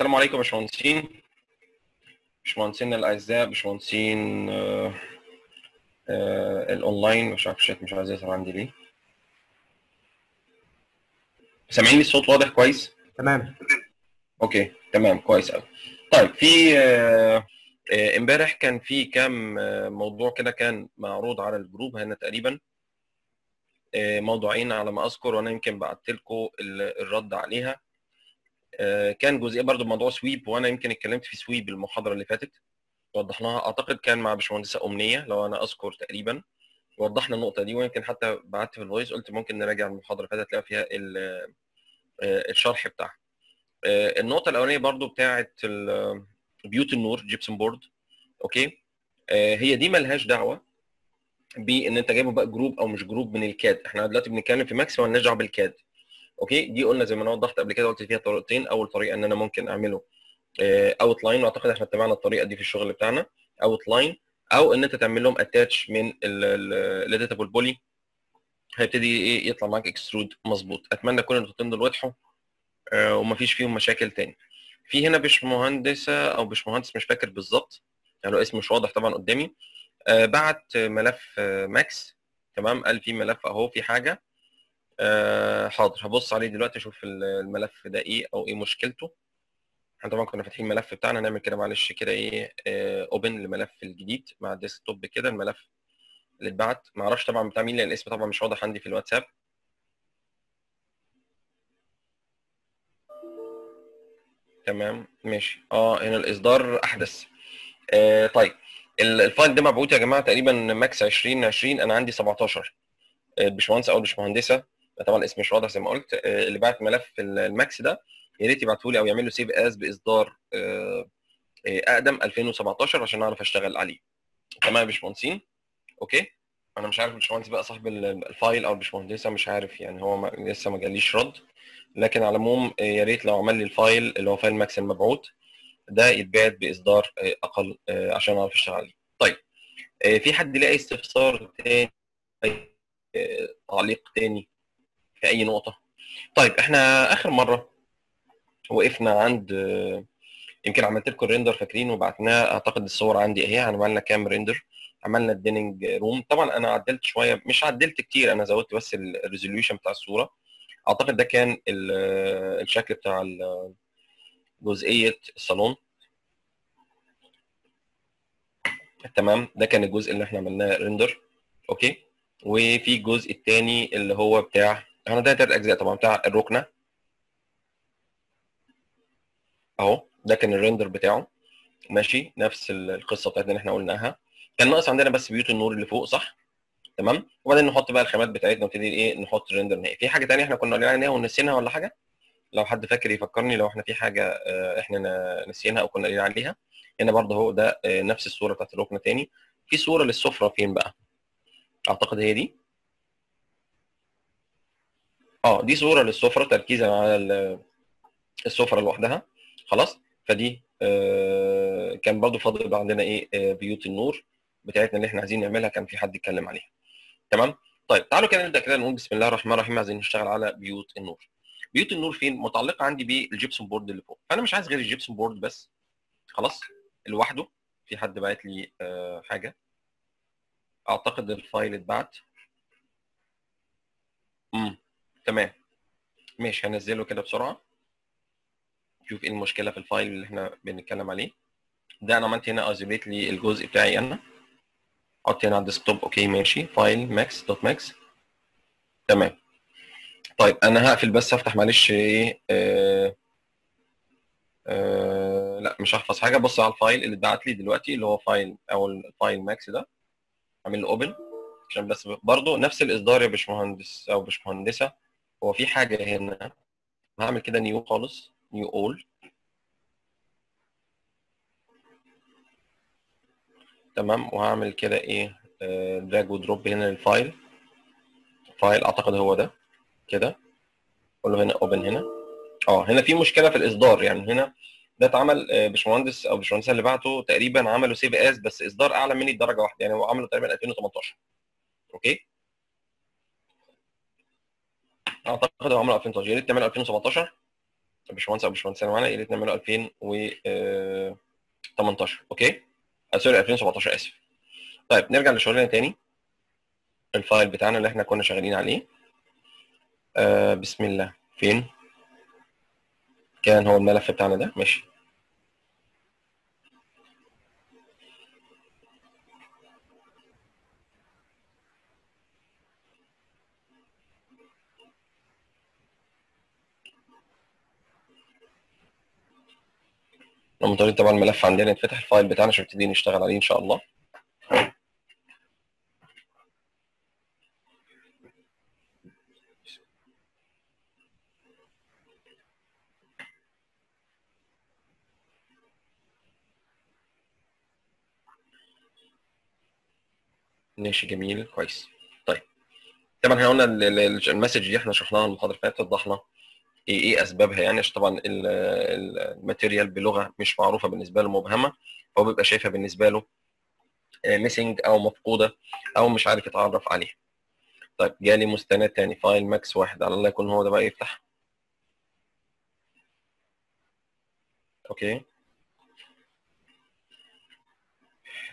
السلام عليكم يا باشمهندسين. باشمهندسين الأعزاء باشمهندسين آه، آه، الأونلاين. مش عارف الشات مش عايز يظهر عندي ليه. سامعيني الصوت واضح كويس؟ تمام. okay تمام كويس قوي طيب في آه، آه، امبارح كان في كام موضوع كده كان معروض على ال group هنا تقريبا. موضوعين على ما أذكر وأنا يمكن بعت لكم الرد عليها. كان جزئية برضو موضوع sweep وأنا يمكن اتكلمت في sweep المحاضرة اللي فاتت. وضحناها أعتقد كان مع باشمهندسة أمنية لو أنا أذكر تقريبا. وضحنا النقطة دي ويمكن حتى بعت في ال voice قلت ممكن نراجع المحاضرة اللي فاتت تلاقي فيها آه، الشرح بتاعها. آه، النقطة الأولانية برضو بتاعه بيوت النور gypsum board. okay؟ آه، هي دي ملهاش دعوة بإن أنت جايبه بقى group أو مش group من ال CAD. إحنا دلوقتي بنتكلم في Max مالناش دعوه بال CAD. okay؟ دي قلنا زي ما أنا وضحت قبل كده قلت فيها طريقتين. أول طريقة إن أنا ممكن أعمله outline وأعتقد إحنا اتبعنا الطريقة دي في الشغل بتاعنا outline أو إن أنت تعمل لهم attach من ال editable poly هيبتدي إيه؟ يطلع معاك extrude مظبوط. أتمنى كل النقطتين دول وضحوا آه، ومفيش فيهم مشاكل تاني. في هنا باشمهندسة أو باشمهندس مش فاكر بالظبط يعني له اسم مش واضح طبعا قدامي. آه، بعت ملف آه، Max. تمام؟ قال في ملف أهو في حاجة. آه، حاضر. هبص عليه دلوقتي أشوف الملف ده إيه أو إيه مشكلته. إحنا طبعا كنا فاتحين الملف بتاعنا. نعمل كده معلش كده إيه open لملف الجديد مع ال desktop كده. الملف اللي اتبعت. ما أعرفش طبعا بتاع مين لأن الاسم طبعا مش واضح عندي في الواتساب. تمام ماشي. آه هنا الإصدار أحدث. آه طيب. ال- الfile ده مبعوث يا جماعة تقريبا Max 2020 أنا عندي 17 آه، الباشمهندس أو الباشمهندسه طبعا الاسم مش واضح زي ما قلت آه، اللي بعت ملف ال- ال Max ده يا ريت يبعته لي أو يعمل له save as بإصدار آه، آه، أقدم 2017 عشان أعرف أشتغل عليه. تمام يا باشمهندسين؟ okay؟ أنا مش عارف الباشمهندس بقى صاحب ال- ال file أو الباشمهندسه مش عارف يعني هو ما لسه ما جاليش رد. لكن على العموم يا ريت لو عمل لي ال file اللي هو file Max المبعوث ده يتبعت بإصدار أقل عشان أعرف أشتغل عليه. طيب في حد لاقي استفسار تاني تعليق تاني؟ في أي نقطة. طيب إحنا آخر مرة وقفنا عند آه، يمكن عملت لكم ال render فاكرين وبعتناه. أعتقد الصور عندي أهي. عملنا كام render عملنا ال dining room. طبعا أنا عدلت شوية مش عدلت كتير أنا زودت بس ال resolution بتاع الصورة. أعتقد ده كان ال- الشكل بتاع ال- جزئية الصالون. تمام. ده كان الجزء اللي إحنا عملناه render okay. وفي الجزء الثاني اللي هو بتاع أنا ده ثلاث أجزاء. طبعا بتاع الركنة. أهو ده كان ال render بتاعه. ماشي نفس ال- القصة بتاعتنا اللي إحنا قلناها. كان ناقص عندنا بس بيوت النور اللي فوق صح؟ تمام. وبعدين نحط بقى الخامات بتاعتنا ونبتدي إيه نحط render نهائي. في حاجة ثانية إحنا كنا قايلين عليها ونسيناها ولا حاجة؟ لو حد فاكر يفكرني لو إحنا في حاجة آه، إحنا نسيناها أو كنا قايلين عليها. هنا برضه هو ده آه، نفس الصورة بتاعت الركنة تاني. في صورة للسفرة فين بقى؟ أعتقد هي دي. آه دي صورة للسفرة تركيزا على ال- السفرة لوحدها. خلاص؟ فدي آه، كان برضو فاضل عندنا إيه آه، بيوت النور بتاعتنا اللي إحنا عايزين نعملها كان في حد اتكلم عليها. تمام؟ طيب تعالوا كده نبدأ كده نقول بسم الله الرحمن الرحيم عايزين نشتغل على بيوت النور. بيوت النور فين؟ متعلقة عندي بال gypsum board اللي فوق. فانا مش عايز غير ال gypsum board بس. خلاص؟ لوحده. في حد باعت لي آه، حاجة؟ أعتقد ال file اتبعت. امم تمام. ماشي هنزله كده بسرعة. شوف إيه المشكلة في ال file اللي إحنا بنتكلم عليه. ده أنا عملت هنا isolate لي الجزء بتاعي أنا. حط هنا على ال desktop okay ماشي. file Max dot max تمام. طيب أنا هقفل بس أفتح معلش إيه آه آه لا مش هحفظ حاجة. بص على ال file اللي اتبعت لي دلوقتي اللي هو file أو ال file Max ده. أعمل له open عشان بس برضه نفس الإصدار يا باشمهندس أو باشمهندسة. هو في حاجة هنا. هعمل كده new خالص new all تمام. وهعمل كده إيه؟ drag و drop هنا لل file file أعتقد هو ده. كده. أقول له هنا open هنا. آه هنا في مشكلة في الإصدار. يعني هنا ده اتعمل آه، باشمهندس أو باشمهندسه اللي بعته تقريبا عملوا save as بس إصدار أعلى مني بدرجة واحدة. يعني هو عمله تقريبا 2018 okay؟ أعتقد هو عمله 2018 يا ريت تعمله 2017 الباشمهندس أو الباشمهندس اللي معانا يا ريت نعمله 2018 okay؟ آه sorry 2017 آسف. طيب نرجع لشغلنا تاني. ال file بتاعنا اللي إحنا كنا شغالين عليه. آه بسم الله. فين؟ كان هو الملف بتاعنا ده؟ ماشي. منتظرين طبعا الملف عندنا يتفتح ال file بتاعنا عشان نبتدي نشتغل عليه إن شاء الله. ماشي جميل كويس. طيب. طبعا إحنا قلنا ال- ال- ال message دي إحنا شرحناها المحاضرة اللي فاتت وضحنا إيه إيه أسبابها يعني؟ عشان طبعا ال- ال- ال material بلغة مش معروفة بالنسبة له مبهمة. فهو بيبقى شايفها بالنسبة له missing أو مفقودة أو مش عارف يتعرف عليها. طيب جالي مستند تاني file Max واحد. على الله يكون هو ده بقى يفتح. okay.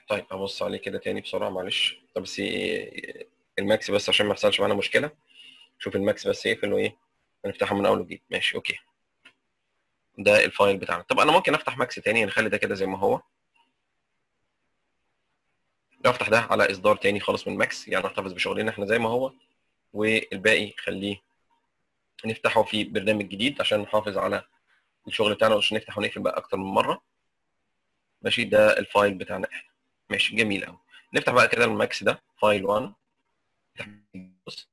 طيب أبص عليه كده تاني بسرعة معلش. طب بس إيه- ال Max بس عشان ما يحصلش معانا مشكلة. شوف ال Max بس يقفل وإيه؟ نفتحه من أول وجديد. ماشي okay. ده ال file بتاعنا. طب أنا ممكن أفتح Max تاني نخلي ده كده زي ما هو. أفتح ده على إصدار تاني خالص من Max يعني نحتفظ بشغلنا إحنا زي ما هو. والباقي خليه نفتحه في برنامج جديد عشان نحافظ على الشغل بتاعنا عشان نفتح ونقفل بقى أكتر من مرة. ماشي ده ال file بتاعنا إحنا. ماشي جميل قوي نفتح بقى كده الماكس ده فايل 1 بص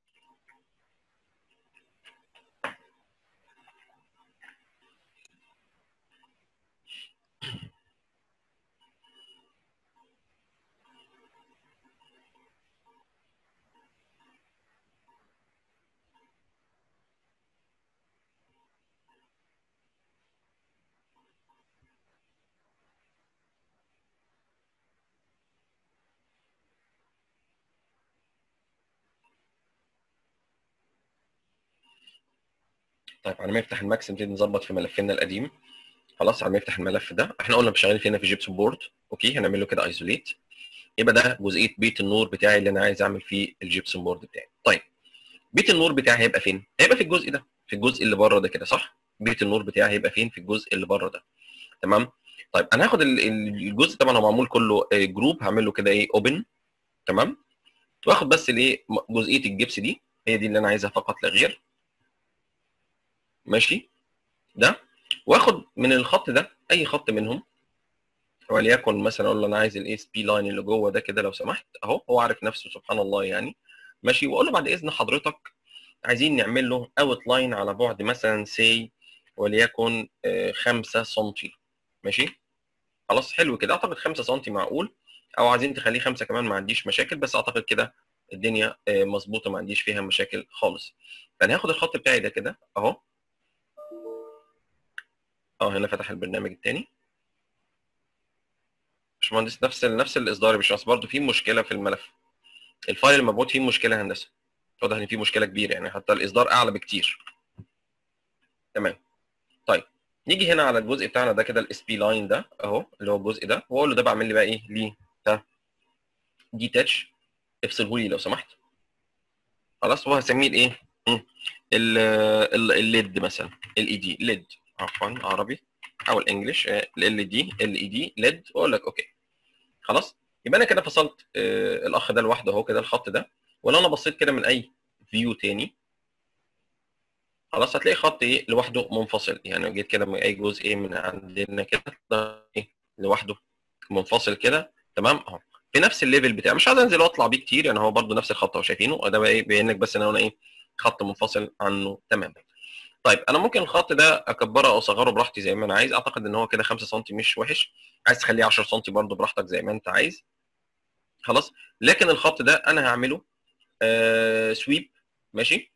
طيب على ما يفتح ال Max نبتدي نظبط في ملفنا القديم. خلاص على ما يفتح الملف ده إحنا قلنا شغالين فينا في gypsum board okay هنعمل له كده isolate يبقى ده جزئية بيت النور بتاعي اللي أنا عايز أعمل فيه ال gypsum board بتاعي. طيب بيت النور بتاعي هيبقى فين؟ هيبقى في الجزء ده في الجزء اللي بره ده كده صح؟ بيت النور بتاعي هيبقى فين؟ في الجزء اللي بره ده. تمام؟ طيب أنا هاخد ال- ال- الجزء طبعا هو معمول كله آه، group هعمل له كده إيه؟ open تمام؟ واخد بس الإيه؟ جزئية الجبس دي هي دي اللي أنا عايزها فقط لا غير. ماشي؟ ده؟ واخد من الخط ده أي خط منهم وليكن مثلا أقول له أنا عايز ال spline اللي جوه ده كده لو سمحت أهو هو عارف نفسه سبحان الله يعني. ماشي؟ وأقول له بعد إذن حضرتك عايزين نعمل له outline على بعد مثلا سي وليكن 5 سم ماشي؟ خلاص حلو كده. أعتقد 5 سم معقول. أو عايزين تخليه 5 كمان ما عنديش مشاكل بس أعتقد كده الدنيا آه، مظبوطة ما عنديش فيها مشاكل خالص. فانا هاخد الخط بتاعي ده كده أهو. آه هنا فتح البرنامج الثاني باشمهندس نفس نفس الاصدار يا باشمهندس برضه في مشكله في الملف ال file المبعوث فيه مشكله هندسه واضح ان فيه مشكله كبيره يعني حتى الاصدار اعلى بكتير تمام طيب نيجي هنا على الجزء بتاعنا ده كده ال spline ده اهو اللي هو الجزء ده واقول له ده بعمل لي بقى إيه ليه ده detach افصله لي لو سمحت خلاص هو هسميه الايه ال LED مثلا ال E D LED عفوا عربي. أو ال English ال D ال E D LED. واقول لك okay. خلاص؟ يبقى أنا كده فصلت آه، الأخ ده لوحده أهو كده الخط ده. ولو أنا بصيت كده من أي view تاني. خلاص؟ هتلاقي خط إيه؟ لوحده منفصل. يعني جيت كده من أي جزء إيه من عندنا كده ده إيه لوحده منفصل كده. تمام؟ أهو. في نفس ال level بتاعي. مش عايز أنزل واطلع بيه كتير يعني هو برده نفس الخط اهو شايفينه. ده بقى إيه؟ بيبين لك بس إن أنا إيه؟ خط منفصل عنه تماما. طيب أنا ممكن الخط ده أكبره أو أصغره براحتي زي ما أنا عايز. أعتقد إن هو كده 5 سم مش وحش. عايز تخليه 10 سم برده براحتك زي ما أنت عايز. خلاص؟ لكن الخط ده أنا هعمله آه sweep ماشي؟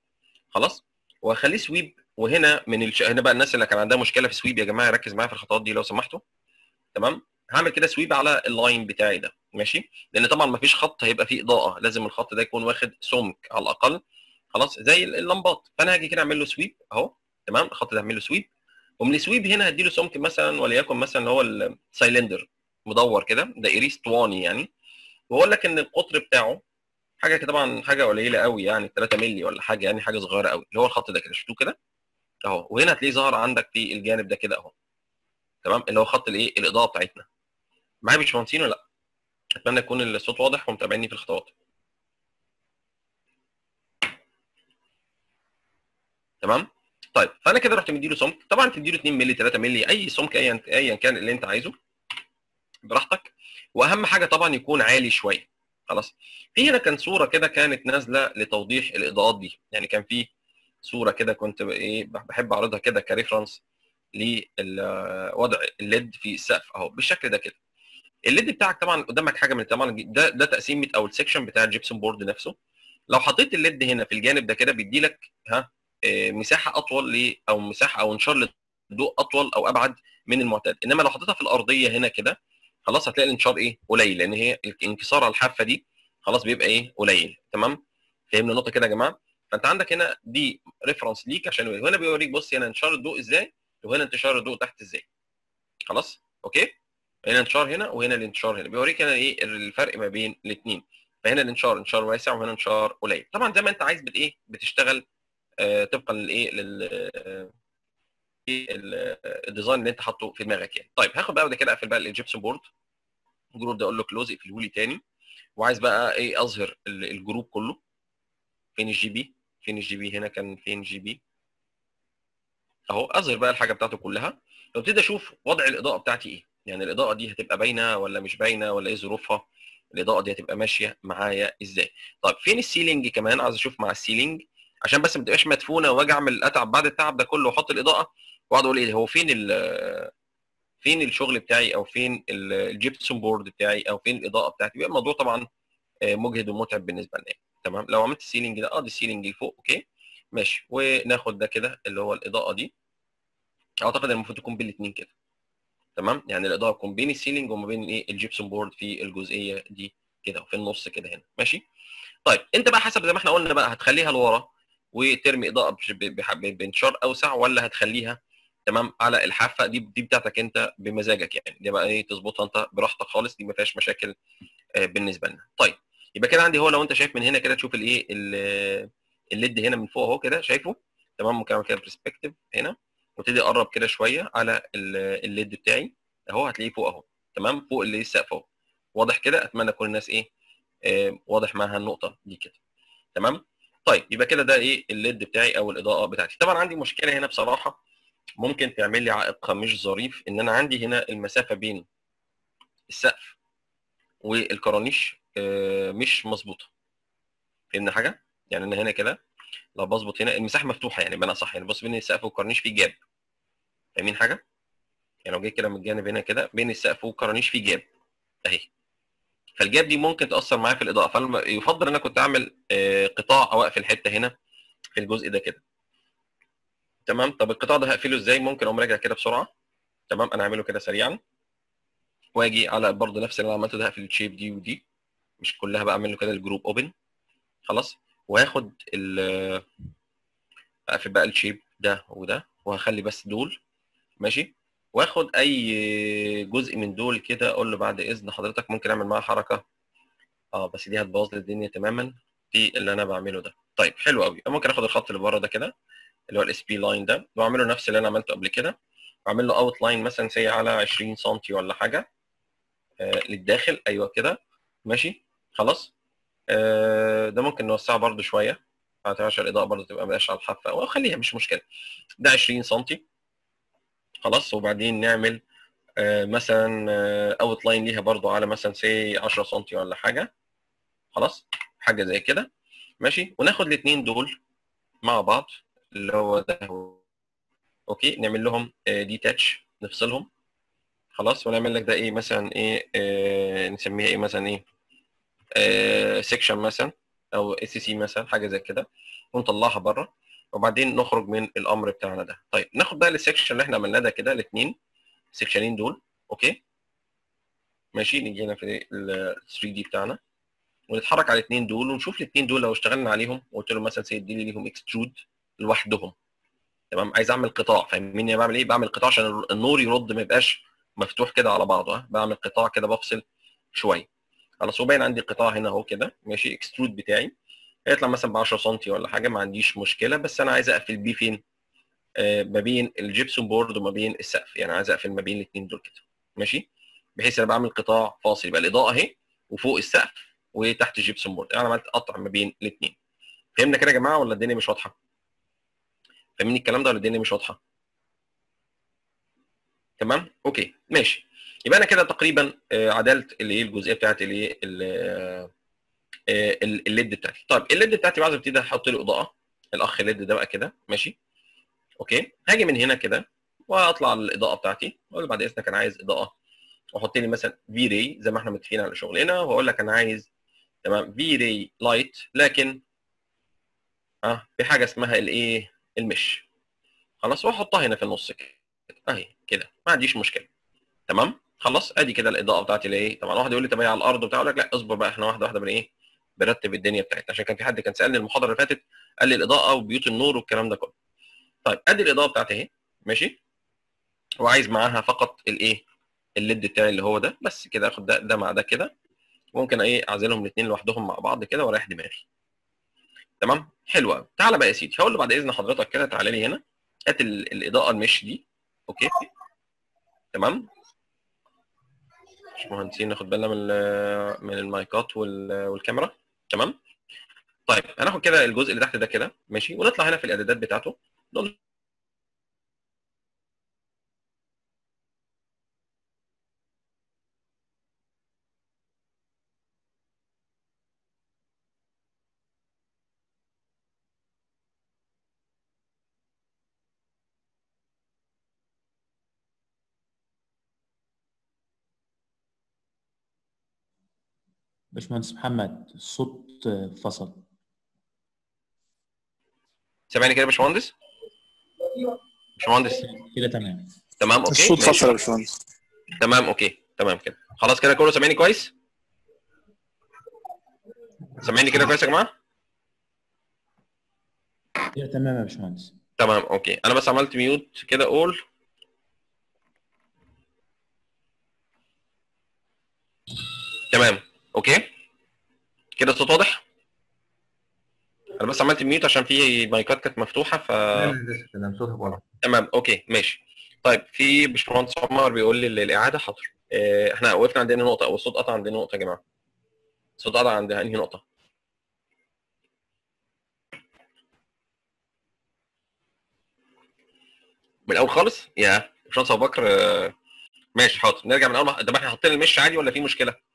خلاص؟ واخليه sweep وهنا من الش... هنا بقى الناس اللي كان عندها مشكلة في sweep يا جماعة ركز معايا في الخطوات دي لو سمحتوا. تمام؟ هعمل كده sweep على ال line بتاعي ده. ماشي؟ لأن طبعا ما فيش خط هيبقى فيه إضاءة. لازم الخط ده يكون واخد سمك على الأقل. خلاص زي اللمبات. فأنا هاجي كده أعمل له sweep أهو تمام؟ الخط ده اعمل له sweep ومن ال sweep هنا هديله سمك مثلا وليكن مثلا اللي هو السايلندر مدور كده دائري اسطواني يعني. وأقول لك إن القطر بتاعه حاجة كده طبعا حاجة قليلة قوي يعني 3 مللي ولا حاجة يعني حاجة صغيرة قوي اللي هو الخط ده كده شفتوه كده؟ أهو. وهنا هتلاقيه ظهر عندك في الجانب ده كده أهو. تمام؟ اللي هو خط الإيه؟ الإضاءة بتاعتنا. معايا باشمهندسين ولا لأ؟ أتمنى يكون الصوت واضح ومتابعيني في الخطوات. تمام؟ طيب فأنا كده رحت مديله سمك. طبعا تديله 2 مللي 3 مللي أي سمك ايا ايا كان اللي أنت عايزه. براحتك. وأهم حاجة طبعا يكون عالي شوية. خلاص؟ في هنا كان صورة كده كانت نازلة لتوضيح الإضاءات دي. يعني كان في صورة كده كنت إيه بحب أعرضها كده ك reference لوضع ال LED في السقف أهو. بالشكل ده كده. ال LED بتاعك طبعا قدامك حاجة من طبعا ده ده تقسيمه أو ال section بتاع ال gypsum board نفسه. لو حطيت ال LED هنا في الجانب ده كده بيدي لك ها مساحة أطول ل أو مساحة أو انتشار للضوء أطول أو أبعد من المعتاد. إنما لو حطيتها في الأرضية هنا كده خلاص هتلاقي الانتشار إيه؟ قليل لأن هي الانكسار على الحافة دي خلاص بيبقى إيه؟ قليل. تمام؟ فهمنا النقطة كده يا جماعة؟ فأنت عندك هنا دي reference ليك عشان هنا بيوريك بص هنا انتشار الضوء إزاي وهنا انتشار الضوء تحت إزاي. خلاص؟ okay؟ هنا انتشار هنا وهنا الانتشار هنا. بيوريك هنا إيه؟ الفرق ما بين الاثنين فهنا الانتشار انتشار واسع وهنا انتشار قليل. طبعا زي ما أنت عايز بالايه بتشتغل آه طبقا للايه لل ال design اللي أنت حاطه في دماغك يعني. طيب هاخد بقى ده كده أقفل بقى ال gypsum board ال group ده أقول له close اقفله لي تاني. وعايز بقى إيه أظهر ال group كله. فين ال GB فين ال GB هنا كان فين GB أهو أظهر بقى الحاجة بتاعته كلها. وابتدي أشوف وضع الإضاءة بتاعتي إيه. يعني الإضاءة دي هتبقى باينة ولا مش باينة ولا إيه ظروفها؟ الإضاءة دي هتبقى ماشية معايا إزاي؟ طيب فين ال ceiling كمان؟ عايز أشوف مع ال ceiling عشان بس ما تبقاش مدفونة وأجي أعمل أتعب بعد التعب ده كله وأحط الإضاءة وأقعد أقول إيه هو فين ال فين الشغل بتاعي أو فين ال gypsum board بتاعي أو فين الإضاءة بتاعتي؟ بيبقى الموضوع طبعا مجهد ومتعب بالنسبة لنا تمام؟ لو عملت ال ceiling ده آه دي ال ceiling اللي فوق okay؟ ماشي. وناخد ده كده اللي هو الإضاءة دي. أعتقد المفروض تكون بين الاثنين كده. تمام؟ يعني الإضاءة تكون بين ال ceiling وما بين إيه؟ ال gypsum board في الجزئية دي كده وفي النص كده هنا. ماشي؟ طيب أنت بقى حسب زي ما إحنا قلنا بقى هتخليها لورا. وترمي إضاءة بانتشار أوسع ولا هتخليها تمام على الحافة؟ دي دي بتاعتك أنت بمزاجك يعني. دي بقى إيه تظبطها أنت براحتك خالص دي ما فيهاش مشاكل آه بالنسبة لنا. طيب يبقى كده عندي هو لو أنت شايف من هنا كده تشوف الايه ال LED هنا من فوق أهو كده شايفه؟ تمام ممكن اعمل كده perspective هنا. وابتدي أقرب كده شوية على ال LED بتاعي أهو هتلاقيه فوق أهو. تمام فوق اللي السقف اهو واضح كده؟ أتمنى كل الناس إيه آه واضح معاها النقطة دي كده. تمام؟ طيب يبقى كده ده إيه الليد بتاعي أو الإضاءة بتاعتي. طبعا عندي مشكلة هنا بصراحة ممكن تعمل لي عائق مش ظريف إن أنا عندي هنا المسافة بين السقف والكرانيش آه مش مظبوطة. فهمنا حاجة؟ يعني أنا هنا كده لو بظبط هنا المساحة مفتوحة يعني بمعنى صح يعني بص بين السقف والكرانيش في جاب. فاهمين حاجة؟ يعني لو جيت كده من الجانب هنا كده بين السقف والكرانيش في جاب. أهي. فال gap دي ممكن تأثر معايا في الإضاءة. فيفضل إن أنا كنت أعمل آه قطاع أو أقفل حتة هنا في الجزء ده كده. تمام؟ طب القطاع ده هقفله إزاي؟ ممكن أقوم راجع كده بسرعة. تمام؟ أنا هعمله كده سريعا. وأجي على برضه نفس اللي أنا عملته ده هقفل ال shape دي ودي. مش كلها بقى اعمل له كده ال group open خلاص؟ وهاخد ال اقفل بقى ال shape ده وده وهخلي بس دول. ماشي؟ واخد أي جزء من دول كده أقول له بعد إذن حضرتك ممكن أعمل معاه حركة. آه بس دي هتبوظ لي الدنيا تماما. في اللي أنا بعمله ده. طيب حلو قوي ممكن آخد الخط اللي بره ده كده اللي هو ال spline ده وأعمله نفس اللي أنا عملته قبل كده. واعمل له outline مثلا سي على 20 سم ولا حاجة. آه للداخل. أيوه كده. ماشي. خلاص. آه ده ممكن نوسعه برده شوية. عشان الإضاءة برده تبقى مبقاش على الحافة. أو خليها مش مشكلة. ده 20 سم خلاص وبعدين نعمل آه مثلا outline ليها برده على مثلا سي 10 سم ولا حاجة. خلاص حاجة زي كده. ماشي؟ وناخد الاثنين دول مع بعض اللي هو ده. okay؟ نعمل لهم detach نفصلهم. خلاص؟ ونعمل لك ده إيه؟ مثلا إيه آه نسميها إيه مثلا إيه؟ آه section مثلا أو SC مثلا حاجة زي كده. ونطلعها بره وبعدين نخرج من الأمر بتاعنا ده. طيب ناخد بقى ال section اللي إحنا عملناه ده كده الاثنين السكشنين دول okay؟ ماشي نيجي هنا في ال 3D بتاعنا. ونتحرك على الاثنين دول ونشوف الاثنين دول لو اشتغلنا عليهم وقلت له مثلا سيدي لي ليهم extrude لوحدهم. تمام؟ عايز أعمل قطاع فاهمين أنا بعمل إيه؟ بعمل قطاع عشان النور يرد ما يبقاش مفتوح كده على بعضه ها؟ بعمل قطاع كده بفصل شوية خلاص وباين عندي قطاع هنا أهو كده. ماشي extrude بتاعي. هيطلع مثلا ب 10 سم ولا حاجة ما عنديش مشكلة بس أنا عايز أقفل بيه فين؟ آه ما بين ال gypsum board وما بين السقف. يعني عايز أقفل ما بين الاثنين دول كده. ماشي؟ بحيث أنا بعمل قطاع فاصل. يبقى الإضاءة أهي وفوق السقف وتحت ال gypsum board. أنا عملت قطع ما بين الاثنين فهمنا كده يا جماعة ولا الدنيا مش واضحة؟ فاهمين الكلام ده ولا الدنيا مش واضحة؟ تمام؟ okay ماشي. يبقى أنا كده تقريبا آه، عدلت الإيه الجزئية بتاعت الإيه ال- ال- ال LED بتاعتي. طيب ال LED بتاعتي بعد ما ابتدي أحط له إضاءة. الأخ ال LED ده بقى كده ماشي؟ okay؟ هاجي من هنا كده وأطلع الإضاءة بتاعتي. وأقول بعد إذنك أنا عايز إضاءة. وأحط لي مثلا V-Ray زي ما إحنا متفقين على شغلنا. وأقول لك أنا عايز تمام V-Ray light لكن آه في حاجة اسمها الايه المش خلاص وأحطها هنا في النص كده. أهي كده. ما عنديش مشكلة. تمام؟ خلاص أدي كده الإضاءة بتاعتي اللي إيه. طبعا واحد يقول لي طب هي على الأرض وبتاع. أقول لك لا أصبر بقى إحنا واحدة واحدة بن إيه؟ برتب الدنيا بتاعتنا. عشان كان في حد كان سألني المحاضرة اللي فاتت قال لي الإضاءة وبيوت النور والكلام ده كله. طيب أدي الإضاءة بتاعتي أهي. ماشي؟ وعايز معاها فقط الإيه؟ الليد بتاعي اللي هو ده. بس كده آخد ده ده مع ده كده. ممكن إيه؟ أعزلهم الاثنين لوحدهم مع بعض كده وأريح دماغي. تمام؟ حلو قوي تعالى بقى يا سيدي. هقول بعد إذن حضرتك كده تعالى لي هنا. هات ال- الإضاءة ال mesh دي. okay؟ تمام؟ مش مهندسين ناخد بالنا من من المايكات وال- والكاميرا. تمام؟ طيب هناخد كده الجزء اللي تحت ده كده ماشي؟ ونطلع هنا في الإعدادات بتاعته. نقول باشمهندس محمد الصوت فصل. سامعني كده يا باشمهندس؟ باشمهندس. كده تمام. تمام okay. الصوت. فصل يا باشمهندس. تمام okay. تمام كده. خلاص كده كله سامعني كويس؟ سامعني كده كويس يا جماعة؟ كده تمام يا باشمهندس. تمام okay. أنا بس عملت mute كده أقول تمام. okay؟ كده الصوت واضح؟ أنا بس عملت mute عشان في مايكات كانت مفتوحة ف تمام okay ماشي. طيب في باشمهندس عمر بيقول لي الإعادة حاضر آه، إحنا وقفنا عند أنهي نقطة؟ أو الصوت قطع عند أنهي نقطة يا جماعة؟ الصوت قطع عند أنهي نقطة؟ من الأول خالص؟ يا باشمهندس أبو بكر آه، ماشي حاضر. نرجع من اول ما طب إحنا حاطين ال mesh عادي ولا في مشكلة؟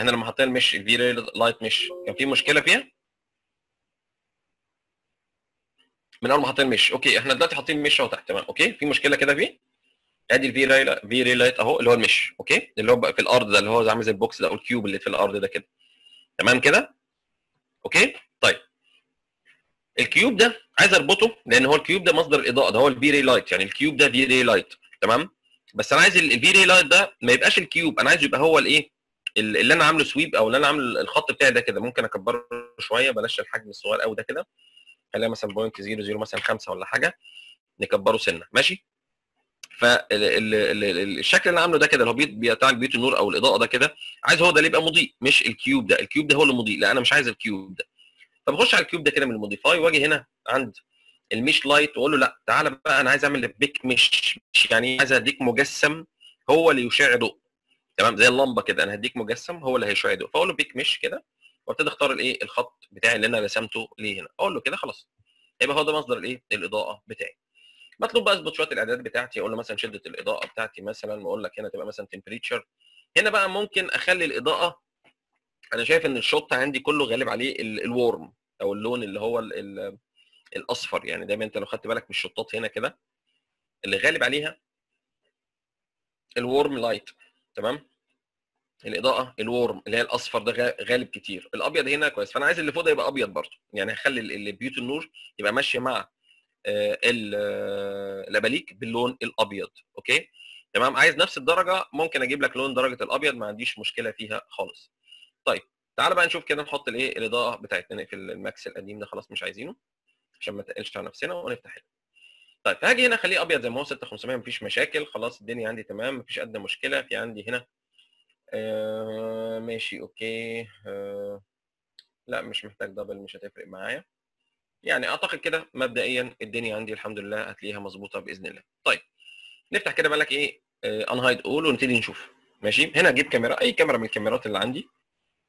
إحنا لما حطينا ال mesh ال V light مش كان في مشكلة فيها؟ من أول ما حطينا ال mesh. okay إحنا دلوقتي حاطين ال mesh أهو تحت تمام. okay في مشكلة كده فيه؟ ادي ال V-Ray V-Ray light أهو اللي هو ال mesh. okay اللي هو بقى في الأرض ده اللي هو عامل زي ال box ده أو ال cube اللي في الأرض ده كده. تمام كده؟ okay طيب. ال cube ده عايز أربطه لأن هو ال cube ده مصدر الإضاءة ده هو ال V-Ray light يعني ال cube ده V-Ray light تمام؟ بس أنا عايز ال V-Ray light ده ما يبقاش ال cube أنا عايزه يبقى هو الإيه؟ ال- اللي أنا عامله sweep أو اللي أنا عامل الخط بتاعي ده كده ممكن اكبره شوية بلاش الحجم الصغير قوي ده كده. خليها مثلا point 00 مثلا 5 ولا حاجة نكبره سنة. ماشي؟ فالشكل اللي أنا عامله ده كده اللي هو بتاع بيوت النور أو الإضاءة ده كده عايز هو ده اللي يبقى مضيء مش ال cube ده. ال cube ده هو اللي مضيء لا أنا مش عايز ال cube ده. فبخش على ال cube ده كده من ال modify واجي هنا عند ال mesh light وأقول له لا تعالى بقى أنا عايز أعمل pick mesh يعني عايز أديك مجسم هو اللي يشع ضوء. تمام؟ زي اللمبة كده أنا هديك مجسم هو اللي هيشع ضوء فأقول له pick mesh كده وأبتدي أختار الإيه؟ الخط بتاعي اللي أنا رسمته ليه هنا. أقول له كده خلاص. يبقى هو ده مصدر الإيه؟ الإضاءة بتاعي. مطلوب بقى اظبط شوية الاعدادات بتاعتي. أقول له مثلا شدة الإضاءة بتاعتي مثلا وأقول لك هنا تبقى مثلا temperature هنا بقى ممكن أخلي الإضاءة أنا شايف إن ال shot عندي كله غالب عليه ال- ال warm أو اللون اللي هو ال- ال- الأصفر. يعني دايما أنت لو خدت بالك من الشطات هنا كده اللي غالب عليها ال warm light تمام؟ الإضاءة ال warm اللي هي الأصفر ده غا- غالب كتير. الأبيض هنا كويس. فأنا عايز اللي فوق ده يبقى أبيض برضه. يعني هخلي ال- اللي بيوت النور يبقى ماشية مع آه، آه، الأباليك باللون الأبيض. okay؟ تمام؟ عايز نفس الدرجة ممكن أجيب لك لون درجة الأبيض ما عنديش مشكلة فيها خالص. طيب تعال بقى نشوف كده نحط الإيه؟ الإضاءة بتاعتنا نقفل ال Max القديم ده خلاص مش عايزينه عشان ما تقلش على نفسنا ونفتح هنا طيب هاجي هنا اخليه أبيض زي ما هو 6500 مفيش مشاكل خلاص الدنيا عندي تمام مفيش ادنى مشكلة في عندي هنا آه ماشي okay آه لا مش محتاج double مش هتفرق معايا. يعني أعتقد كده مبدئيا الدنيا عندي الحمد لله هتلاقيها مظبوطة بإذن الله. طيب نفتح كده بقى لك إيه unhide all ونبتدي نشوف. ماشي؟ هنا أجيب كاميرا أي كاميرا من الكاميرات اللي عندي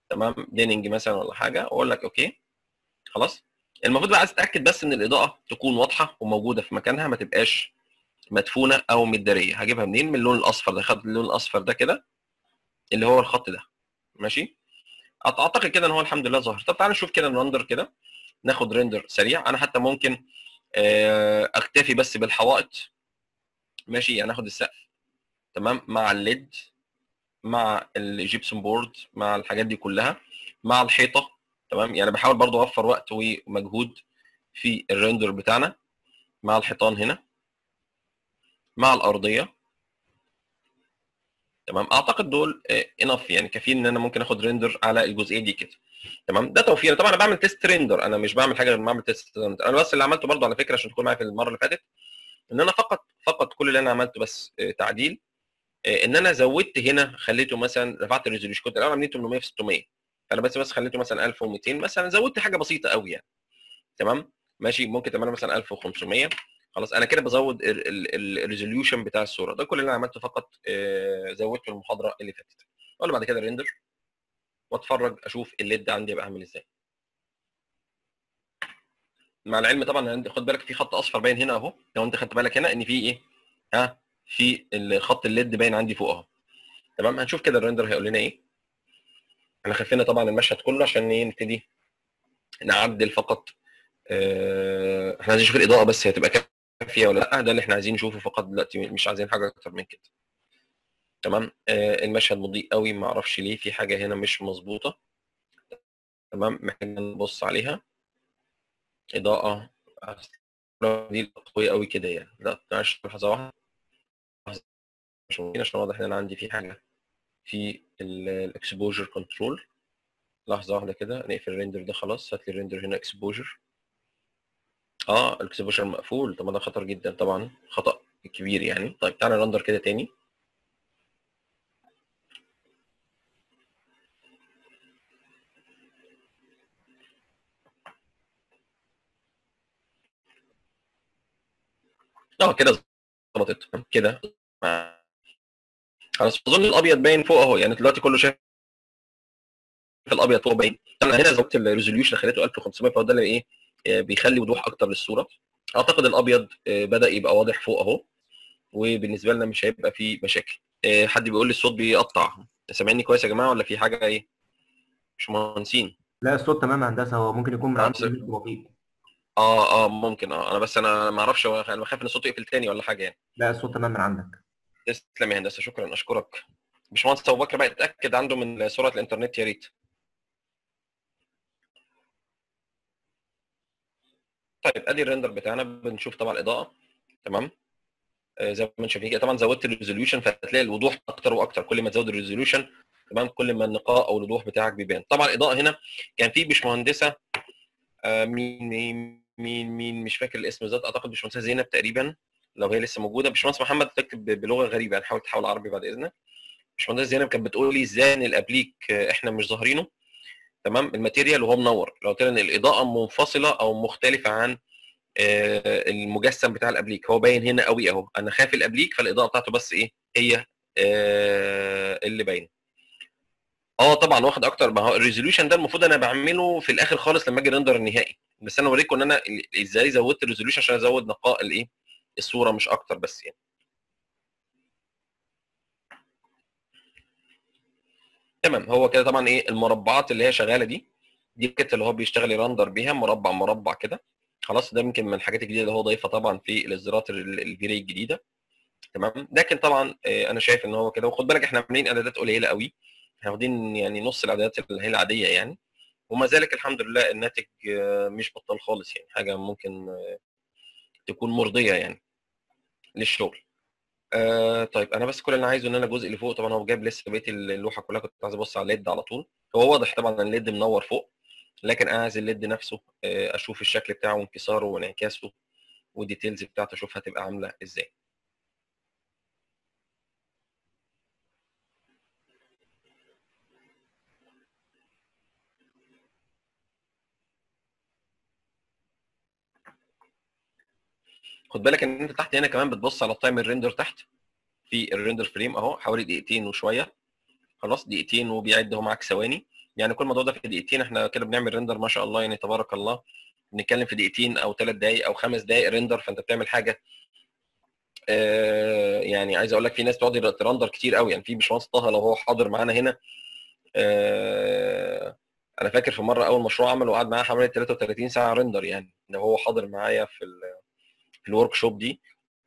تمام dining مثلا ولا حاجة واقول لك okay خلاص. المفروض بقى عايز اتاكد بس إن الإضاءة تكون واضحة وموجودة في مكانها ما تبقاش مدفونة أو متدارية. هجيبها منين؟ من اللون الأصفر ده. خد اللون الأصفر ده كده اللي هو الخط ده. ماشي؟ أعتقد كده إن هو الحمد لله ظاهر. طب تعالى نشوف كده ن render كده. ناخد render سريع. أنا حتى ممكن اكتفي بس بالحوائط. ماشي؟ يعني آخد السقف. تمام؟ مع ال LED مع ال gypsum board مع الحاجات دي كلها مع الحيطة. تمام؟ يعني بحاول برضو أوفر وقت ومجهود في ال render بتاعنا مع الحيطان هنا مع الأرضية. تمام؟ أعتقد دول enough يعني كافيين إن أنا ممكن آخد render على الجزئية دي كده. تمام؟ ده توفير. طبعا أنا بعمل test render أنا مش بعمل حاجة غير بعمل test render أنا بس اللي عملته برضو على فكرة عشان تكون معايا في المرة اللي فاتت إن أنا فقط فقط كل اللي أنا عملته بس تعديل إن أنا زودت هنا خليته مثلا رفعت ال resolution كنت الأول عاملين 800 في 600 فانا بس بس خليته مثلا 1200 مثلا زودت حاجة بسيطة قوي يعني. تمام؟ ماشي؟ ممكن تعملها مثلا 1500 خلاص أنا كده بزود ال resolution بتاع الصورة. ده كل اللي أنا عملته فقط زودته المحاضرة اللي فاتت. أقول بعد كده render وأتفرج أشوف ال LED عندي يبقى عامل إزاي. مع العلم طبعا عندي خد بالك في خط أصفر باين هنا أهو. لو أنت خدت بالك هنا إن في إيه؟ ها؟ في الخط ال LED باين عندي فوق أهو. تمام؟ هنشوف كده ال render هيقول لنا إيه؟ إحنا خفينا طبعا المشهد كله عشان نبتدي نعدل فقط آه إحنا عايزين نشوف الإضاءة بس هتبقى كافية ولا لأ ده اللي إحنا عايزين نشوفه فقط دلوقتي مش عايزين حاجة أكتر من كده. تمام؟ آه المشهد مضيء قوي ما أعرفش ليه في حاجة هنا مش مظبوطة. تمام؟ محتاج نبص عليها. إضاءة دي قوية قوي كده يعني. لا معلش لحظة واحدة. مش ممكن عشان واضح إن أنا عندي في حاجة. في ال exposure control لحظة واحدة كده نقفل ال render ده خلاص هات لي ال render هنا exposure آه ال exposure مقفول. طب ده خطر جدا طبعا خطأ كبير يعني. طيب تعالى ن render كده تاني. آه كده ظبطت. كده. خلاص أظن الأبيض باين فوق أهو يعني دلوقتي كله شايف الأبيض فوق باين. أنا هنا زودت الريزوليوشن خليته 1500 فهو ده اللي إيه بيخلي وضوح أكتر للصورة. أعتقد الأبيض بدأ يبقى واضح فوق أهو وبالنسبة لنا مش هيبقى فيه مشاكل. حد بيقول لي الصوت بيقطع. سامعني كويس يا جماعة ولا في حاجة إيه؟ مش مهندسين. لا الصوت تمام هندسة هو ممكن يكون من عند بطيء. آه آه ممكن. آه أنا بس أنا ما أعرفش أنا بخاف إن الصوت يقفل تاني ولا حاجة يعني. لا الصوت تمام من عندك. تسلم يا هندسة شكرا أشكرك. باشمهندس أبو بكر بقى اتاكد عنده من سرعه الإنترنت يا ريت. طيب أدي ال render بتاعنا بنشوف طبعا الإضاءة. تمام؟ آه، زي ما أنتم شايفين طبعا زودت ال resolution فهتلاقي الوضوح أكتر وأكتر. كل ما تزود الريزوليوشن تمام كل ما النقاء أو الوضوح بتاعك بيبان. طبعا الإضاءة هنا كان في باشمهندسة آه، مين مين مين مش فاكر الاسم بالظبط أعتقد باشمهندسة زينب تقريبا. لو هي لسه موجودة. باشمهندس محمد تكتب بلغة غريبة يعني حاول تحاول عربي بعد إذنك. باشمهندسه زينب كانت بتقول لي إزاي إن ال applique إحنا مش ظاهرينه؟ تمام؟ ال material وهو منور. لو قلت إن الإضاءة منفصلة أو مختلفة عن آه، المجسم بتاع ال applique. هو باين هنا قوي أهو. أنا خاف ال applique فالإضاءة بتاعته بس إيه؟ هي آه، اللي باينة. آه طبعا واخد أكتر. ما هو ال resolution ده المفروض أنا بعمله في الآخر خالص لما أجي render النهائي بس أنا أوريكم إن أنا إزاي زودت ال resolution عشان أزود نقاء الإيه؟ الصورة مش أكتر بس يعني. تمام هو كده طبعا إيه المربعات اللي هي شغالة دي دي الكت اللي هو بيشتغل ي render بيها مربع مربع كده. خلاص ده يمكن من الحاجات الجديدة اللي هو ضايفها طبعا في الاصدارات ال- ال V-Ray الجديدة. تمام لكن طبعا آه، أنا شايف إن هو كده. وخد بالك إحنا عاملين إعدادات قليلة قوي. إحنا واخدين يعني نص الإعدادات اللي هي العادية يعني. ومع ذلك الحمد لله الناتج آه، مش بطال خالص يعني. حاجة ممكن آه، تكون مرضية يعني للشغل. آه طيب أنا بس كل اللي عايزه إن أنا الجزء اللي فوق طبعا هو جايب لسه بقية اللوحة كلها كنت عايز أبص على ال LED على طول. هو واضح طبعا إن ال LED منور فوق لكن أنا عايز ال LED نفسه آه أشوف الشكل بتاعه وانكساره وانعكاسه وال details بتاعته أشوف هتبقى عاملة إزاي. خد بالك إن أنت تحت هنا كمان بتبص على ال time ال render تحت. في ال render frame أهو حوالي دقيقتين وشوية. خلاص دقيقتين وبيعد هو معاك ثواني. يعني كل الموضوع ده في دقيقتين إحنا كده بنعمل render ما شاء الله يعني تبارك الله. بنتكلم في دقيقتين أو ثلاث دقائق أو خمس دقائق render فأنت بتعمل حاجة. آه يعني عايز أقول لك في ناس تقعد ت render كتير قوي يعني في باشمهندس طه لو هو حاضر معانا هنا. آه أنا فاكر في مرة أول مشروع عمله وقعد معايا حوالي 33 ساعة render يعني لو هو حاضر معايا في ال في ال workshop دي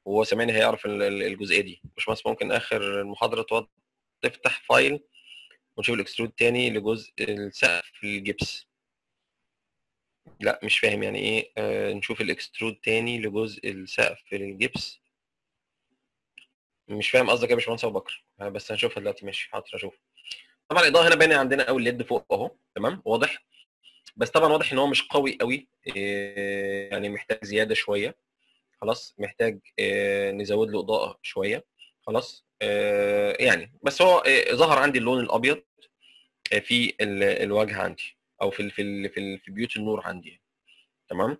وهو سامعني هيعرف ال- ال- الجزئية دي. باشمهندس ممكن آخر المحاضرة تقعد تفتح file ونشوف ال extrude تاني لجزء السقف الجبس. لا مش فاهم يعني إيه آه نشوف ال extrude تاني لجزء السقف الجبس. مش فاهم قصدك إيه يا باشمهندس أبو بكر. آه، بس هنشوفها دلوقتي. ماشي حاضر أشوف طبعا الإضاءة هنا باينة عندنا قوي ال LED فوق أهو. تمام؟ واضح؟ بس طبعا واضح إن هو مش قوي قوي آه، يعني محتاج زيادة شوية. خلاص محتاج آه، نزود له إضاءة شوية خلاص آه، يعني. بس هو آه، ظهر عندي اللون الأبيض في ال- الواجهه عندي أو في في في, في بيوت النور عندي تمام؟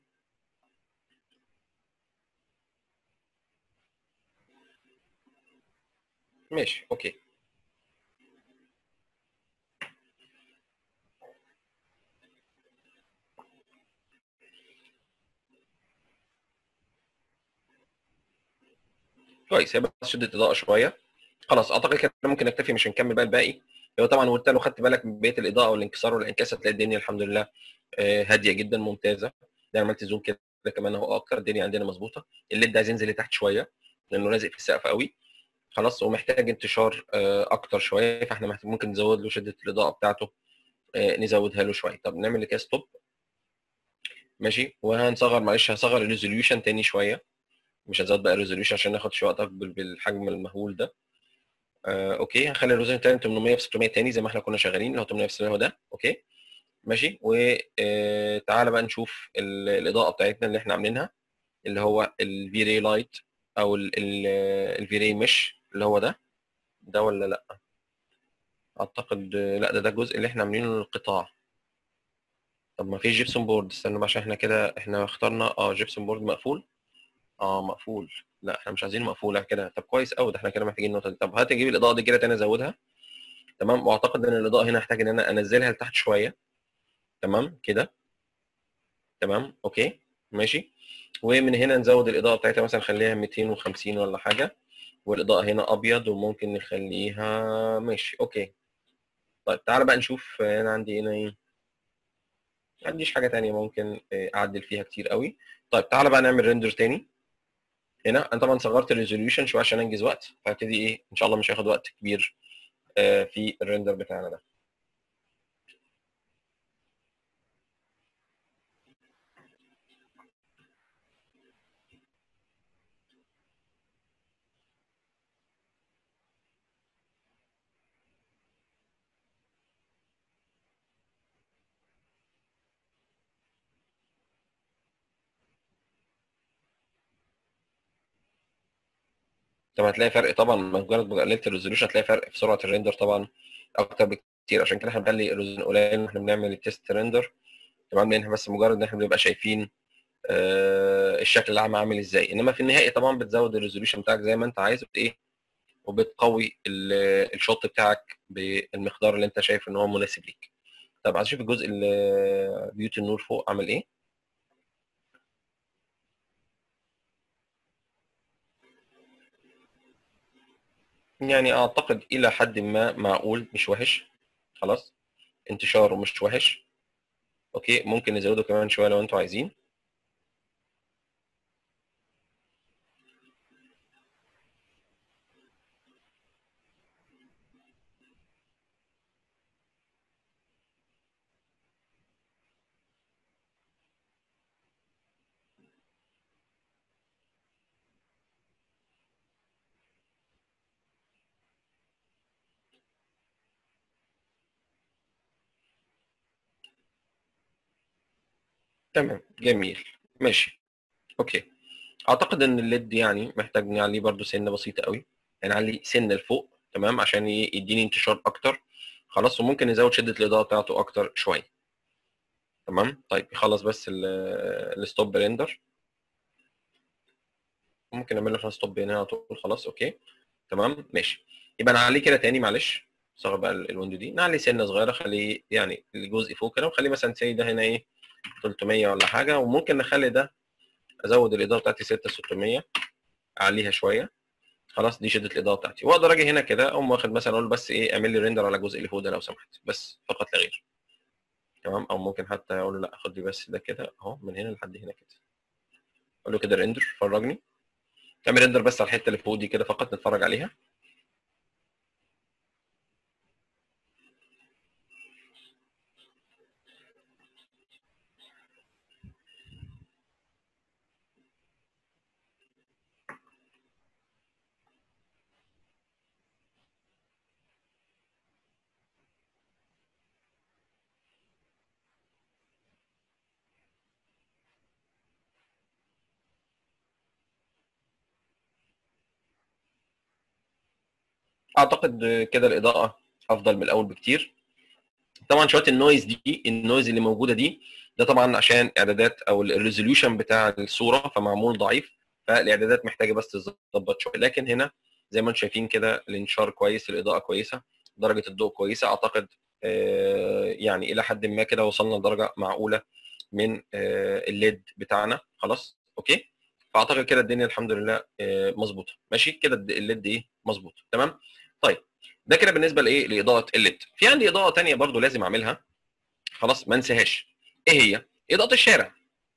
ماشي أوكي. كويس. هي بس شدة اضاءه شوية. خلاص أعتقد كده ممكن نكتفي مش هنكمل بقى الباقي. هو طبعا قلت له خدت بالك من بقية الإضاءة والانكسار والانعكاس هتلاقي الدنيا الحمد لله آه، هادية جدا ممتازة. ده عملت zoom كده كمان أهو أكتر الدنيا عندنا مظبوطة. ال LED عايز ينزل لتحت شوية لأنه لازق في السقف قوي. خلاص ومحتاج انتشار آه، أكتر شوية فإحنا ممكن نزود له شدة الإضاءة بتاعته آه، نزودها له شوية. طب نعمل كده stop ماشي. وهنصغر معلش هصغر ال resolution تاني شوية. مش هنزود بقى ال resolution عشان ناخد شوية وقت أكبر بالحجم المهول ده. آه، okay هنخلي ال resolution تاني 800 في 600 تاني زي ما إحنا كنا شغالين اللي هو 800 في 600 هو ده. okay ماشي. وتعالى بقى نشوف ال- الإضاءة بتاعتنا اللي إحنا عاملينها اللي هو ال V-Ray light أو ال V-Ray مش اللي هو ده. ده ولا لأ؟ أعتقد آه، لأ ده ده الجزء اللي إحنا عاملينه للقطاع. طب ما فيش gypsum board استنى بقى عشان إحنا كده إحنا اخترنا آه gypsum board مقفول. آه مقفول. لا إحنا مش عايزينه مقفول كده طب كويس قوي ده إحنا كده محتاجين النقطه دي. طب هات أجيب الإضاءة دي كده تاني أزودها. تمام؟ وأعتقد إن الإضاءة هنا هحتاج إن أنا أنزلها لتحت شوية. تمام؟ كده. تمام؟ okay. ماشي. ومن هنا نزود الإضاءة بتاعتها مثلا نخليها 250 ولا حاجة. والإضاءة هنا أبيض وممكن نخليها ماشي. okay. طيب تعالى بقى نشوف. أنا عندي هنا إيه؟ ما عنديش حاجة تانية ممكن آه، أعدل فيها كتير قوي طيب تعالى بقى نعمل render تاني. هنا أنا طبعا صغرت ال resolution شوية عشان أنجز وقت فهبتدي إيه إن شاء الله مش هياخد وقت كبير آه، في ال render بتاعنا ده. طب هتلاقي فرق طبعا مجرد ما قللت ال resolution هتلاقي فرق في سرعة ال render طبعا أكتر بكتير. عشان كده إحنا بنخلي ال resolution قليل وإحنا بنعمل ال test render تمام؟ لأن إحنا بس مجرد إن إحنا بنبقى شايفين آه، الشكل العام عامل إزاي. إنما في النهائي طبعا بتزود ال resolution بتاعك زي ما أنت عايز إيه وبتقوي ال- ال shot بتاعك بالمقدار اللي أنت شايف إن هو مناسب ليك. طب عايز أشوف الجزء اللي بيوت النور فوق عامل إيه؟ يعني أعتقد إلى حد ما معقول مش وحش. خلاص انتشاره مش وحش. أوكي ممكن نزوده كمان شوية لو أنتوا عايزين. تمام جميل. ماشي. أوكي. أعتقد إن ال LED يعني محتاج نعليه برده سنة بسيطة قوي يعني نعلي سن لفوق تمام عشان يديني انتشار أكتر. خلاص وممكن نزود شدة الإضاءة بتاعته أكتر شوية. تمام؟ طيب يخلص بس ال- ال stop render ممكن نعمل له stop هنا على طول خلاص okay. تمام؟ ماشي. يبقى نعليه كده تاني معلش. صغر بقى ال- ال window دي. نعلي سنة صغيرة خليه يعني الجزء فوق كده وخليه مثلا سي ده هنا إيه 300 ولا حاجة وممكن نخلي ده أزود الإضاءة بتاعتي 6600 أعليها شوية. خلاص دي شده الإضاءة بتاعتي. وأقدر أجي هنا كده أقوم واخد مثلا أقول بس إيه أعمل لي render على الجزء اللي فوق ده لو سمحت. بس فقط لا غير. تمام؟ أو ممكن حتى أقول له لا خد لي بس ده كده أهو من هنا لحد هنا كده. أقول له كده render فرجني. تعمل render بس على الحتة اللي فوق دي كده فقط نتفرج عليها. أعتقد كده الإضاءة أفضل من الأول بكتير. طبعا شوية ال noise دي ال noise اللي موجودة دي ده طبعا عشان إعدادات أو ال resolution بتاع الصورة فمعمول ضعيف فالإعدادات محتاجة بس تظبط شوية. لكن هنا زي ما أنتم شايفين كده الانتشار كويس الإضاءة كويسة درجة الضوء كويسة. أعتقد آه، يعني إلى حد ما كده وصلنا لدرجة معقولة من آه، ال LED بتاعنا. خلاص okay؟ فأعتقد كده الدنيا الحمد لله آه، مظبوطة. ماشي؟ كده ال LED إيه؟ مظبوط. تمام؟ طيب ده كده بالنسبة لإيه؟ لإضاءة ال LED في عندي إضاءة تانية برضو لازم أعملها. خلاص ما انساهاش. إيه هي؟ إضاءة الشارع.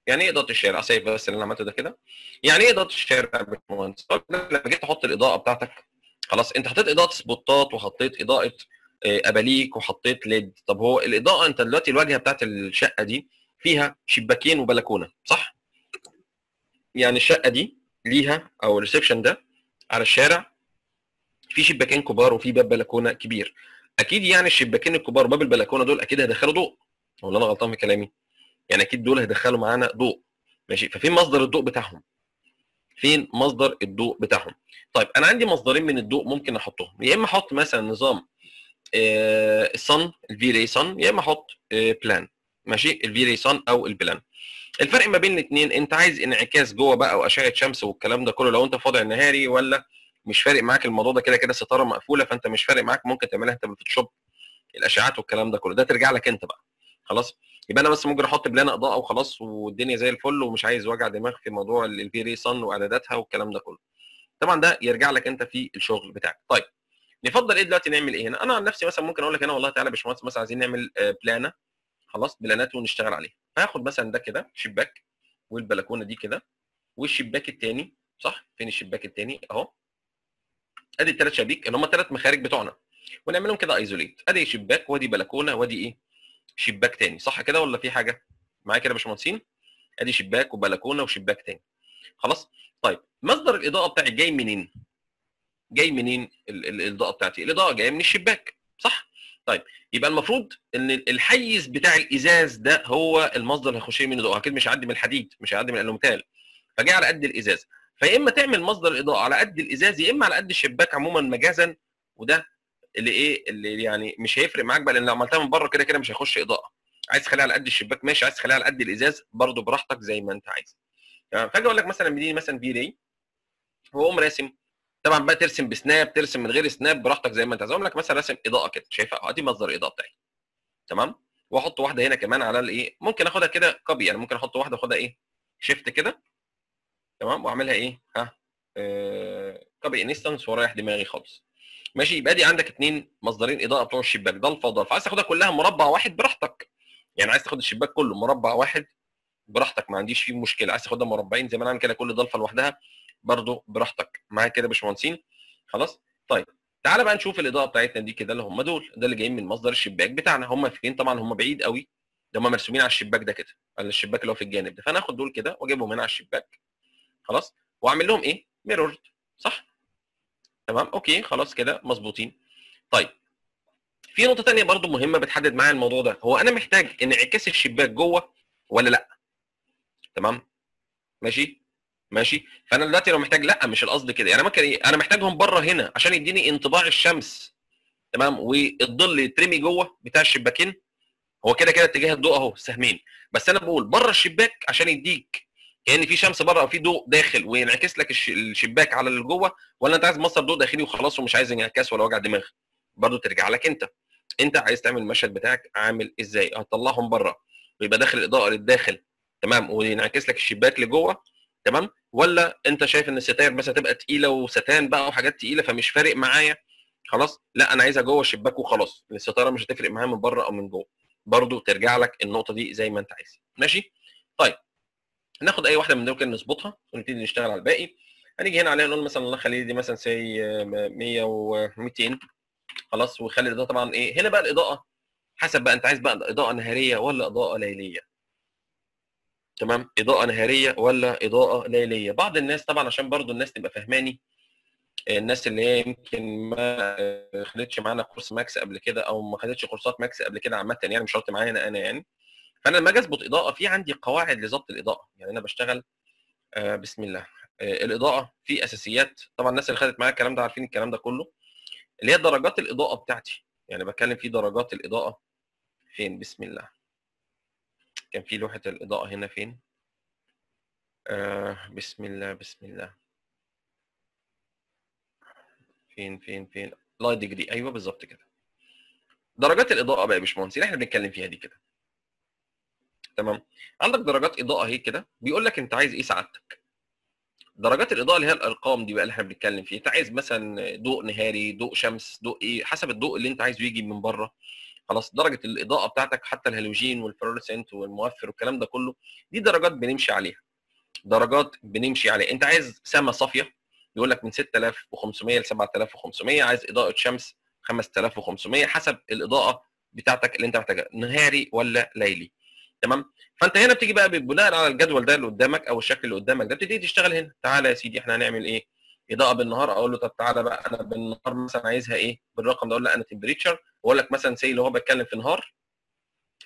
يعني إيه إضاءة الشارع؟ سايب بس اللي أنا عملته ده كده. يعني إيه إضاءة الشارع يا باشمهندس؟ لما جيت تحط الإضاءة بتاعتك خلاص أنت حطيت إضاءة spotات وحطيت إضاءة آه، أباليك وحطيت LED طب هو الإضاءة أنت دلوقتي الواجهة بتاعت الشقة دي فيها شباكين وبلكونة صح؟ يعني الشقة دي ليها أو الريسبشن ده على الشارع في شباكين كبار وفي باب بلكونة كبير. أكيد يعني الشباكين الكبار وباب البلكونة دول أكيد هيدخلوا ضوء. ولا أنا غلطان في كلامي. يعني أكيد دول هيدخلوا معانا ضوء. ماشي؟ ففين مصدر الضوء بتاعهم. فين مصدر الضوء بتاعهم. طيب أنا عندي مصدرين من الضوء ممكن أحطهم. يا إما أحط مثلا نظام آه، ال sun ال V-Ray sun يا إما أحط آه، plane ماشي؟ ال V-Ray sun أو ال plane الفرق ما بين الاثنين أنت عايز انعكاس جوه بقى وأشعة شمس والكلام ده كله لو أنت في وضع نهاري ولا مش فارق معاك الموضوع ده كده كده ستارة مقفولة فأنت مش فارق معاك ممكن تعملها أنت بال Photoshop الاشعاعات والكلام ده كله. ده ترجع لك أنت بقى. خلاص؟ يبقى أنا بس ممكن أحط plane إضاءة وخلاص والدنيا زي الفل ومش عايز وجع دماغ في موضوع ال V-Ray sun وإعداداتها والكلام ده كله. طبعا ده يرجع لك أنت في الشغل بتاعك. طيب نفضل إيه دلوقتي نعمل إيه هنا؟ أنا عن نفسي مثلا ممكن أقول لك أنا والله تعالى يا باشمهندس مثلا عايزين نعمل آه، plane ة. خلاص؟ plane ات ونشتغل عليها. فهاخد مثلا ده كده شباك والبلكونة دي كده والشباك الثاني صح؟ فين الشباك الثاني أهو. ادي الثلاث شبابيك اللي هم الثلاث مخارج بتوعنا. ونعملهم كده isolate ادي شباك وادي بلكونة وادي إيه؟ شباك تاني. صح كده ولا في حاجة؟ معايا كده يا باشمهندسين؟ ادي شباك وبلكونة وشباك تاني. خلاص؟ طيب مصدر الإضاءة بتاعي جاي منين؟ جاي منين ال- ال- الإضاءة بتاعتي؟ الإضاءة جاية من الشباك. صح؟ طيب يبقى المفروض إن الحيز بتاع الإزاز ده هو المصدر اللي هيخش منه ضوء أكيد مش هيعدي من الحديد مش هيعدي من الالوميتال فجاي على قد الإزاز. فيا إما تعمل مصدر الاضاءه على قد الإزاز يا إما على قد الشباك عموما مجازا وده اللي إيه اللي يعني مش هيفرق معاك بقى لأن لو عملتها من بره كده كده مش هيخش إضاءة. عايز تخليها على قد الشباك ماشي عايز تخليها على قد الإزاز برضه براحتك زي ما أنت عايز. تمام؟ فأجي أقول لك مثلا مديني مثلا V-Ray وأقوم راسم. طبعا بقى ترسم ب snap ترسم من غير snap براحتك زي ما أنت عايز. أقول لك مثلا راسم إضاءة كده شايفها؟ ادي مصدر الاضاءه بتاعي. تمام؟ وأحط واحدة هنا كمان على الايه ممكن آخدها كده copy يعني ممكن أحط واحدة أخدها إيه shift كده. تمام؟ وأعملها إيه؟ ها؟ copy instance ومريح دماغي خالص. ماشي؟ يبقى دي عندك اثنين مصدرين إضاءة بتوع الشباك. ضلفه وضلفه عايز تاخدها كلها مربع واحد براحتك. يعني عايز تاخد الشباك كله مربع واحد براحتك. ما عنديش فيه مشكلة. عايز تاخدها مربعين زي ما أنا عامل كده. كل ضلفة لوحدها برضو براحتك. معايا كده يا باشمهندسين؟ خلاص؟ طيب تعالى بقى نشوف الإضاءة بتاعتنا دي كده اللي هم دول. ده اللي جايين من مصدر الشباك بتاعنا. هم فين؟ طبعا هم بعيد قوي ده هم مرسومين على الشباك ده كده. على الشباك اللي هو في الجانب ده. فأنا اخد دول كده وأجيبهم هنا على الشباك. خلاص؟ وأعمل لهم إيه؟ mirrored صح؟ تمام؟ okay خلاص كده مظبوطين. طيب في نقطة تانية برضو مهمة بتحدد معايا الموضوع ده. هو أنا محتاج انعكاس الشباك جوه ولا لأ؟ تمام؟ ماشي؟ ماشي؟ فأنا دلوقتي لو محتاج لأ مش القصد كده. يعني ممكن إيه؟ أنا محتاجهم بره هنا عشان يديني انطباع الشمس. تمام؟ والظل يترمي جوه بتاع الشباكين. هو كده كده اتجاه الضوء أهو سهمين. بس أنا بقول بره الشباك عشان يديك كأن في شمس بره أو في ضوء داخل وينعكس لك الش- الشباك على اللي جوه ولا أنت عايز مصدر ضوء داخلي وخلاص ومش عايز انعكاس ولا وجع دماغ؟ برضه ترجع لك أنت. أنت عايز تعمل المشهد بتاعك عامل إزاي؟ هتطلعهم بره. ويبقى داخل الإضاءة للداخل. تمام؟ وينعكس لك الشباك لجوه تمام؟ ولا أنت شايف إن الستاير مثلا تبقى تقيلة وستان بقى وحاجات تقيلة فمش فارق معايا؟ خلاص؟ لا أنا عايزها جوه الشباك وخلاص. الستارة مش هتفرق معايا من بره أو من جوه. برضه ترجع لك النقطة دي زي ما أنت عايز. ماشي؟ طيب. ناخد أي واحدة من دول كده نظبطها ونبتدي نشتغل على الباقي. هنيجي هنا عليها نقول مثلا الله خلي دي مثلا سي 100 و 200 خلاص وخلي الإضاءة طبعا إيه؟ هنا بقى الإضاءة حسب بقى أنت عايز بقى إضاءة نهارية ولا إضاءة ليلية. تمام؟ إضاءة نهارية ولا إضاءة ليلية. بعض الناس طبعا عشان برضو الناس تبقى فهماني الناس اللي هي يمكن ما خدتش معانا course ماكس قبل كده أو ما خدتش كورسات ماكس قبل كده عامة يعني مش شرط معايا أنا يعني. فأنا لما أجي اظبط اضاءه في عندي قواعد لظبط الإضاءة. يعني أنا بشتغل آه بسم الله. آه الإضاءة في أساسيات. طبعا الناس اللي خدت معايا الكلام ده عارفين الكلام ده كله. اللي هي درجات الإضاءة بتاعتي. يعني بتكلم في درجات الإضاءة. فين؟ بسم الله. كان في لوحة الإضاءة هنا فين؟ آه بسم الله بسم الله. فين فين فين؟ light degree. أيوه بالظبط كده. درجات الإضاءة بقى يا باشمهندس إحنا بنتكلم فيها دي كده. تمام. عندك درجات إضاءة أهي كده بيقول لك أنت عايز إيه سعادتك؟ درجات الإضاءة اللي هي الأرقام دي بقى اللي إحنا بنتكلم فيها. أنت عايز مثلا ضوء نهاري ضوء شمس ضوء إيه؟ حسب الضوء اللي أنت عايزه يجي من بره. خلاص درجة الإضاءة بتاعتك حتى الهالوجين وال fluorescent والمؤثر والكلام ده كله دي درجات بنمشي عليها. درجات بنمشي عليها. أنت عايز سما صافية يقول لك من 6500 ل 7500 عايز إضاءة شمس 5500 حسب الإضاءة بتاعتك اللي أنت محتاجها نهاري ولا ليلي. تمام؟ فأنت هنا بتيجي بقى بناء على الجدول ده اللي قدامك أو الشكل اللي قدامك ده بتبتدي تشتغل هنا. تعالى يا سيدي إحنا هنعمل إيه؟ إضاءة بالنهار. أقول له طب تعالى بقى أنا بالنهار مثلا عايزها إيه؟ بالرقم ده أقول لا أنا temperature وأقول لك مثلا سي اللي هو بتكلم في نهار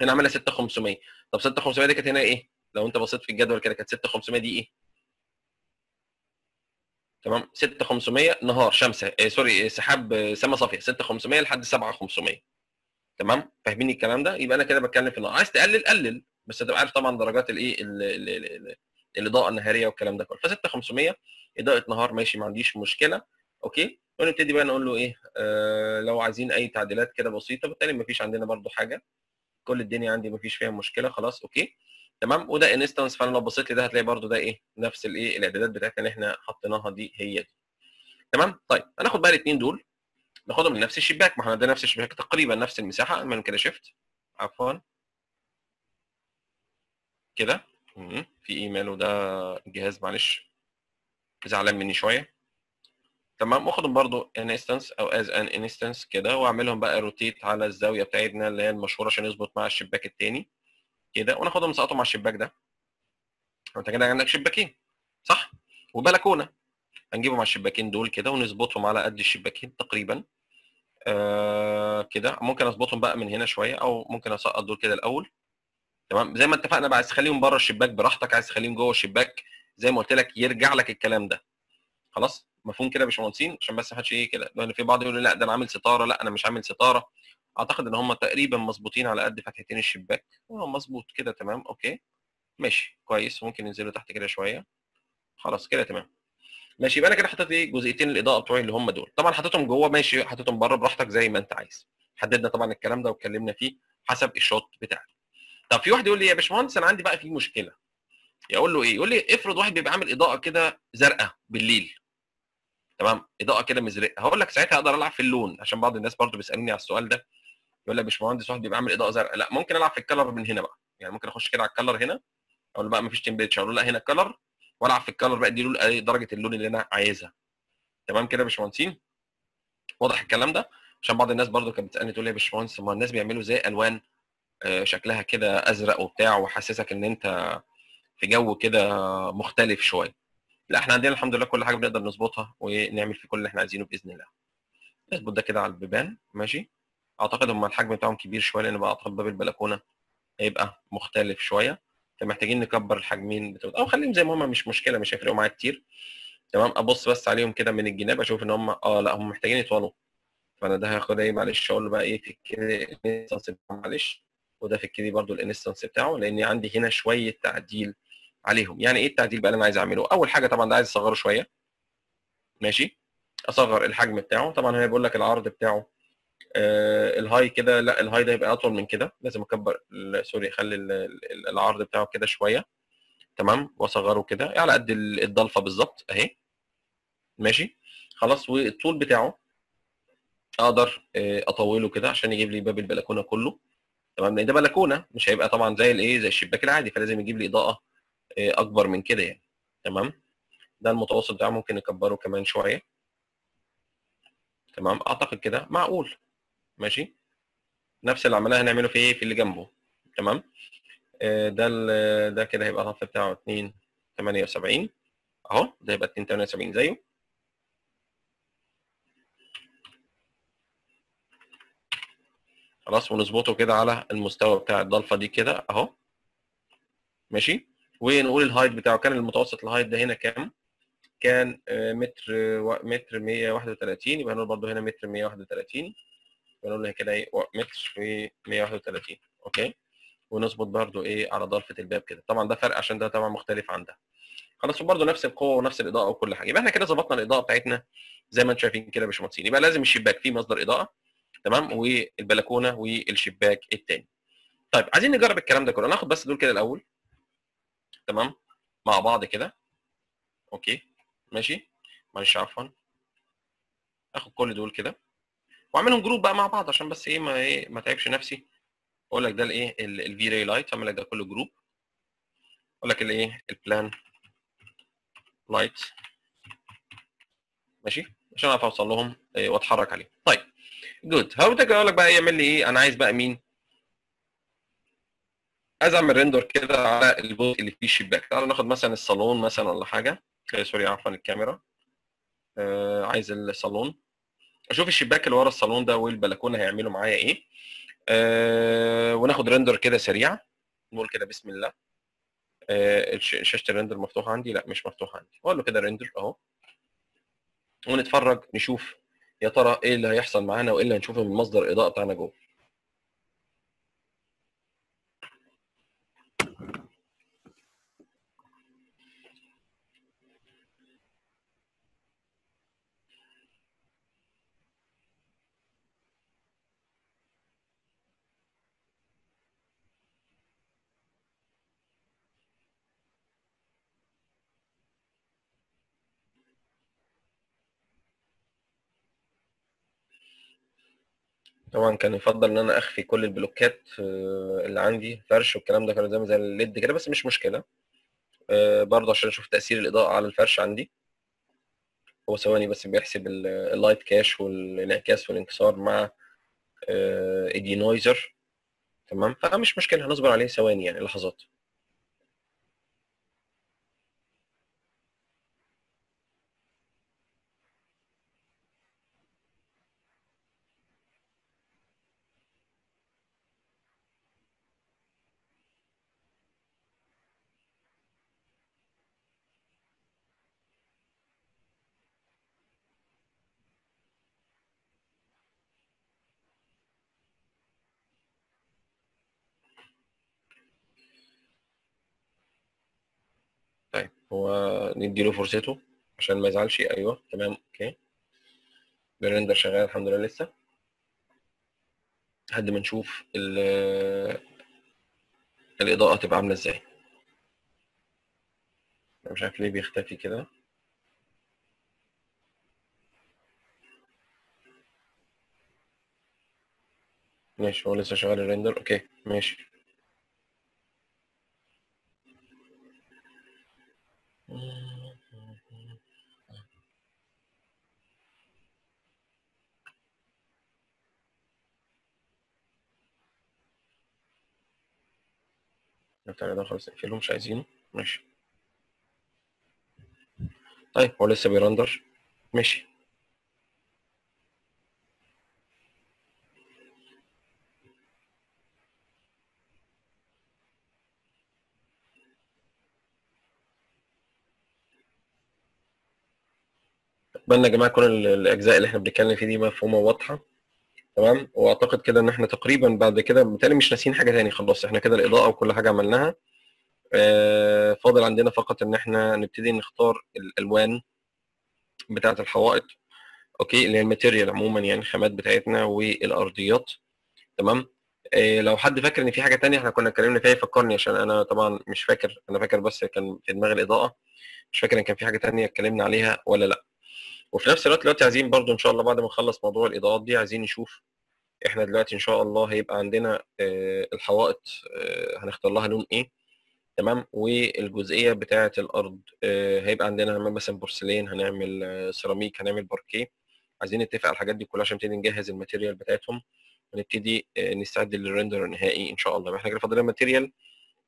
هنا عاملها 6500 طب 6500 دي كانت هنا إيه؟ لو أنت بصيت في الجدول كده كانت 6500 دي إيه؟ تمام؟ 6500 نهار شمس آه sorry سحاب آه، سما صافية. 6500 لحد 7500 تمام؟ فاهمين الكلام ده؟ يبقى أنا كده بتكلم في النهار عايز تقلل قلل. بس تبقى عارف طبعا درجات الايه ال- ال- ال- ال- الإضاءة النهارية والكلام ده كله. ف 6500 إضاءة نهار ماشي ما عنديش مشكلة. okay؟ ونبتدي بقى نقول له إيه؟ آه لو عايزين أي تعديلات كده بسيطة بالتالي ما فيش عندنا برده حاجة. كل الدنيا عندي ما فيش فيها مشكلة خلاص. أوكي؟ تمام؟ وده instance فأنا لو بصيت لي ده هتلاقي برده ده إيه؟ نفس الايه الإعدادات بتاعتنا اللي إحنا حطيناها دي هي دي. تمام؟ طيب هناخد بقى الاثنين دول. ناخدهم من نفس الشباك. ما إحنا عندنا نفس الشباك تقريبا نفس المساحة. اعمل كده shift عفوا. كده. في إيميل وده جهاز معلش. زعلان مني شوية. تمام. واخدهم برضو an instance أو as an instance كده واعملهم بقى rotate على الزاوية بتاعتنا اللي هي المشهورة عشان يظبط مع الشباك التاني. كده. وناخدهم نسقطهم على الشباك ده. انت كده عندك شباكين صح؟ وبلكونة. هنجيبهم على الشباكين دول كده ونظبطهم على قد الشباكين تقريبا. آه كده. ممكن أظبطهم بقى من هنا شوية أو ممكن أسقط دول كده الأول. تمام؟ زي ما اتفقنا بقى عايز تخليهم بره الشباك براحتك عايز تخليهم جوه الشباك زي ما قلت لك يرجع لك الكلام ده. خلاص؟ مفهوم كده يا باشمهندسين؟ عشان بس ما حدش إيه كده. لأن في بعض يقول لا ده أنا عامل ستارة. لا أنا مش عامل ستارة. أعتقد إن هم تقريبا مظبوطين على قد فتحتين الشباك. مظبوط كده تمام؟ أوكي. ماشي. كويس. ممكن ينزلوا تحت كده شوية. خلاص كده تمام. ماشي يبقى أنا كده حطيت إيه جزئيتين الإضاءة بتوعي اللي هم دول. طبعا حطيتهم جوه ماشي حطيتهم بره براحتك زي ما انت عايز. حددنا طبعا الكلام ده واتكلمنا فيه حسب الشوت بتاعك. طب في واحد يقول لي يا باشمهندس أنا عندي بقى في مشكلة. يقول له إيه؟ يقول لي افرض واحد بيبقى عامل إضاءة كده زرقاء بالليل. تمام؟ إضاءة كده مزرقه هقول لك ساعتها أقدر ألعب في اللون عشان بعض الناس برضو بيسألوني على السؤال ده. يقول لي يا باشمهندس واحد بيبقى عامل إضاءة زرقاء. لا ممكن ألعب في ال color من هنا بقى. يعني ممكن أخش كده على ال color هنا. أقول بقى مفيش temperature. أقول لا هنا ال color. والعب في ال color بقى ادي له درجة اللون اللي أنا عايزها. تمام كده يا باشمهندسين؟ واضح الكلام ده؟ عشان بعض الناس برضو كانت بتسألني تقول لي يا باشمهندس ما الناس بيعملوا زي ألوان آه، شكلها كده أزرق وبتاع وحسسك إن أنت في جو كده مختلف شوية. لا إحنا عندنا الحمد لله كل حاجة بنقدر نظبطها ونعمل في كل اللي إحنا عايزينه بإذن الله. نظبط ده كده على البيبان ماشي؟ أعتقد هم الحجم بتاعهم كبير شوية لأن بقى اعتقد باب البلكونة هيبقى مختلف شوية. فمحتاجين نكبر الحجمين بتوع أو خليهم زي ما هم مش مشكلة مش هيفرقوا معايا كتير. تمام؟ أبص بس عليهم كده من الجناب أشوف إن هم آه لأ هم محتاجين يطولوا. فأنا ده هاخد إيه؟ معلش أقول له بقى إيه في ال instance بتاعه معلش. وده في الكيدي برضو ال instance بتاعه لأن عندي هنا شوية تعديل عليهم. يعني إيه التعديل بقى اللي أنا عايز أعمله؟ أول حاجة طبعا ده عايز أصغره شوية. ماشي؟ أصغر الحجم بتاعه. طبعا هنا بيقول لك العرض بتاعه الهاي كده لا الهاي ده يبقى أطول من كده. لازم أكبر sorry أخلي ال- ال- العرض بتاعه كده شوية. تمام؟ وأصغره كده. على قد ال- الضلفة بالظبط أهي. ماشي؟ خلاص والطول بتاعه أقدر آه، أطوله كده عشان يجيب لي باب البلكونة كله. تمام؟ لأن ده بلكونة مش هيبقى طبعا زي الإيه زي الشباك العادي فلازم يجيب لي إضاءة آه، أكبر من كده يعني. تمام؟ ده المتوسط بتاعه ممكن نكبره كمان شوية. تمام؟ أعتقد كده. معقول. ماشي؟ نفس اللي عملناه هنعمله في إيه؟ في اللي جنبه. تمام؟ آه، ده ده كده هيبقى الرف بتاعه 2 78 أهو ده يبقى 2 78 زيه. خلاص ونظبطه كده على المستوى بتاع الضلفة دي كده. أهو. ماشي؟ ونقول ال height بتاعه. كان المتوسط ال height ده هنا كام؟ كان آه، متر متر 131 يبقى هنقول برضه هنا متر 131 يبقى نقول كده إيه متر في 131 okay؟ ونظبط برضه إيه على ضلفه الباب كده. طبعا ده فرق عشان ده طبعا مختلف عن ده. خلاص وبرضه نفس القوة ونفس الإضاءة وكل حاجة. يبقى إحنا كده ظبطنا الإضاءة بتاعتنا زي ما أنتم شايفين كده يا باشمهندسين. يبقى لازم الشباك فيه مصدر إضاءة تمام؟ والبلكونة والشباك الثاني طيب عايزين نجرب الكلام ده كله. ناخد بس دول كده الأول تمام؟ مع بعض كده. okay؟ ماشي؟ معلش عفوا. آخد كل دول كده. واعملهم group بقى مع بعض عشان بس إيه ما إيه ما تعبش نفسي. أقول لك ده الايه ال V-Ray light اعمل لك ده كله group. أقول لك الايه ال plane light ماشي؟ عشان اعرف اوصل لهم إيه واتحرك عليهم. طيب good هقول أقول لك بقى إيه، يعمل لي إيه؟ أنا عايز بقى مين؟ عايز أعمل render كده على الجزء اللي فيه الشباك تعالى ناخد مثلا الصالون مثلا ولا حاجة. آه، sorry عفوا الكاميرا. آه عايز الصالون. أشوف الشباك اللي ورا الصالون ده والبلكونة هيعملوا معايا إيه. آه وناخد render كده سريع. نقول كده بسم الله. آه شاشة ال render مفتوحة عندي؟ لا مش مفتوحة عندي. أقول له كده render أهو. ونتفرج نشوف يا ترى إيه اللي هيحصل معانا وإيه اللي هنشوفه من مصدر الاضاءه بتاعنا جوه. طبعا كان يفضل إن أنا أخفي كل البلوكات آه، اللي عندي فرش والكلام ده كان زي زي الليد كده بس مش مشكلة. آه، برضه عشان أشوف تأثير الإضاءة على الفرش عندي. هو ثواني بس بيحسب ال- ال light cache والانعكاس والانكسار مع ال denoiser تمام؟ فمش مشكلة هنصبر عليه ثواني يعني لحظات طيب هو نديله فرصته عشان ما يزعلش. أيوه تمام okay. ال render شغال الحمد لله لسه. لحد ما نشوف ال- الإضاءة تبقى عاملة إزاي. أنا مش عارف ليه بيختفي كده. ماشي هو لسه شغال ال render. okay ماشي. بتاع ده خلاص نقفله مش عايزينه؟ ماشي. طيب هو لسه بيرندر؟ ماشي. اتمنى يا جماعة كل ال- الأجزاء اللي إحنا بنتكلم فيه دي مفهومه وواضحه تمام؟ وأعتقد كده إن إحنا تقريبا بعد كده بالتالي مش ناسيين حاجة تاني خلاص. إحنا كده الإضاءة وكل حاجة عملناها. آه، فاضل عندنا فقط إن إحنا نبتدي نختار الألوان بتاعة الحوائط okay? اللي هي ال material عموما يعني الخامات بتاعتنا والأرضيات. تمام؟ إيه لو حد فاكر إن في حاجة تانية إحنا كنا اتكلمنا فيها يفكرني عشان أنا طبعا مش فاكر. أنا فاكر بس كان في دماغي الإضاءة. مش فاكر إن كان في حاجة تانية اتكلمنا عليها ولا لأ. وفي نفس الوقت دلوقتي عايزين برضو إن شاء الله بعد ما نخلص موضوع الإضاءات دي عايزين نشوف إحنا دلوقتي إن شاء الله هيبقى عندنا آه، الحوائط آه، هنختار لها لون إيه تمام؟ والجزئية بتاعة الأرض آه، هيبقى عندنا مثلا بورسلين هنعمل سيراميك هنعمل باركيه. عايزين نتفق على الحاجات دي كلها عشان نبتدي نجهز ال material بتاعتهم ونبتدي نستعد لل render النهائي إن شاء الله. إحنا كده فاضل ال material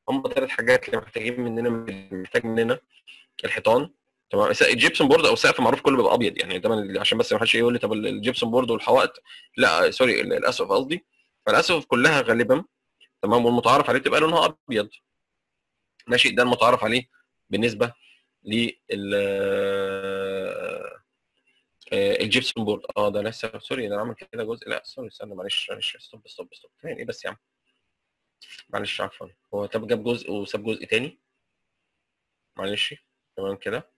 هم ثلاث حاجات اللي محتاجين مننا محتاج مننا الحيطان تمام ال gypsum board أو السقف معروف كله بيبقى أبيض يعني ده عشان بس ما حدش يقول لي طب ال gypsum board والحوائط. لا sorry ال- الأسقف قصدي. فالأسقف كلها غالبا تمام والمتعارف عليه بتبقى لونها أبيض. ماشي ده المتعارف عليه بالنسبة لل آه، ال gypsum board. آه ده لسه sorry ده أنا عامل كده جزء. لا sorry استنى معلش معلش stop stop stop فين إيه بس يا عم. معلش عفوا. هو طب جاب جزء وساب جزء تاني؟ معلش تمام كده.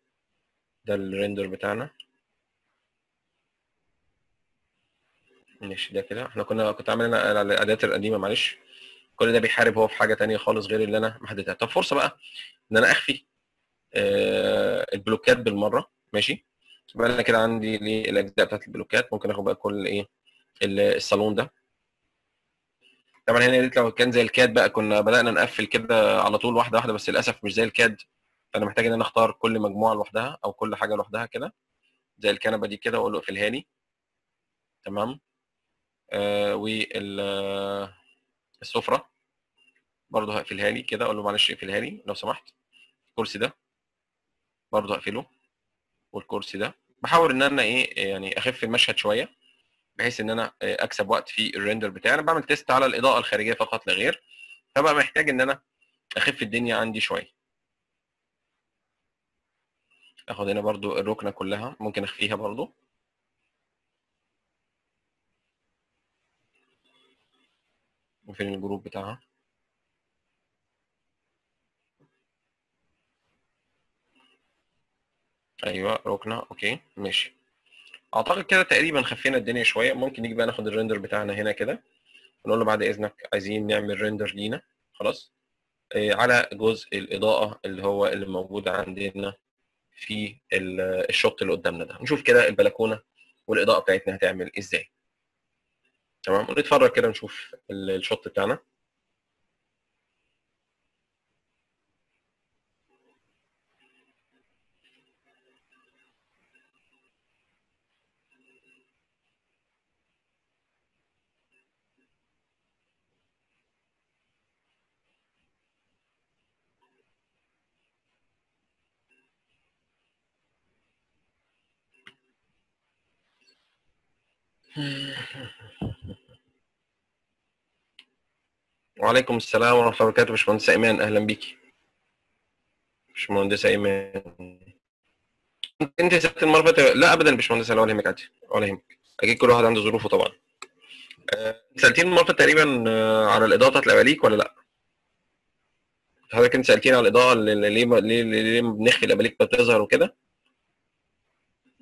ده ال render بتاعنا. ماشي ده كده. إحنا كنا كنت عامل أنا على الادوات القديمة معلش. كل ده بيحارب هو في حاجة تانية خالص غير اللي أنا محددها. طب فرصة بقى إن أنا أخفي آه البلوكات بالمرة. ماشي؟ يبقى أنا كده عندي الأجزاء بتاعت البلوكات. ممكن آخد بقى كل إيه ال- الصالون ده. طبعا هنا يا ريت لو كان زي ال CAD بقى كنا بدأنا نقفل كده على طول واحدة واحدة بس للأسف مش زي ال CAD. فانا محتاج إن أنا أختار كل مجموعة لوحدها أو كل حاجة لوحدها كده زي الكنبة دي كده وأقول له اقفلها لي. تمام؟ آه والسفره برضه هقفلها لي كده أقول له معلش اقفلها لي لو سمحت. الكرسي ده برضه هقفله والكرسي ده. بحاول إن أنا إيه يعني أخف المشهد شوية بحيث إن أنا آه، أكسب وقت في ال render بتاعي. أنا بعمل test على الإضاءة الخارجية فقط لا غير فبقى محتاج إن أنا أخف الدنيا عندي شوية. اخد هنا برضو الركنة كلها ممكن اخفيها برضو. وفين ال group بتاعها؟ أيوه ركنة okay ماشي. أعتقد كده تقريبا خفينا الدنيا شوية. ممكن نيجي بقى ناخد ال render بتاعنا هنا كده ونقول له بعد إذنك عايزين نعمل render لينا. خلاص؟ آه، على جزء الإضاءة اللي هو اللي موجود عندنا. في ال- ال shot اللي قدامنا ده. نشوف كده البلكونة والإضاءة بتاعتنا هتعمل إزاي. تمام؟ ونتفرج كده نشوف ال- ال shot بتاعنا. وعليكم السلام ورحمة الله وبركاته باشمهندسه أيمان. أهلا بيكي أنت سألت المرة اللي فاتت لا ابدا يا باشمهندسه لا ولا يهمك عادي ولا يهمك. أكيد كل واحد عنده ظروفه طبعا. سالتيني المرة اللي فاتت تقريبا آه، على الإضاءة بتاعت الاباليك ولا لا؟ حضرتك أنت سالتيني على اللي- ليه ليه ليه, بنخفي الاباليك بتظهر وكده؟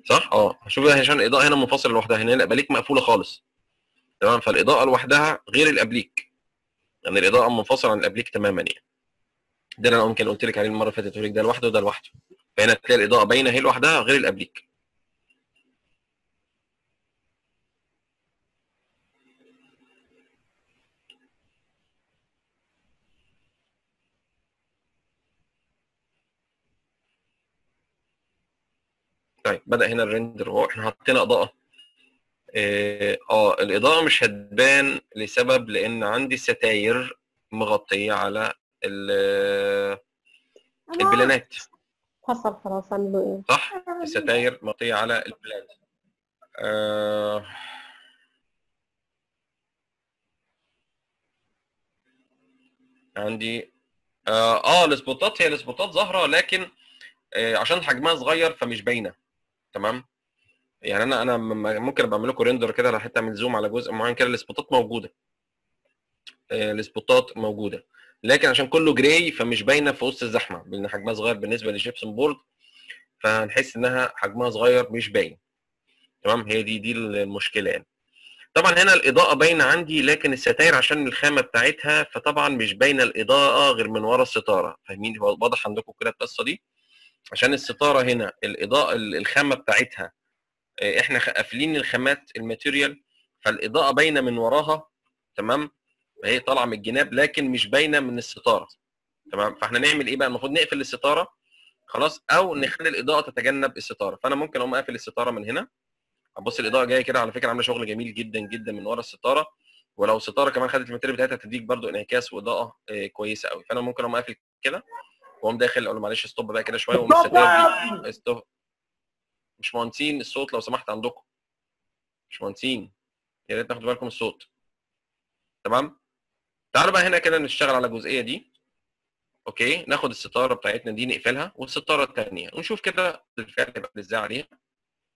صح؟ آه. شوف عشان الإضاءة هنا منفصلة لوحدها. هنا الاباليك مقفولة خالص. تمام؟ فالإضاءة لوحدها غير الأبليك. يعني الإضاءة منفصلة عن الأبليك تماما يعني. ده أنا ممكن قلت لك عليه المرة اللي فاتت. ده لوحده وده لوحده. فهنا تلاقي الإضاءة باينة هي لوحدها غير الأبليك. طيب بدأ هنا الريندر اهو إحنا حطينا إضاءة. آه آه، الإضاءة مش هتبان لسبب لأن عندي ستاير مغطية على ال- البلانات. حصل خلاص اعملوا إيه؟ صح؟ الستاير مغطية على البلاد آه عندي آه, آه السبوتات هي السبوتات ظاهرة لكن آه عشان حجمها صغير فمش باينة. تمام؟ يعني أنا أنا ممكن أبقى أعمل لكم render كده على حتة اعمل zoom على جزء معين كده السبوتات موجودة. آه، السبوتات موجودة. لكن عشان كله gray فمش باينة في وسط الزحمة لأن حجمها صغير بالنسبة لل gypsum board فهنحس إنها حجمها صغير مش باين. تمام؟ هي دي دي المشكلة يعني. طبعا هنا الإضاءة باينة عندي لكن الستاير عشان الخامة بتاعتها فطبعا مش باينة الإضاءة غير من ورا الستارة. فاهمين؟ واضح عندكم كده القصة دي؟ عشان الستارة هنا الإضاءة الخامة بتاعتها آه، إحنا قافلين الخامات ال material فالإضاءة باينة من وراها تمام؟ هي طالعة من الجناب لكن مش باينة من الستارة تمام؟ فإحنا نعمل إيه بقى؟ المفروض نقفل الستارة خلاص؟ أو نخلي الإضاءة تتجنب الستارة. فأنا ممكن أقوم قافل الستارة من هنا بص الإضاءة جاية كده على فكرة عاملة شغل جميل جدا جدا من ورا الستارة. ولو الستاره كمان خدت ال material بتاعتها تديك برضو إنعكاس وإضاءة آه، كويسة قوي فأنا ممكن أقوم قافل كده وأقوم داخل أقول له معلش stop بقى كده شوية دي stop مش مهندسين الصوت لو سمحت عندكم. مش مهندسين. يا ريت تاخدوا بالكم الصوت. تمام؟ تعالوا بقى هنا كده نشتغل على الجزئية دي. okay؟ ناخد الستارة بتاعتنا دي نقفلها. والستارة الثانية ونشوف كده الفعل هيبقى إزاي عليها.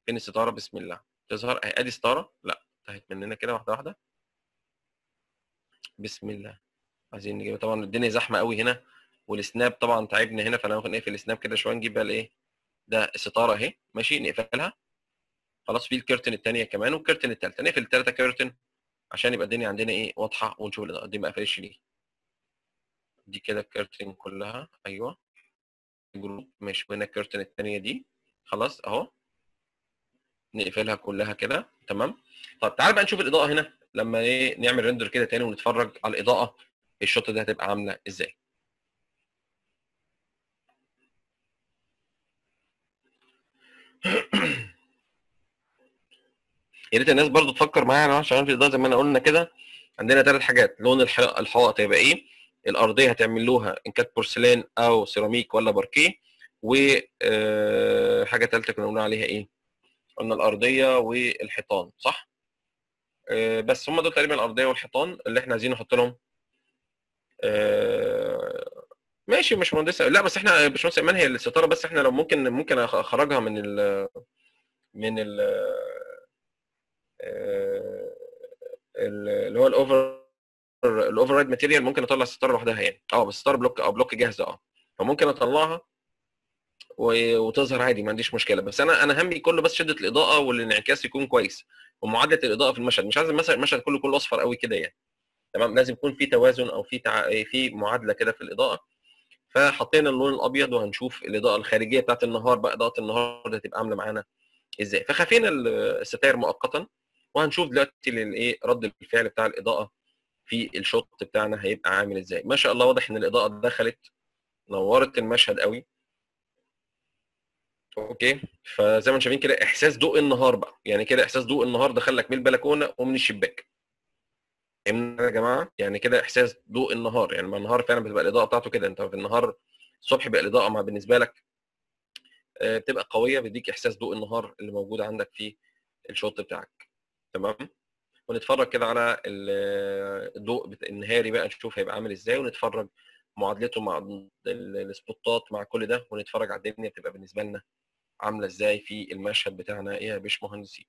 فين الستارة؟ بسم الله. تظهر أهي. أدي ستارة. لا انتهت مننا كده واحدة واحدة. بسم الله. عايزين نجيب طبعا الدنيا زحمة قوي هنا. وال snap طبعا تعبنا هنا فأنا ممكن نقفل ال snap كده شوية نجيب بقى الإيه؟ ده الستارة أهي. ماشي نقفلها. خلاص في ال curtain الثانية كمان وال curtain الثالثه نقفل الثلاثه curtain عشان يبقى الدنيا عندنا إيه؟ واضحة ونشوف دي ما قفلتش ليه دي كده ال curtain كلها. أيوه. group ماشي وهنا ال curtain الثانية دي. خلاص أهو. نقفلها كلها كده. تمام. طب تعال بقى نشوف الإضاءة هنا. لما إيه؟ نعمل render كده تاني ونتفرج على الإضاءة. ال shot ده هتبقى عاملة إزاي؟ يا ريت الناس برضو تفكر معايا أنا عشان في زي ما أنا قلنا كده عندنا ثلاث حاجات لون الح- الحائط هيبقى إيه الأرضية هتعملوها إن كانت بورسلين أو سيراميك ولا باركيه وحاجه ثالثه كنا بنقول عليها إيه قلنا الأرضية والحيطان صح؟ آه، بس هم دول تقريبا الأرضية والحيطان اللي إحنا عايزين نحط لهم آه، ماشي مش مهندسة. لا بس إحنا باشمهندس ايمان هي الستاره بس إحنا لو ممكن ممكن أخرجها من ال من ال آه، ال- اللي هو ال over ال override material ممكن أطلع الستاره لوحدها يعني. آه بس الستاره block آه block جاهزة آه. فممكن أطلعها وتظهر عادي ما عنديش مشكلة. بس أنا أنا همي كله بس شدة الإضاءة والانعكاس يكون كويس ومعادلة الإضاءة في المشهد. مش عايز مثلا المشهد كله كله أصفر قوي كده يعني. تمام؟ لازم يكون في توازن أو في تع... في معادلة كده في الإضاءة. فحطينا اللون الأبيض وهنشوف الإضاءة الخارجية بتاعت النهار بقى إضاءة النهار هتبقى عاملة معانا إزاي. فخفينا ال- الستاير مؤقتا وهنشوف دلوقتي الايه رد الفعل بتاع الإضاءة في ال shot بتاعنا هيبقى عامل إزاي. ما شاء الله واضح إن الإضاءة دخلت نورت المشهد قوي. أوكي فزي ما أنتم شايفين كده إحساس ضوء النهار بقى. يعني كده إحساس ضوء النهار دخلك من البلكونة ومن الشباك. يا جماعة؟ يعني كده إحساس ضوء النهار يعني ما النهار فعلا بتبقى الإضاءة بتاعته كده أنت في النهار الصبح بقى الإضاءة مع بالنسبة لك آه، بتبقى قوية بيديك إحساس ضوء النهار اللي موجود عندك في الشوط بتاعك تمام؟ ونتفرج كده على ال- الضوء النهاري بقى نشوف هيبقى عامل إزاي ونتفرج معادلته مع ال- السبوتات مع كل ده ونتفرج على الدنيا بتبقى بالنسبة لنا عاملة إزاي في المشهد بتاعنا إيه يا باشمهندسين.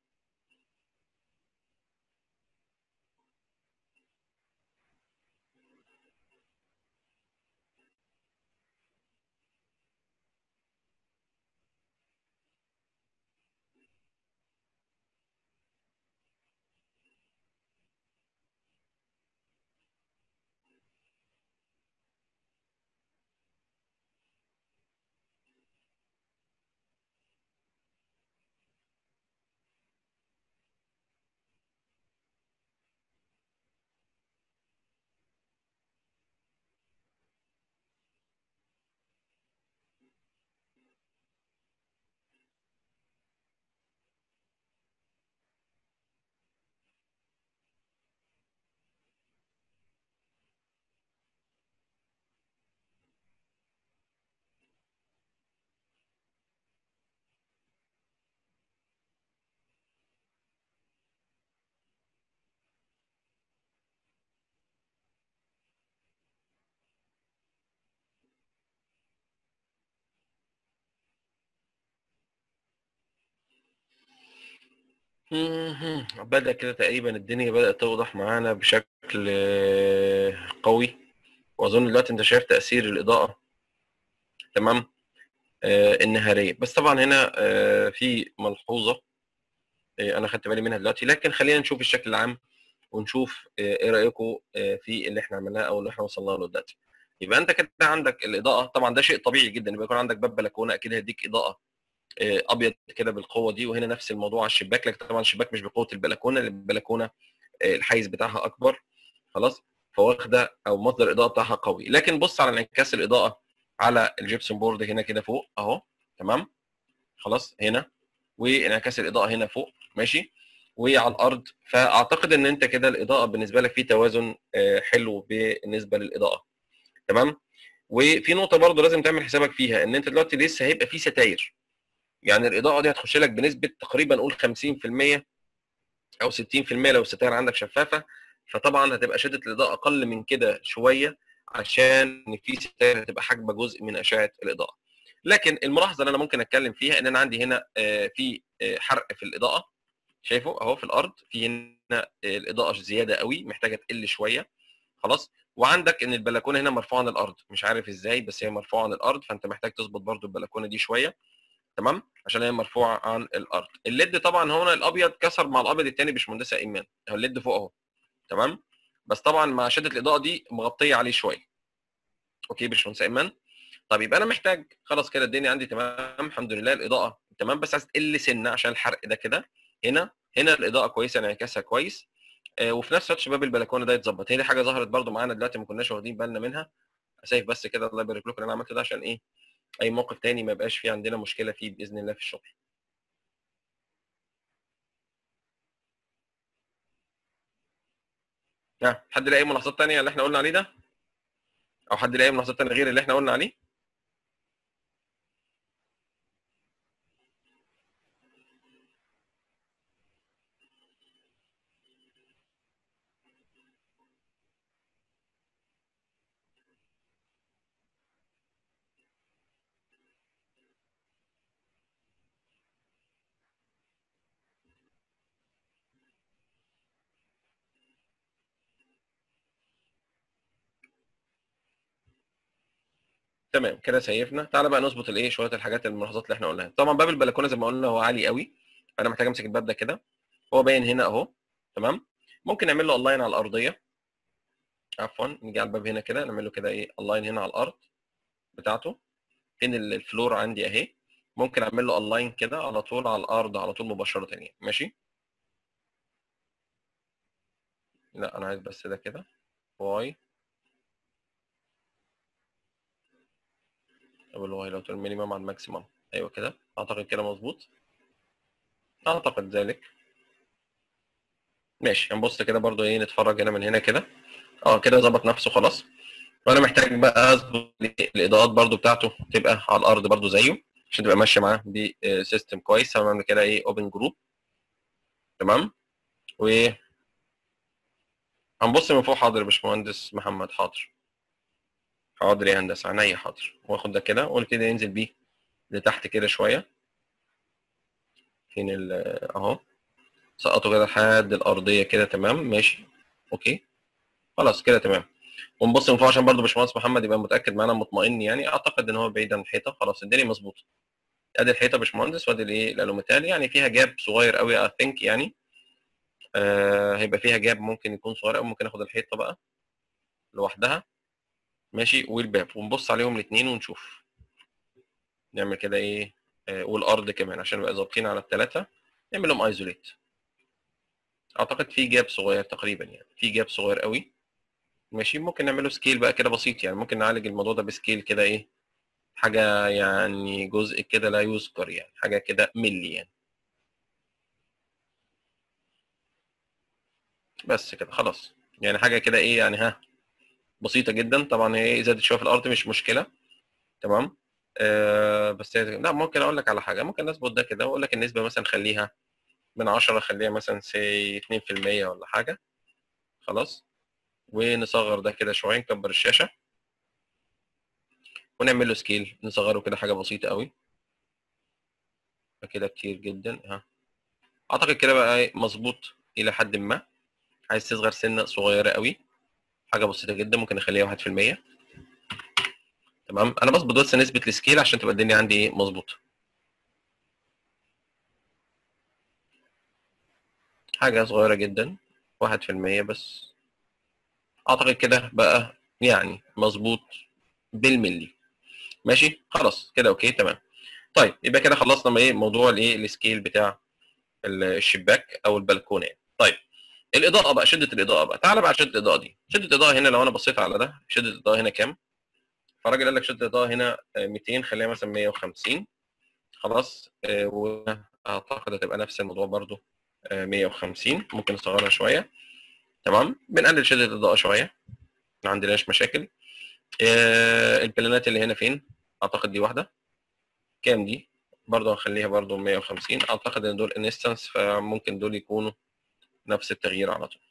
بدأ كده تقريبا الدنيا بدأت توضح معانا بشكل قوي. وأظن دلوقتي أنت شايف تأثير الإضاءة. تمام؟ آه، النهارية. بس طبعا هنا آه، في ملحوظة آه، أنا خدت بالي منها دلوقتي. لكن خلينا نشوف الشكل العام ونشوف آه، إيه رأيكم آه، في اللي إحنا عملناه أو اللي إحنا وصلنا له دلوقتي. يبقى أنت كده عندك الإضاءة. طبعا ده شيء طبيعي جدا. يبقى يكون عندك باب بلكونة أكيد هيديك إضاءة. أبيض كده بالقوة دي وهنا نفس الموضوع على الشباك لكن طبعا الشباك مش بقوة البلكونة البلكونة آه، الحيز بتاعها أكبر خلاص؟ فواخدة أو مصدر الاضاءه بتاعها قوي. لكن بص على انعكاس الإضاءة على الجبسون بورد هنا كده فوق أهو تمام؟ خلاص هنا. وانعكاس الإضاءة هنا فوق ماشي؟ وعلى الأرض. فأعتقد إن أنت كده الإضاءة بالنسبة لك في توازن آه، حلو بالنسبة للإضاءة. تمام؟ وفي نقطة برضو لازم تعمل حسابك فيها إن أنت دلوقتي لسه هيبقى في ستاير. يعني الإضاءة دي هتخش لك بنسبة تقريبا قول 50% أو 60% لو الستاير عندك شفافة فطبعا هتبقى شدة الإضاءة أقل من كده شوية عشان في ستاير هتبقى حاجبة جزء من أشعة الإضاءة. لكن الملاحظة اللي أنا ممكن أتكلم فيها إن أنا عندي هنا آه، في آه، حرق في الإضاءة. شايفه؟ أهو في الأرض. في هنا آه، الإضاءة زيادة قوي محتاجة تقل شوية. خلاص. وعندك إن البلكونة هنا مرفوعة عن الأرض. مش عارف إزاي بس هي مرفوعة عن الأرض فأنت محتاج تظبط برضو البلكونة دي شوية. تمام؟ عشان هي مرفوعة عن الأرض. ال LED طبعا هنا الأبيض كسر مع الأبيض الثاني باشمهندسة إيمان. هو ال LED فوق أهو. تمام؟ بس طبعا مع شدة الإضاءة دي مغطية عليه شوية. okay باشمهندسة إيمان؟ طب يبقى أنا محتاج خلاص كده الدنيا عندي تمام الحمد لله الإضاءة تمام بس عايز تقل سنة عشان الحرق ده كده. هنا هنا الإضاءة كويسة انعكاسها كويس. آه وفي نفس الوقت شباب البلكونة ده يتظبط. هي دي حاجة ظهرت برده معانا دلوقتي ما كناش واخدين بالنا منها. سايف بس كده الله يبارك لكم أنا عملت ده عشان إيه؟ أي موقف تاني ما يبقاش فيه عندنا مشكلة فيه بإذن الله في الشغل. ها حد لاقي ملاحظات تانية اللي إحنا قلنا عليه ده؟ أو حد لاقي ملاحظات تانية غير اللي إحنا قلنا عليه؟ تمام كده save نا تعالى بقى نظبط الايه شوية الحاجات الملاحظات اللي إحنا قلناها. طبعا باب البلكونة زي ما قلنا هو عالي قوي. فانا محتاج أمسك الباب ده كده. هو باين هنا أهو. تمام؟ ممكن نعمل له align على الأرضية. عفوا نيجي على الباب هنا كده نعمل له كده إيه align هنا على الأرض بتاعته. فين ال- floor عندي أهي. ممكن أعمل له align كده على طول على الأرض على طول مباشرة يعني ماشي؟ لا أنا عايز بس ده كده. Y. طب ال Y لو تقول minimum على ال maximum أيوه كده. أعتقد كده مظبوط. أعتقد ذلك. ماشي. هنبص كده برضو إيه نتفرج هنا من هنا كده. آه كده ظبط نفسه خلاص. وأنا محتاج بقى أظبط الإضاءات برضو بتاعته تبقى على الأرض برضو زيه عشان تبقى ماشية معاه ب system كويس. هنعمل كده. إيه open group تمام. و هنبص من فوق حاضر يا باشمهندس محمد. حاضر. حاضر يا هندسة عينيا حاضر. واخد ده كده ونبتدي ننزل بيه لتحت كده شوية. فين ال اهو. سقطه كده لحد الأرضية كده تمام ماشي. أوكي. خلاص كده تمام. ونبص من فوق عشان برضه باشمهندس محمد يبقى متأكد معانا مطمئن يعني. أعتقد إن هو بعيد عن الحيطة. خلاص الدنيا مظبوطة. أدي الحيطة باشمهندس وأدي الإيه؟ الألوميتال. يعني فيها gap صغير قوي I think يعني. آه هيبقى فيها gap ممكن يكون صغير قوي ممكن آخد الحيطة بقى لوحدها. ماشي والباب ونبص عليهم الاثنين ونشوف. نعمل كده إيه؟ آه والأرض كمان عشان نبقى ظابطين على الثلاثه نعمل لهم isolate أعتقد في gap صغير تقريبا يعني. في gap صغير قوي. ماشي ممكن نعمله scale بقى كده بسيط يعني. ممكن نعالج الموضوع ده ب scale كده إيه؟ حاجة يعني جزء كده لا يذكر يعني حاجة كده ملي يعني. بس كده خلاص. يعني حاجة كده إيه؟ يعني ها. بسيطة جدا. طبعا هي زادت شوية في الأرض مش مشكلة. تمام؟ آه بس لا ممكن أقول لك على حاجة. ممكن نظبط ده كده. واقول لك النسبة مثلا خليها من 10 خليها مثلا سي 2% ولا حاجة. خلاص؟ ونصغر ده كده شوية نكبر الشاشة. ونعمل له scale نصغره كده حاجة بسيطة قوي. كده كتير جدا. ها. أعتقد كده بقى إيه مظبوط إلى حد ما. عايز تصغر سنة صغيرة قوي. حاجة بسيطة جدا ممكن أخليها 1% تمام؟ أنا بظبط بس نسبة ال scale عشان تبقى الدنيا عندي إيه مظبوطة. حاجة صغيرة جدا 1% بس. أعتقد كده بقى يعني مظبوط بالملي. ماشي؟ خلاص كده okay تمام. طيب يبقى كده خلصنا إيه؟ موضوع الإيه؟ ال scale بتاع الشباك أو البلكونة. طيب الإضاءة بقى شدة الإضاءة بقى. تعالى بقى على شدة الإضاءة دي. شدة الإضاءة هنا لو أنا بصيت على ده شدة الإضاءة هنا كام؟ فالراجل قال لك شدة الإضاءة هنا 200 خليها مثلا 150 خلاص وأعتقد هتبقى نفس الموضوع برضو 150 ممكن نصغرها شوية. تمام؟ بنقلل شدة الإضاءة شوية. ما عندناش مشاكل. البلانات اللي هنا فين؟ أعتقد دي واحدة. كام دي؟ برضه هنخليها برضه 150 أعتقد إن دول انستنس فممكن دول يكونوا نفس التغيير على طول.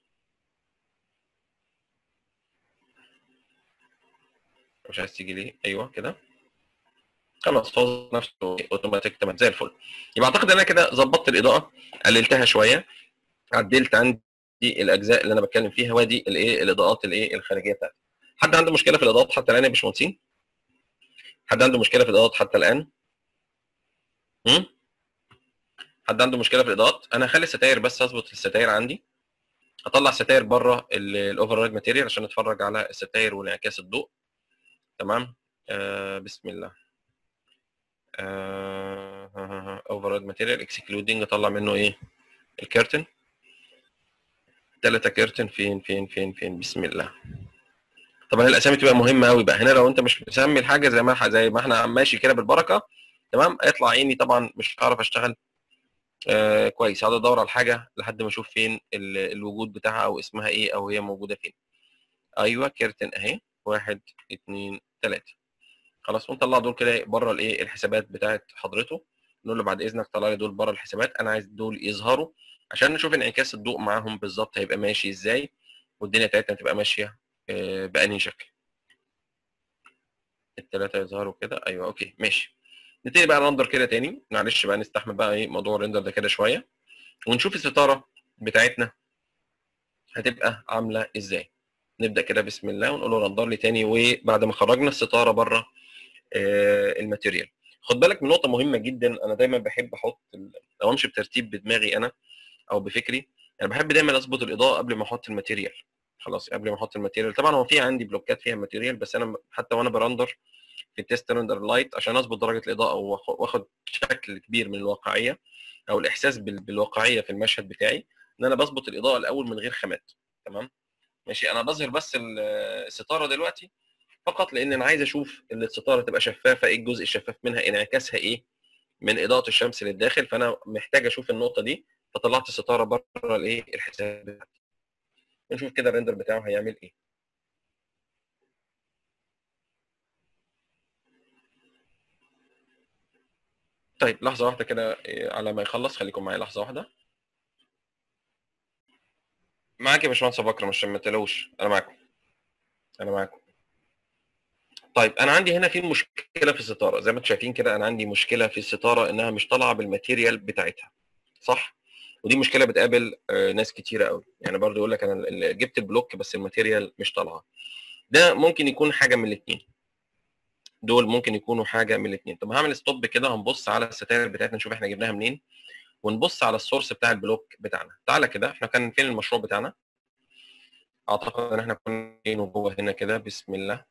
مش عايز تيجي ليه؟ أيوه كده. خلاص هو نفسه اوتوماتيك تمام زي الفل. يبقى أعتقد إن أنا كده ظبطت الإضاءة قللتها شوية. عدلت عندي الأجزاء اللي أنا بتكلم فيها وأدي الإيه الإضاءات الإيه الخارجية بتاعتي. حد عنده مشكلة في الإضاءات حتى الآن يا باشمهندسين؟ حد عنده مشكلة في الإضاءات حتى الآن؟ هم؟ حد عنده مشكلة في الإضاءات أنا هخلي الستاير بس أظبط الستاير عندي أطلع ستاير بره ال override material عشان أتفرج على الستاير وانعكاس الضوء. تمام؟ آه بسم الله. override material excluding أطلع منه إيه؟ ال curtain. ثلاثة curtain فين فين فين فين؟ بسم الله. طبعا الأسامي تبقى مهمة قوي بقى. هنا لو أنت مش مسمي الحاجة زي ما زي ما إحنا ماشي كده بالبركة تمام؟ هيطلع عيني طبعا مش هعرف أشتغل آه كويس. هقعد أدور على الحاجة لحد ما أشوف فين الوجود بتاعها أو اسمها إيه أو هي موجودة فين. أيوه curtain أهي. واحد اتنين تلاتة. خلاص ونطلع دول كده بره الإيه الحسابات بتاعت حضرته. نقول له بعد إذنك طلع لي دول بره الحسابات. أنا عايز دول يظهروا عشان نشوف انعكاس الضوء معاهم بالظبط هيبقى ماشي إزاي والدنيا بتاعتنا تبقى ماشية آه بأنهي شكل. التلاتة يظهروا كده. أيوه okay ماشي. نبتدي بقى ن render كده تاني. معلش بقى نستحمل بقى إيه موضوع ال render ده كده شوية. ونشوف الستارة بتاعتنا هتبقى عاملة إزاي. نبدأ كده بسم الله ونقول له render لي تاني. وبعد ما خرجنا الستارة بره آه ال material. خد بالك من نقطة مهمة جدا. أنا دايما بحب أحط لو أمشي بترتيب بدماغي أنا أو بفكري. أنا بحب دايما أظبط الإضاءة قبل ما أحط ال material. خلاص قبل ما أحط ال material. طبعا هو في عندي بلوكات فيها material بس أنا حتى وأنا ب render في ال test render light عشان أظبط درجة الإضاءة وأخد شكل كبير من الواقعية أو الإحساس بالواقعية في المشهد بتاعي إن أنا بظبط الإضاءة الأول من غير خامات تمام؟ ماشي أنا بظهر بس الستارة دلوقتي فقط لأن أنا عايز أشوف إن الستارة تبقى شفافة إيه الجزء الشفاف منها انعكاسها إيه من إضاءة الشمس للداخل فأنا محتاج أشوف النقطة دي فطلعت الستارة بره الإيه الحساب نشوف كده الريندر بتاعه هيعمل إيه. طيب لحظة واحدة كده على ما يخلص خليكم معايا لحظة واحدة. معاك يا باشمهندس بكر مش ما تقلقوش أنا معاكم أنا معاكم. طيب أنا عندي هنا في مشكلة في الستارة زي ما أنتم شايفين كده أنا عندي مشكلة في الستارة إنها مش طالعة بال material بتاعتها صح؟ ودي مشكلة بتقابل ناس كتيرة قوي يعني برضو يقول لك أنا جبت ال block بس ال material مش طالعة. ده ممكن يكون حاجة من الاثنين دول ممكن يكونوا حاجة من الاثنين طب هعمل stop كده هنبص على الستاير بتاعتنا نشوف إحنا جبناها منين ونبص على ال source بتاع ال block بتاعنا. تعالى كده إحنا كان فين المشروع بتاعنا؟ أعتقد إن إحنا كنا جوه هنا كده بسم الله.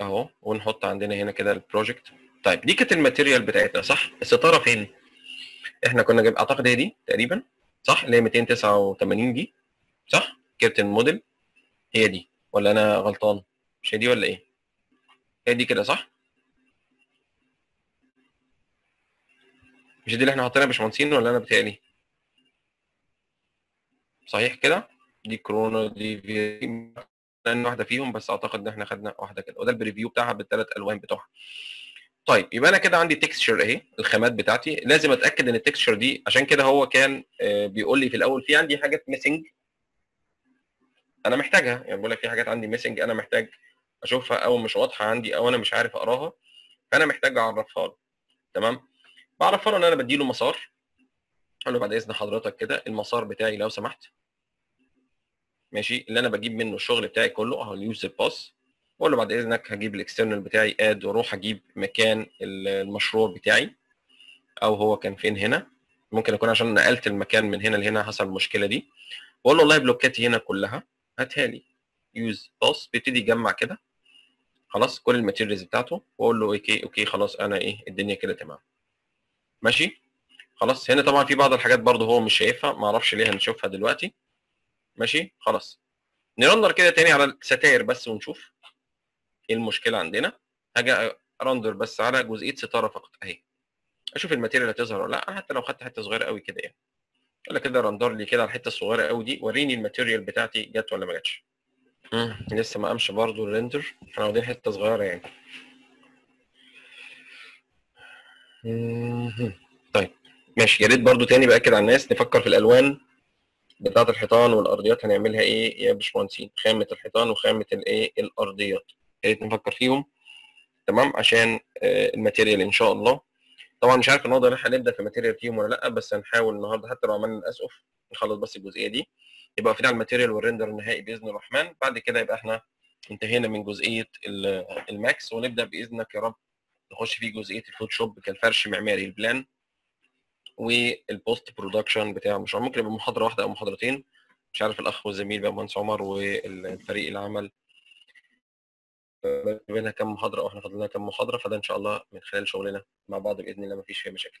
أهو ونحط عندنا هنا كده ال project طيب دي كانت ال material بتاعتنا صح؟ الستارة فين؟ إحنا كنا جايب أعتقد هي دي تقريبا صح؟ اللي هي 289 دي صح؟ curtain model هي دي ولا أنا غلطان؟ مش هي دي ولا إيه؟ هي دي كده صح؟ مش دي اللي إحنا حاطينها باشمهندسين ولا أنا بتهيألي؟ صحيح كده؟ دي كورونا دي في لأن واحدة فيهم بس أعتقد إن إحنا خدنا واحدة كده. وده ال preview بتاعها بالثلاث ألوان بتوعها. طيب يبقى أنا كده عندي texture أهي الخامات بتاعتي. لازم أتأكد إن ال texture دي عشان كده هو كان بيقول لي في الأول في عندي حاجات missing أنا محتاجها. يعني بقول لك في حاجات عندي missing أنا محتاج أشوفها أو مش واضحة عندي أو أنا مش عارف أقراها فأنا محتاج أعرفها له. تمام؟ بعرفه له إن أنا بديله مسار. أقول له بعد إذن حضرتك كده المسار بتاعي لو سمحت. ماشي؟ اللي أنا بجيب منه الشغل بتاعي كله أهو ال user path واقول له بعد إذنك هجيب ال external بتاعي add وأروح أجيب مكان المشروع بتاعي. أو هو كان فين هنا. ممكن يكون عشان نقلت المكان من هنا لهنا حصل المشكلة دي. واقول له والله بلوكاتي هنا كلها هاتها لي. user path بيبتدي يجمع كده. خلاص كل ال materials بتاعته وأقول له okay okay خلاص أنا إيه الدنيا كده تمام. ماشي؟ خلاص هنا طبعا في بعض الحاجات برضه هو مش شايفها ما أعرفش ليه هنشوفها دلوقتي. ماشي؟ خلاص. ن render كده تاني على الستاير بس ونشوف إيه المشكلة عندنا. هاجي أ render بس على جزئية ستارة فقط أهي. أشوف ال material هتظهر ولا لأ حتى لو خدت حتة صغيرة قوي كده يعني. ولا كده render لي كده على الحتة الصغيرة قوي دي وريني ال material بتاعتي جت ولا ما جاتش مم، لسه ما قامش برضه ال render. إحنا واخدين حتة صغيرة يعني. مم، طيب ماشي. يا ريت برضه تاني باكد على الناس نفكر في الألوان بتاعة الحيطان والأرضيات هنعملها إيه. يا باشمهندسين خامة الحيطان وخامة الإيه الأرضيات. يا ريت نفكر فيهم. تمام؟ عشان آه، ال material إن شاء الله. طبعا مش عارف النهارده هنبدأ في ال material فيهم ولا لأ بس هنحاول النهارده حتى لو عملنا الأسقف نخلص بس الجزئية دي. يبقى واقفين على ال material وال render النهائي بإذن الرحمن. بعد كده يبقى إحنا انتهينا من جزئية ال- ال Max ونبدأ بإذنك يا رب نخش في جزئية ال Photoshop كالفرش معماري ال plan وال post production بتاع المشروع. ممكن يبقى محاضرة واحدة أو محاضرتين. مش عارف الأخ والزميل بقى مهندس عمر والفريق العمل. بينها كم محاضرة أو إحنا فاضلنا كم محاضرة فده إن شاء الله من خلال شغلنا مع بعض بإذن الله ما فيش فيها مشاكل.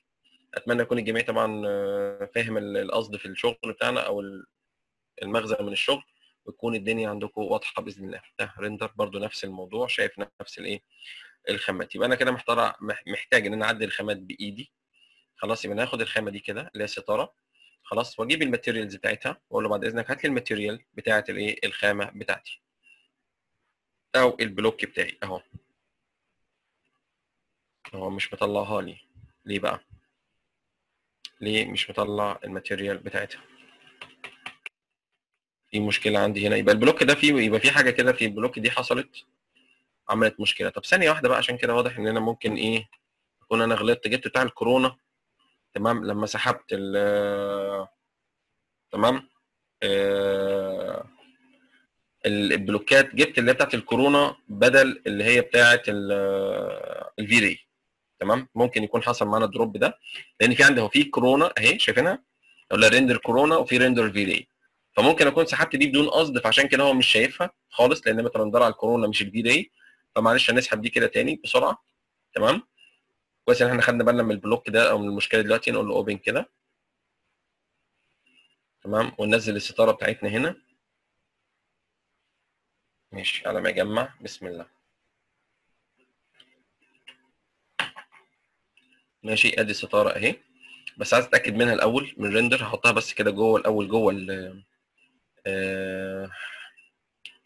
أتمنى يكون الجميع طبعا آه، فاهم ال- القصد في الشغل بتاعنا أو المغزى من الشغل وتكون الدنيا عندكم واضحة بإذن الله ده ريندر برضو نفس الموضوع شايف نفس الإيه؟ الخامات. يبقى أنا كده محتار مح- محتاج إن أنا أعدل الخامات بإيدي. خلاص يبقى ناخد الخامة دي كده اللي هي ستاره خلاص وأجيب ال materials بتاعتها وأقول له بعد إذنك هات لي ال material بتاعة الإيه؟ الخامة بتاعتي. أو ال block بتاعي أهو. هو مش مطلعها لي. ليه بقى؟ ليه مش مطلع ال material بتاعتها؟ في مشكلة عندي هنا. يبقى ال block ده فيه يبقى في حاجة كده في ال block دي حصلت عملت مشكلة. طب ثانية واحدة بقى عشان كده واضح إن أنا ممكن إيه أكون أنا غلطت جبت بتاع الكورونا. تمام؟ لما سحبت ال تمام؟ آه، ال- ال blockات جبت اللي هي بتاعت الكورونا بدل اللي هي بتاعت ال V-Ray تمام؟ ممكن يكون حصل معانا ال drop ده لأن في عندي هو في كورونا أهي شايفينها؟ ولا render Corona وفي render V-Ray فممكن أكون سحبت دي بدون قصد فعشان كده هو مش شايفها خالص لأن مترندره على الكورونا مش ال V-Ray فمعلش هنسحب دي كده تاني بسرعة. تمام؟ كويس إن إحنا خدنا بالنا من ال block ده أو من المشكلة دلوقتي نقول له open كده. تمام؟ وننزل الستارة بتاعتنا هنا. ماشي على ما يجمع. بسم الله. ماشي أدي الستاره أهي. بس عايز أتأكد منها الأول من ال render هحطها بس كده جوه الأول جوه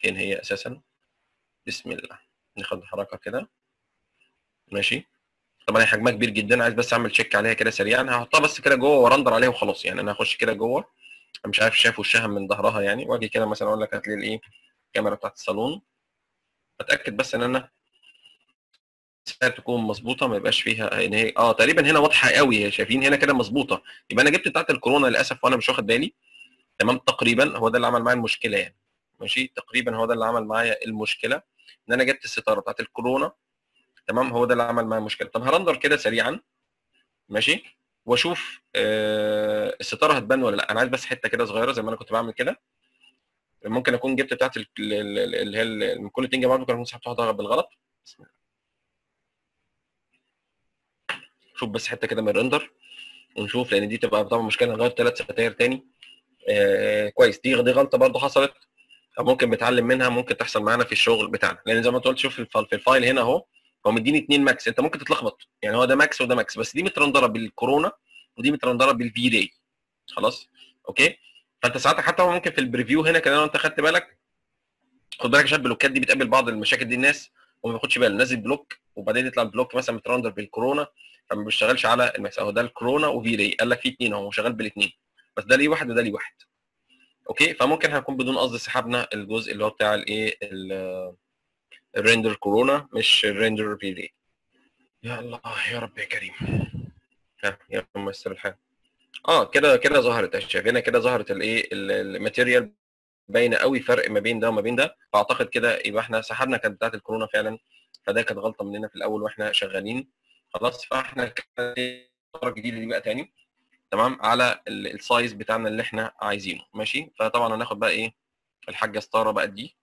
فين هي أساسا. بسم الله. ناخد حركة كده. ماشي. طبعا هي حجمها كبير جدا. عايز بس أعمل تشيك عليها كده سريعا. هحطها بس كده جوه ورندر عليها وخلاص. يعني أنا هخش كده جوه. مش عارف شايف وشها من ظهرها يعني. وأجي كده مثلا أقول لك هات لي الإيه الكاميرا بتاعت الصالون. أتأكد بس إن أنا تكون مظبوطة. ما يبقاش فيها إن هي آه تقريبا هنا واضحة قوي. شايفين هنا كده مظبوطة. يبقى أنا جبت بتاعت الكورونا للأسف وأنا مش واخد بالي. تمام؟ تقريبا هو ده اللي عمل معايا المشكلة يعني. ماشي؟ تقريبا هو ده اللي عمل معايا المشكلة إن أنا جبت الستارة بتاعت الكورونا تمام؟ هو ده اللي عمل معايا المشكلة. طب هرندر كده سريعا ماشي؟ وأشوف آه الستارة هتبان ولا لأ. أنا عايز بس حتة كده صغيرة زي ما أنا كنت بعمل كده. ممكن أكون جبت بتاعت ال- ال- ال- اللي هي كل بعض ممكن اكون سحبتها بالغلط. بسم الله. شوف بس حتة كده من الريندر ونشوف لأن دي تبقى طبعا مشكلة نغير ثلاث ستاير تاني. كويس. دي دي غلطة برضو حصلت ممكن بنتعلم منها ممكن تحصل معانا في الشغل بتاعنا. لأن زي ما انت قلت شوف في ال file هنا اهو هو مديني اتنين Max. انت ممكن تتلخبط. يعني هو ده Max وده Max بس دي مترندرة بالكورونا ودي مترندرة بال V-Ray خلاص؟ okay؟ فأنت ساعتها حتى ممكن في ال preview هنا كده لو أنت خدت بالك خد بالك عشان ال blockات دي بتقابل بعض المشاكل دي الناس وما بياخدش باله نازل block وبعدين يطلع ال block مثلا مترندر بالكورونا فما بيشتغلش على ال Max. أهو ده ال Corona و V-Ray قال لك في اثنين أهو شغال بالاثنين بس ده ليه واحد وده ليه واحد. okay؟ فممكن هنكون بدون قصد سحبنا الجزء اللي هو بتاع الإيه؟ ال- ال render Corona مش ال render V-Ray يا الله يا رب يا كريم. ها يا مستر الحال. آه كده كده ظهرت شايف هنا كده ظهرت الإيه؟ ال- ال material باينة قوي فرق ما بين ده وما بين ده. فأعتقد كده يبقى إحنا سحبنا كانت بتاعت الكورونا فعلا. فده كانت غلطة مننا في الأول وإحنا شغالين. خلاص فإحنا كده الجديده دي بقى تاني. تمام على ال- ال size بتاعنا اللي إحنا عايزينه ماشي؟ فطبعا هناخد بقى إيه؟ الحاجة ستارة بقى دي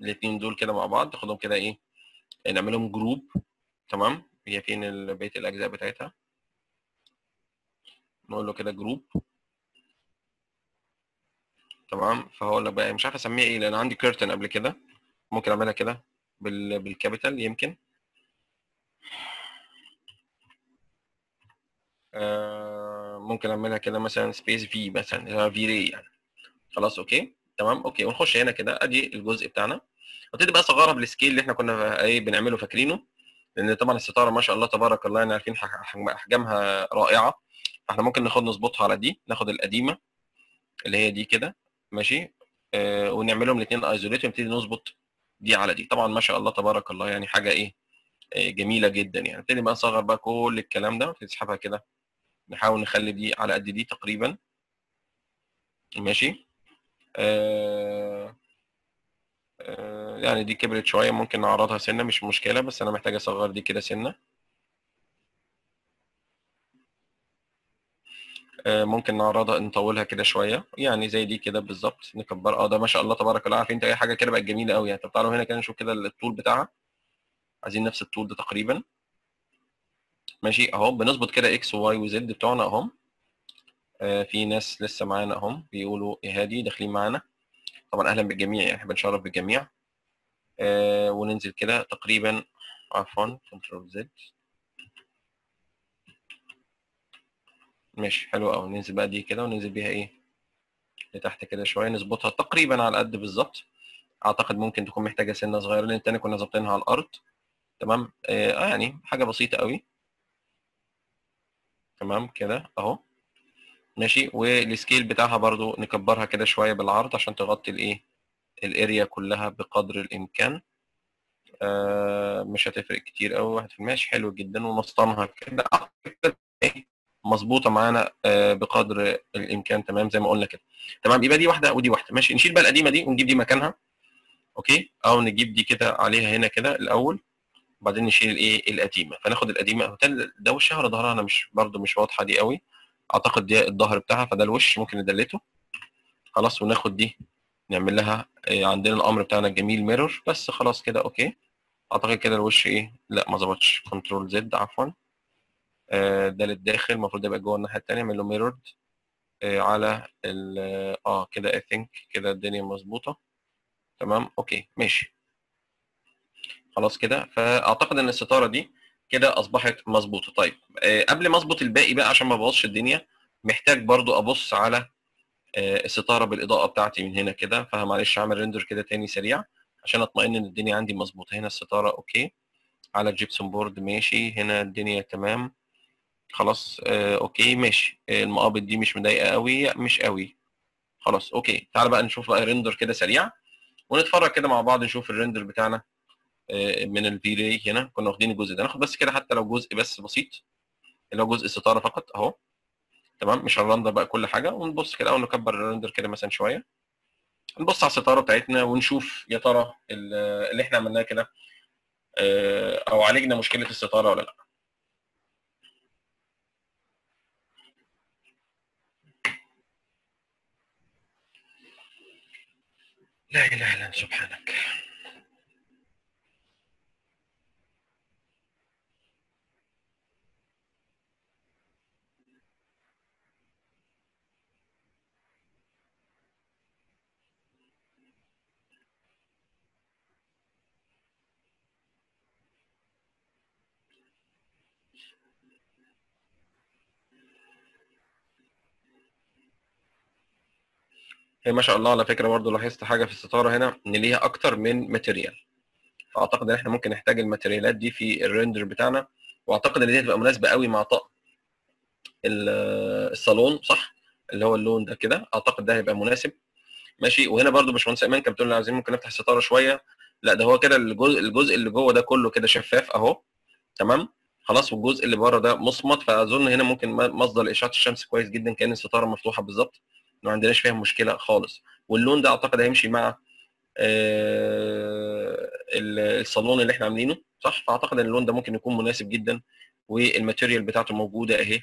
الاثنين دول كده مع بعض ناخدهم كده إيه؟ نعملهم group تمام؟ هي فين بقية الأجزاء بتاعتها؟ نقول له كده group تمام؟ فهقول لك بقى مش عارف أسميها إيه لأن عندي curtain قبل كده. ممكن أعملها كده بال بال capital يمكن. آه ممكن اعملها كده مثلا space في مثلا V-Ray يعني. خلاص okay؟ تمام؟ okay ونخش هنا كده أدي الجزء بتاعنا. ابتدي بقى أصغرها بال scale اللي إحنا كنا إيه بنعمله فاكرينه. لأن طبعا الستارة ما شاء الله تبارك الله يعني عارفين احجامها رائعة. فإحنا ممكن ناخد نظبطها على دي ناخد القديمة اللي هي دي كده. ماشي؟ آه ونعملهم الاثنين ايزوليت ونبتدي نظبط دي على دي. طبعا ما شاء الله تبارك الله يعني حاجة إيه آه جميلة جدا يعني. نبتدي بقى نصغر بقى كل الكلام ده نسحبها كده نحاول نخلي دي على قد دي تقريبا. ماشي. آه آه يعني دي كبرت شوية ممكن نعرضها سنة مش مشكلة بس أنا محتاج أصغر دي كده سنة. آه، ممكن نعرضها نطولها كده شوية يعني زي دي كده بالظبط نكبر. آه ده ما شاء الله تبارك الله. عارفين أنت أي حاجة كده بقت جميلة قوي يعني. طب تعالوا هنا كده نشوف كده الطول بتاعها. عايزين نفس الطول ده تقريبا. ماشي. أهو بنظبط كده إكس وواي وزد بتوعنا اهم آه في ناس لسه معانا اهم بيقولوا إيه هادي داخلين معانا. طبعا أهلا بالجميع يعني إحنا بنشرف بالجميع. آه وننزل كده تقريبا عفوا Control Z ماشي حلو قوي ننزل بقى دي كده وننزل بيها إيه لتحت كده شوية. نظبطها تقريبا على قد بالظبط. أعتقد ممكن تكون محتاجة سنة صغيرة لأن التاني كنا ظابطينها على الأرض. تمام؟ آه يعني حاجة بسيطة قوي تمام كده أهو. ماشي والسكيل بتاعها برضو نكبرها كده شوية بالعرض عشان تغطي الإيه؟ الأريا كلها بقدر الإمكان. آه مش هتفرق كتير قوي واحد في المية. ماشي حلو جدا ومسطنها كده. مظبوطة معانا آه بقدر الإمكان. تمام زي ما قلنا كده. تمام يبقى دي واحدة ودي واحدة. ماشي نشيل بقى القديمة دي ونجيب دي مكانها. okay؟ أو نجيب دي كده عليها هنا كده الأول. وبعدين نشيل الايه القديمة. فناخد القديمة. ده- ده وشها ولا ظهرها أنا مش برده مش واضحة دي قوي. أعتقد دي الظهر بتاعها فده الوش ممكن ندلته. خلاص وناخد دي نعمل لها آه، عندنا الأمر بتاعنا الجميل mirror بس خلاص كده okay. أعتقد كده الوش إيه لا ما ظبطش. Control Z عفوا. آه، ده للداخل. المفروض يبقى جوه الناحية الثانية اعمل له mirrored على ال آه كده I think كده الدنيا مظبوطة. تمام؟ okay ماشي. خلاص كده. فأعتقد إن الستارة دي كده أصبحت مظبوطة. طيب آه، قبل ما أظبط الباقي بقى عشان ما أبوظش الدنيا محتاج برضو أبص على آه، الستارة بالإضاءة بتاعتي من هنا كده. فمعلش هعمل render كده تاني سريع عشان أطمئن إن الدنيا عندي مظبوطة. هنا الستارة okay. على ال gypsum board ماشي. هنا الدنيا تمام. خلاص آه okay ماشي. آه المقابض دي مش مضايقة قوي مش قوي خلاص okay. تعال بقى نشوف بقى render كده سريع ونتفرج كده مع بعض نشوف ال render بتاعنا من ال V-Ray هنا. كنا واخدين الجزء ده. ناخد بس كده حتى لو جزء بس بسيط. اللي هو جزء الستارة فقط أهو. تمام؟ مش هنرندر بقى كل حاجة. ونبص كده أو نكبر ال render كده مثلا شوية. نبص على الستارة بتاعتنا ونشوف يا ترى ال- اللي إحنا عملناه كده آه، أو عالجنا مشكلة الستارة ولا لأ. لا إله إلا انت سبحانك. هي ما شاء الله على فكرة برضو لاحظت حاجة في الستارة هنا إن ليها أكتر من material فاعتقد إن إحنا ممكن نحتاج ال materialات دي في ال render بتاعنا وأعتقد إن دي هتبقى مناسبة قوي مع ال- الصالون صح؟ اللي هو اللون ده كده. أعتقد ده هيبقى مناسب. ماشي. وهنا برضو باشمهندس ايمان كانت بتقول عايزين ممكن نفتح الستاره شوية. لا ده هو كده الجزء الجزء اللي جوه ده كله كده شفاف أهو. تمام؟ خلاص. والجزء اللي بره ده مصمت فأظن هنا ممكن مصدر اشعه الشمس كويس جدا كأن الستارة مفتوحة بالظبط. ما عندناش فيها مشكلة خالص. واللون ده أعتقد هيمشي مع آه، ال- الصالون اللي إحنا عاملينه صح؟ فأعتقد إن اللون ده ممكن يكون مناسب جدا وال material بتاعته موجودة أهي.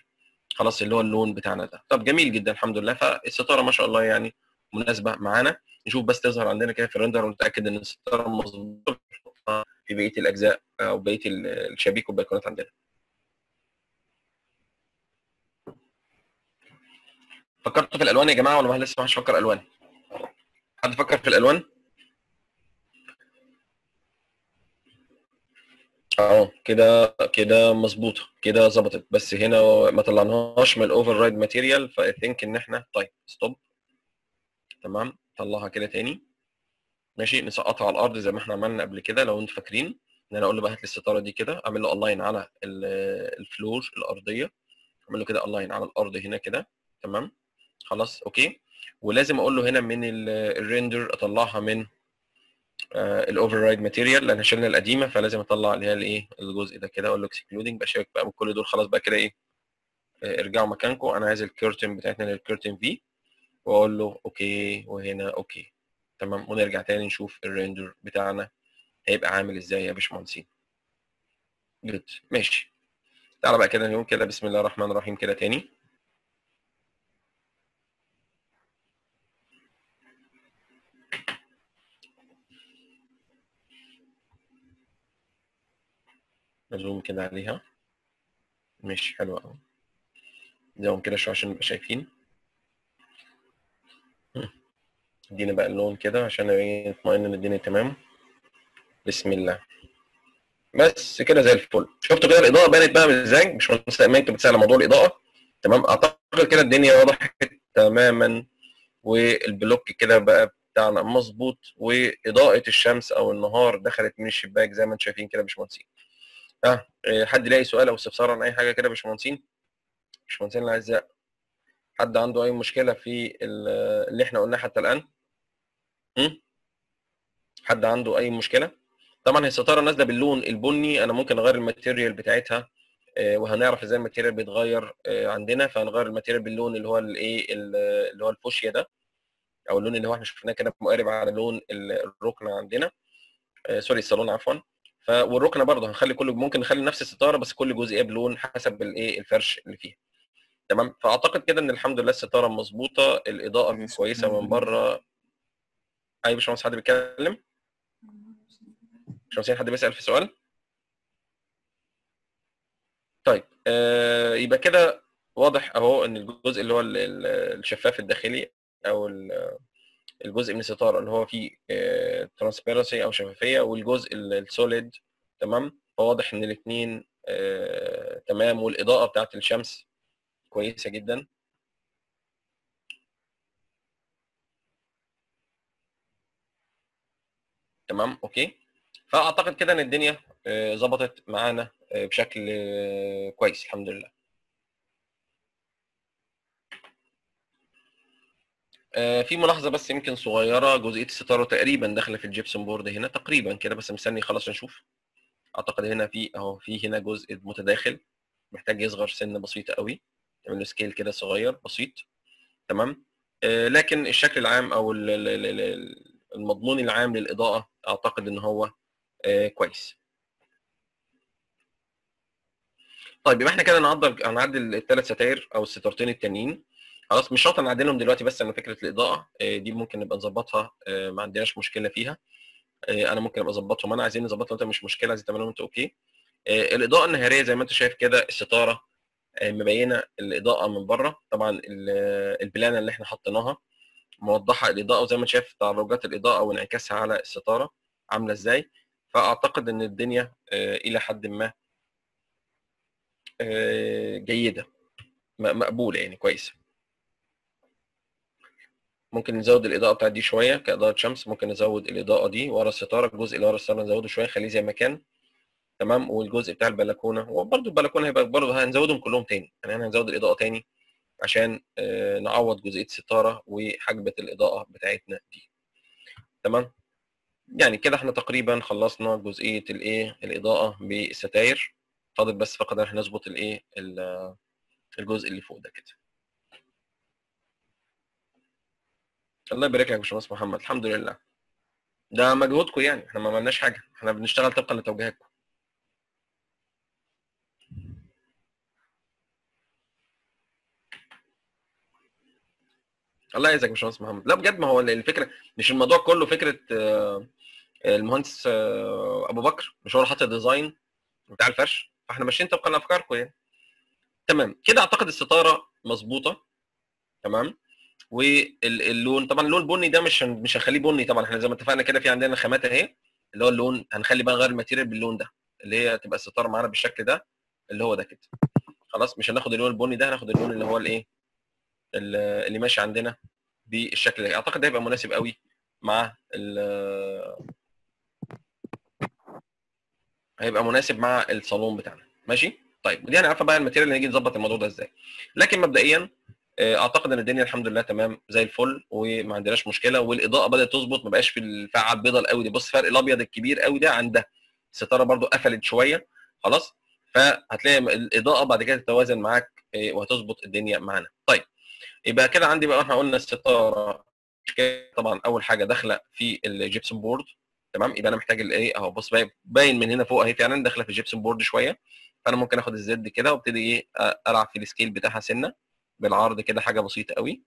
خلاص اللي هو اللون بتاعنا ده. طب جميل جدا الحمد لله. فالستاره ما شاء الله يعني مناسبة معانا. نشوف بس تظهر عندنا كده في ال render ونتأكد إن الستاره مظبوطة في بقية الأجزاء أو بقية ال- الشبابيك والبلكونات عندنا. فكرتوا في الألوان يا جماعة ولا ما لسه ما حدش فكر الوان حد فكر في الألوان؟ آه كده كده مظبوطه كده ظبطت. بس هنا ما طلعناهاش من ال override material ف I think إن إحنا طيب stop تمام طلعها كده تاني. ماشي نسقطها على الأرض زي ما إحنا عملنا قبل كده لو أنتوا فاكرين. إن أنا أقول له بقى هات لي الستاره دي كده أعمل له align على ال- ال floor الأرضية. أعمل له كده align على الأرض هنا كده. تمام. خلاص okay؟ ولازم أقول له هنا من ال- ال render أطلعها من ال override material لأن شلنا القديمة فلازم أطلع اللي هي الإيه؟ الجزء ده كده أقول له excluding بشيك بقى من كل دول خلاص بقى كده إيه؟ آه، ارجعوا مكانكم. أنا عايز ال curtain بتاعتنا لل curtain في وأقول له okay وهنا okay. تمام؟ ونرجع تاني نشوف ال render بتاعنا هيبقى عامل إزاي يا باشمهندسين. جود ماشي. تعالى بقى كده نقول كده. بسم الله الرحمن الرحيم كده تاني. نزوم كده عليها. ماشي حلو قوي نزوم كده شوية عشان نبقى شايفين. ادينا بقى اللون كده عشان نطمئن إن الدنيا تمام. بسم الله. بس كده زي الفل. شفتوا كده الإضاءة بانت بقى إزاي مش مهندس كانت بتسال موضوع الإضاءة. تمام؟ أعتقد كده الدنيا وضحت تماما والبلوك كده بقى بتاعنا مظبوط وإضاءة الشمس أو النهار دخلت من الشباك زي ما أنتم شايفين كده يا باشمهندسين آه إيه، حد لاقي سؤال أو استفسار عن أي حاجة كده يا باشمهندسين؟ باشمهندسين الأعزاء حد عنده أي مشكلة في ال- اللي إحنا قلناه حتى الآن؟ هم؟ حد عنده أي مشكلة؟ طبعا هي الستارة نازلة باللون البني أنا ممكن أغير ال material بتاعتها آه، وهنعرف إزاي ال material بيتغير آه، عندنا فهنغير ال material باللون اللي هو الايه ال- اللي هو الفوشيا ده أو اللون اللي هو إحنا شفناه كده مقارب على لون ال- الركنه عندنا sorry الصالون عفوا. والركنة برضه هنخلي كل ممكن نخلي نفس الستارة بس كل جزئية بلون حسب الايه الفرش اللي فيها. تمام؟ فأعتقد كده إن الحمد لله الستارة مظبوطة الإضاءة كويسة من بره. أيوه يا باشمهندس حد بيتكلم؟ باشمهندس حد بيسأل في سؤال؟ طيب آه يبقى كده واضح أهو إن الجزء اللي هو ال- ال- الشفاف الداخلي أو ال- الجزء من الستارة اللي هو فيه transparency أو شفافية والجزء ال solid تمام؟ فواضح إن الاثنين تمام والإضاءة بتاعت الشمس كويسة جدا. تمام؟ okay. فأعتقد كده إن الدنيا آه، ظبطت معانا آه، بشكل آه، كويس الحمد لله. في ملاحظة بس يمكن صغيرة جزئية الستارة تقريبا داخلة في ال gypsum board هنا تقريبا كده بس مستني خلاص نشوف. أعتقد هنا في أهو في هنا جزء متداخل محتاج يصغر سنه بسيطه قوي تعمل له scale كده صغير بسيط. تمام؟ آه، لكن الشكل العام أو ال- ال- ال- ال- المضمون العام للإضاءة أعتقد إن هو آه، كويس. طيب يبقى إحنا كده نعدل هنعدل الثلاث ستاير أو الستارتين التانيين. خلاص مش شرط نعدلهم دلوقتي بس أنا فكرة الإضاءة آه، دي ممكن نبقى نظبطها آه، ما عندناش مشكلة فيها. آه، أنا ممكن أبقى أظبطهم. أنا عايزين نظبطهم أنت مش مشكلة عايزين تعملهم أنت أوكي. الإضاءة النهارية زي ما أنت شايف كده الستارة مبينة الإضاءة من بره. طبعا ال- البلانة اللي إحنا حطيناها موضحة الإضاءة وزي ما أنت شايف تعرجات الإضاءة وانعكاسها على الستارة عاملة إزاي. فأعتقد إن الدنيا إلى حد ما جيدة مقبولة يعني كويسة. ممكن نزود الإضاءة بتاعت دي شوية كإضاءة شمس ممكن نزود الإضاءة دي ورا الستارة الجزء اللي ورا الستارة نزوده شوية نخليه زي ما كان تمام؟ والجزء بتاع البلكونة وبرده البلكونة هيبقى برده هنزودهم كلهم تاني يعني هنزود الإضاءة تاني عشان آه، نعوض جزئية الستارة وحجبه الإضاءة بتاعتنا دي تمام؟ يعني كده إحنا تقريبا خلصنا جزئية الإيه؟ الإضاءة بالستاير فاضل بس فقط إحنا نظبط الإيه؟ ال- الجزء اللي فوق ده كده. الله يبارك لك يا باشمهندس محمد. الحمد لله. ده مجهودكم يعني. إحنا ما عملناش حاجة. إحنا بنشتغل طبقا لتوجيهاتكم. الله يعزك يا باشمهندس محمد. لا بجد ما هو الفكرة مش الموضوع كله فكرة آه، المهندس آه، أبو بكر. مش هو اللي حاطط الديزاين بتاع الفرش؟ فإحنا ماشيين طبقا لأفكاركم يعني. تمام. كده أعتقد الستارة مظبوطة. تمام. واللون طبعا اللون البني ده مش مش هنخليه بني طبعا إحنا زي ما اتفقنا كده في عندنا خامات أهي اللي هو اللون هنخلي بقى نغير الماتيريال باللون ده اللي هي تبقى الستارة معانا بالشكل ده اللي هو ده كده. خلاص مش هناخد اللون البني ده هناخد اللون اللي هو الإيه؟ ال- اللي ماشي عندنا بالشكل ده. أعتقد ده هيبقى مناسب قوي مع هيبقى مناسب مع الصالون بتاعنا. ماشي؟ طيب دي هنعرفها بقى ال material اللي نيجي نظبط الموضوع ده إزاي. لكن مبدئيا أعتقد إن الدنيا الحمد لله تمام زي الفل وما عندناش مشكلة والإضاءة بدأت تظبط ما بقاش في الفقعة البيضاء القوي دي. بص فرق الأبيض الكبير قوي ده عن ده الستارة برضو قفلت شوية خلاص؟ فهتلاقي الإضاءة بعد كده تتوازن معاك آه، وهتظبط الدنيا معانا. طيب يبقى كده عندي بقى إحنا قلنا الستارة طبعا أول حاجة داخلة في ال gypsum board تمام؟ يبقى أنا محتاج الايه أهو. بص باين- من هنا فوق أهي فعلا داخلة في ال gypsum board شوية. فأنا ممكن آخد ال Z كده وأبتدي إيه ألعب في ال scale بتاعها سنة. بالعرض كده حاجة بسيطة قوي.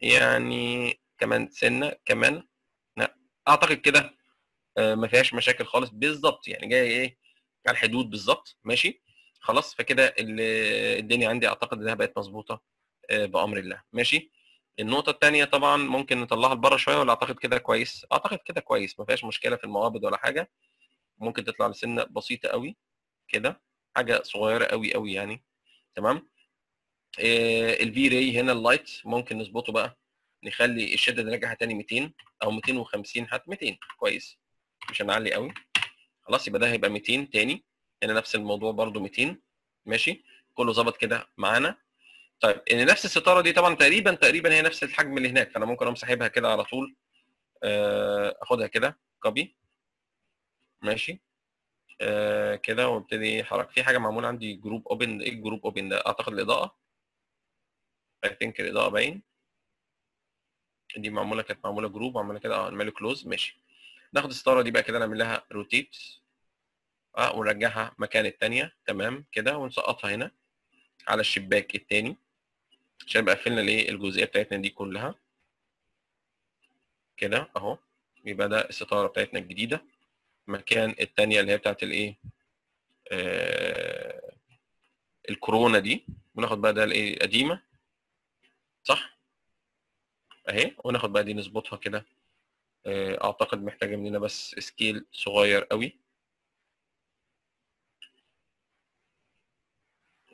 يعني كمان سنة كمان لا أعتقد كده آه، ما فيهاش مشاكل خالص. بالظبط يعني جاية إيه على الحدود بالظبط ماشي؟ خلاص فكده ال- الدنيا عندي أعتقد إنها بقت مظبوطة آه، بأمر الله ماشي؟ النقطة الثانية طبعا ممكن نطلعها لبره شوية ولا أعتقد كده كويس؟ أعتقد كده كويس ما فيهاش مشكلة في المقابض ولا حاجة. ممكن تطلع لسنة بسيطة قوي كده حاجة صغيرة قوي قوي يعني تمام؟ ال V-Ray هنا ال light ممكن نظبطه بقى. نخلي الشدة نرجعها تاني 200 أو 250 حتى 200 كويس. مش هنعلي قوي. خلاص يبقى ده هيبقى 200 تاني. هنا نفس الموضوع برده 200 ماشي؟ كله ظبط كده معانا. طيب ان نفس الستارة دي طبعا تقريبا تقريبا هي نفس الحجم اللي هناك. فانا ممكن أقوم ساحبها كده على طول. آه، أخدها كده. copy ماشي. آه، كده وابتدي حركة. في حاجة معمولة عندي group open إيه ال group open ده؟ أعتقد الإضاءة. I think الاضاءه باين. دي معمولة كانت معمولة group معموله كده آه نعمله close ماشي. ناخد الستارة دي بقى كده نعمل لها rotate آه ونرجعها مكان الثانية تمام كده ونسقطها هنا على الشباك الثاني عشان يبقى قفلنا الايه الجزئية بتاعتنا دي كلها. كده أهو يبقى ده الستارة بتاعتنا الجديدة. مكان الثانية اللي هي بتاعت الايه آه الكورونا دي. وناخد بقى ده الايه قديمة. صح؟ أهي وناخد بقى دي نظبطها كده. آه، أعتقد محتاجة مننا بس scale صغير قوي.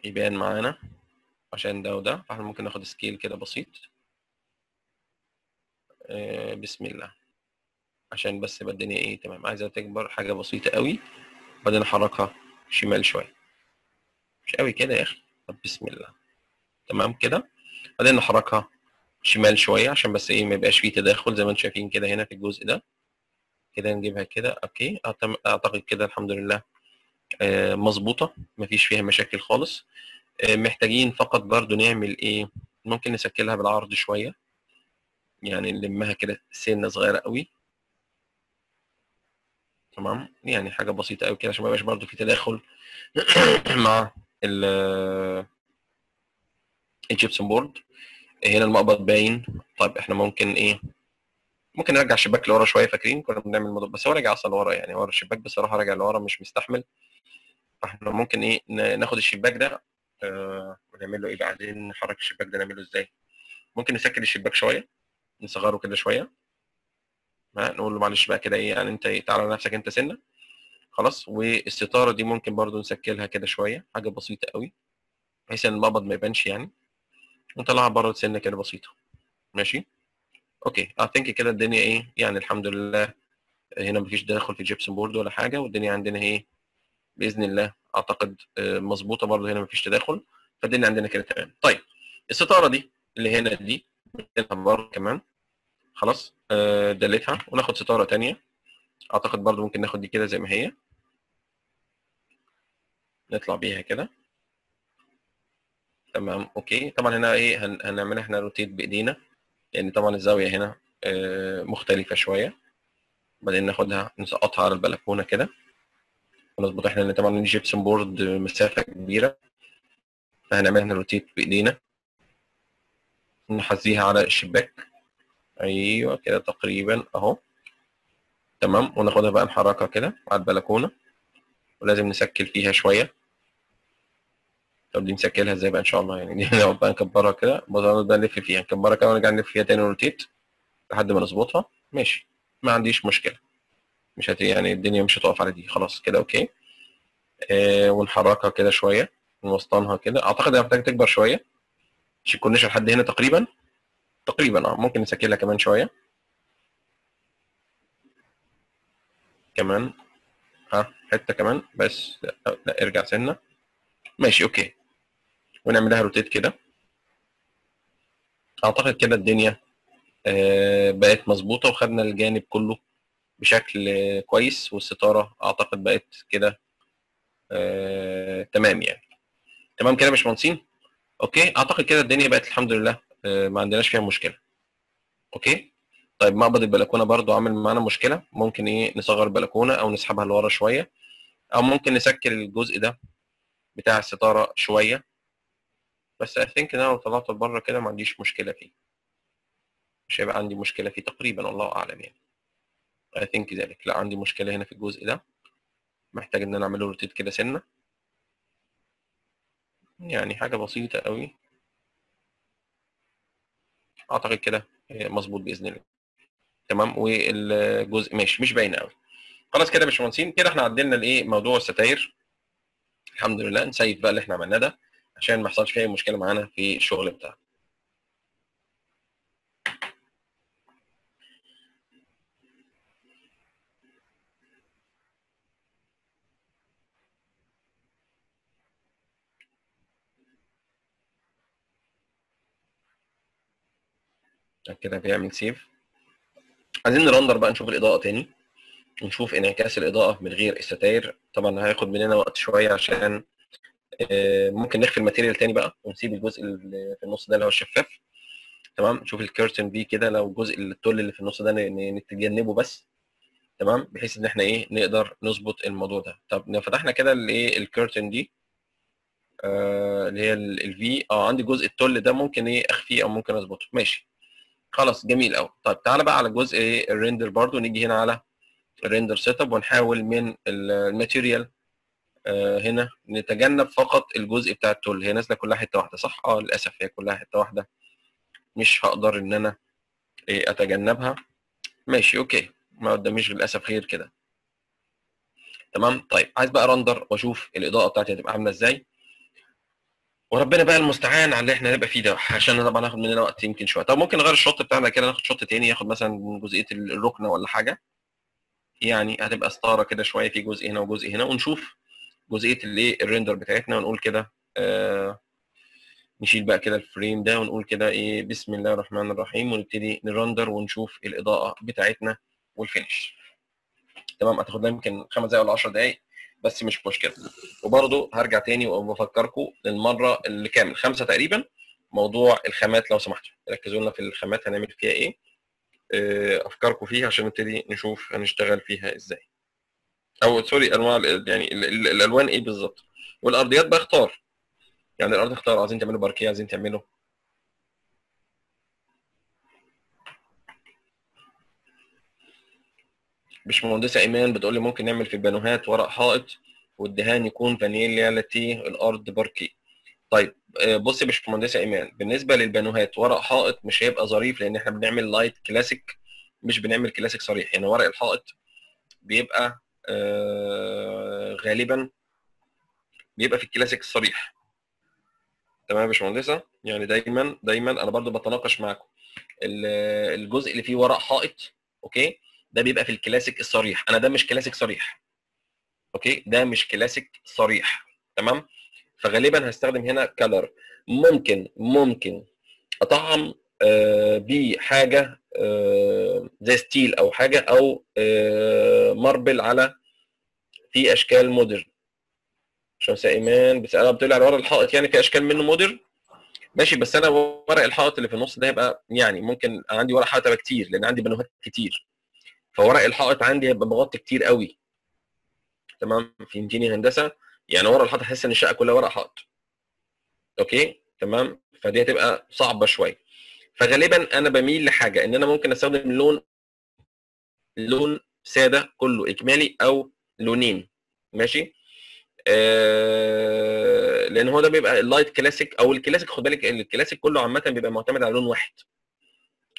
يبان معانا عشان ده وده. فإحنا ممكن ناخد scale كده بسيط. آه، بسم الله. عشان بس يبقى الدنيا إيه تمام. عايزة تكبر حاجة بسيطة قوي وبعدين أحركها شمال شوية. مش قوي كده يا أخي. طب بسم الله. تمام كده؟ بعدين نحركها شمال شوية عشان بس إيه ما يبقاش فيه تداخل زي ما أنتم شايفين كده هنا في الجزء ده. كده نجيبها كده. أوكي. أعتقد كده الحمد لله آه، مظبوطة. مفيش فيها مشاكل خالص. آه، محتاجين فقط برضو نعمل إيه؟ ممكن نسكلها بالعرض شوية. يعني نلمها كده سنة صغيرة قوي. تمام. يعني حاجة بسيطة قوي كده عشان ما يبقاش برضو في تداخل مع ال الجبسون بورد هنا المقبض باين. طيب إحنا ممكن إيه ممكن نرجع الشباك لورا شوية فاكرين؟ كنا بنعمل الموضوع بس هو راجع أصلا لورا يعني ورا الشباك بصراحة راجع لورا مش مستحمل. فاحنا ممكن إيه ناخد الشباك ده آه ونعمل له إيه بعدين؟ نحرك الشباك ده نعمله إزاي؟ ممكن نسكر الشباك شوية نصغره كده شوية. نقول له معلش بقى كده إيه يعني أنت إيه، تعالى نفسك أنت سنة. خلاص والستارة دي ممكن برضو نسكلها كده شوية حاجة بسيطة قوي بحيث إن المقبض ما يبانش يعني. ونطلعها بره سنة كده بسيطة. ماشي؟ okay. I think كده الدنيا إيه؟ يعني الحمد لله هنا مفيش تدخل في gypsum board ولا حاجة والدنيا عندنا إيه؟ بإذن الله أعتقد آه، مظبوطة برضه هنا مفيش تداخل فالدنيا عندنا كده تمام. طيب الستارة دي اللي هنا دي بره كمان. خلاص؟ آه، delete ها. وناخد ستارة تانية. أعتقد برضه ممكن ناخد دي كده زي ما هي. نطلع بيها كده. تمام okay. طبعا هنا إيه هن... هنعملها إحنا rotate بإيدينا. لأن طبعا الزاوية هنا آه، مختلفة شوية. بعدين ناخدها نسقطها على البلكونة كده. ونظبط إحنا طبعا ال gypsum board مسافة كبيرة. فهنعملها هنا rotate بإيدينا. نحذيها على الشباك. أيوه كده تقريبا أهو. تمام. وناخدها بقى نحركها كده على البلكونة. ولازم ن scale فيها شوية. طب دي ن scale ها إزاي بقى ان شاء الله؟ يعني دي نقعد بقى نكبرها كده بقى نلف فيها نكبرها كده ونرجع نلف فيها تاني rotate لحد ما نظبطها. ماشي. ما عنديش مشكلة. مش هت يعني الدنيا مش هتقف على دي. خلاص كده okay. آه ونحركها كده شوية نوسطنها كده. أعتقد هي محتاجة تكبر شوية. مش الكورنيش لحد هنا تقريبا. تقريبا آه ممكن ن scale ها كمان شوية. كمان. ها حتة كمان. بس لا, لا ارجع سنة. ماشي okay. ونعملها rotate كده. أعتقد كده الدنيا آه، بقت مظبوطة وخدنا الجانب كله بشكل كويس والستارة أعتقد بقت كده آه، تمام يعني. تمام كده يا باشمهندسين؟ okay أعتقد كده الدنيا بقت الحمد لله آه، ما عندناش فيها مشكلة. okay؟ طيب مقبض البلكونة برضو عامل معانا مشكلة ممكن إيه نصغر البلكونة أو نسحبها لورا شوية أو ممكن ن scale الجزء ده بتاع الستارة شوية. بس I think إن أنا لو طلعته لبره كده ما عنديش مشكلة فيه. مش هيبقى عندي مشكلة فيه تقريبا الله أعلم يعني. I think that. لا عندي مشكلة هنا في الجزء ده. محتاج إن أنا اعمله rotate كده سنة. يعني حاجة بسيطة قوي أعتقد كده مظبوط بإذن الله. تمام؟ والجزء ماشي. مش باين قوي خلاص كده يا باشمهندسين. كده إحنا عدلنا الايه موضوع الستاير. الحمد لله. ن save بقى اللي إحنا عملناه ده. عشان ما يحصلش فيه أي مشكلة معانا في الشغل بتاعنا. كده بيعمل save. عايزين ن render بقى نشوف الإضاءة تاني. ونشوف انعكاس الإضاءة من غير الستاير طبعا هياخد مننا وقت شوية عشان ممكن نخفي ال material تاني بقى ونسيب الجزء اللي في النص ده اللي هو الشفاف. تمام؟ نشوف ال curtain دي كده لو الجزء التول اللي في النص ده نتجنبه بس. تمام؟ بحيث إن إحنا إيه نقدر نظبط الموضوع ده. طب لو فتحنا كده الايه ال curtain دي آه اللي هي الفي آه عندي جزء التول ده ممكن إيه أخفيه أو ممكن أظبطه. ماشي. خلاص جميل قوي طيب تعالى بقى على جزء إيه ال render برضو نيجي هنا على ال render setup ونحاول من ال- ال material آه، هنا نتجنب فقط الجزء بتاع التول. هي نازلة كلها حتة واحدة صح؟ آه للأسف هي كلها حتة واحدة. مش هقدر إن أنا إيه، أتجنبها. ماشي okay. ما قداميش للأسف غير كده. تمام؟ طيب عايز بقى render وأشوف الإضاءة بتاعتي هتبقى عاملة إزاي. وربنا بقى المستعان على اللي إحنا هنبقى فيه ده عشان طبعا هاخد مننا وقت يمكن شوية. طب ممكن نغير ال shot بتاعنا كده ناخد shot تاني ياخد مثلا جزئية الركنة ولا حاجة. يعني هتبقى ستارة كده شوية في جزء هنا وجزء هنا ونشوف جزئية الايه ال render بتاعتنا ونقول كده آه نشيل بقى كده ال frame ده ونقول كده إيه بسم الله الرحمن الرحيم ونبتدي ن render ونشوف الإضاءة بتاعتنا وال finish. تمام؟ هتاخد لنا يمكن خمس دقايق ولا 10 دقايق بس مش مشكله وبرضه هرجع تاني وبفكركم للمرة اللي كامل خمسة تقريبا. موضوع الخامات لو سمحتوا. ركزوا لنا في الخامات هنعمل فيها إيه آه، أفكاركم فيها عشان نبتدي نشوف هنشتغل فيها إزاي. أو سوري أنواع يعني ال- ال- الألوان إيه بالظبط والأرضيات بقى اختار. يعني الأرض اختار عايزين تعملوا باركيه عايزين تعملوا. باشمهندسة إيمان بتقول لي ممكن نعمل في البانوهات ورق حائط والدهان يكون vanilla latte الأرض باركيه. طيب آه، بص يا باشمهندسة إيمان بالنسبة للبانوهات ورق حائط مش هيبقى ظريف لأن إحنا بنعمل light classic مش بنعمل كلاسيك صريح. يعني ورق الحائط بيبقى غالبا بيبقى في الكلاسيك الصريح تمام يا باشمهندسة؟ يعني دايما دايما أنا برضو بتناقش معاكم. ال- الجزء اللي فيه ورق حائط okay؟ ده بيبقى في الكلاسيك الصريح. أنا ده مش كلاسيك صريح. okay؟ ده مش كلاسيك صريح. تمام؟ فغالبا هستخدم هنا color ممكن ممكن أطعم آه، بحاجه آه، زي steel أو حاجة أو آه، marble على في أشكال modern. باشمهندسة إيمان بتسالها بتقول على ورق الحائط يعني في أشكال منه modern؟ ماشي بس أنا ورق الحائط اللي في النص ده هيبقى يعني ممكن عندي ورق حائط كتير لأن عندي بنوهات كتير. فورق الحائط عندي هيبقى مغطي كتير قوي. تمام؟ فهمتني هندسة. يعني ورق الحائط احس إن الشقة كلها ورق حائط. أوكي؟ تمام؟ فدي هتبقى صعبة شوية. فغالبا أنا بميل لحاجة إن أنا ممكن أستخدم لون لون سادة كله اجمالي أو لونين ماشي؟ آه لأن هو ده بيبقى ال light classic أو الكلاسيك خد بالك الكلاسيك كله عامة بيبقى معتمد على لون واحد.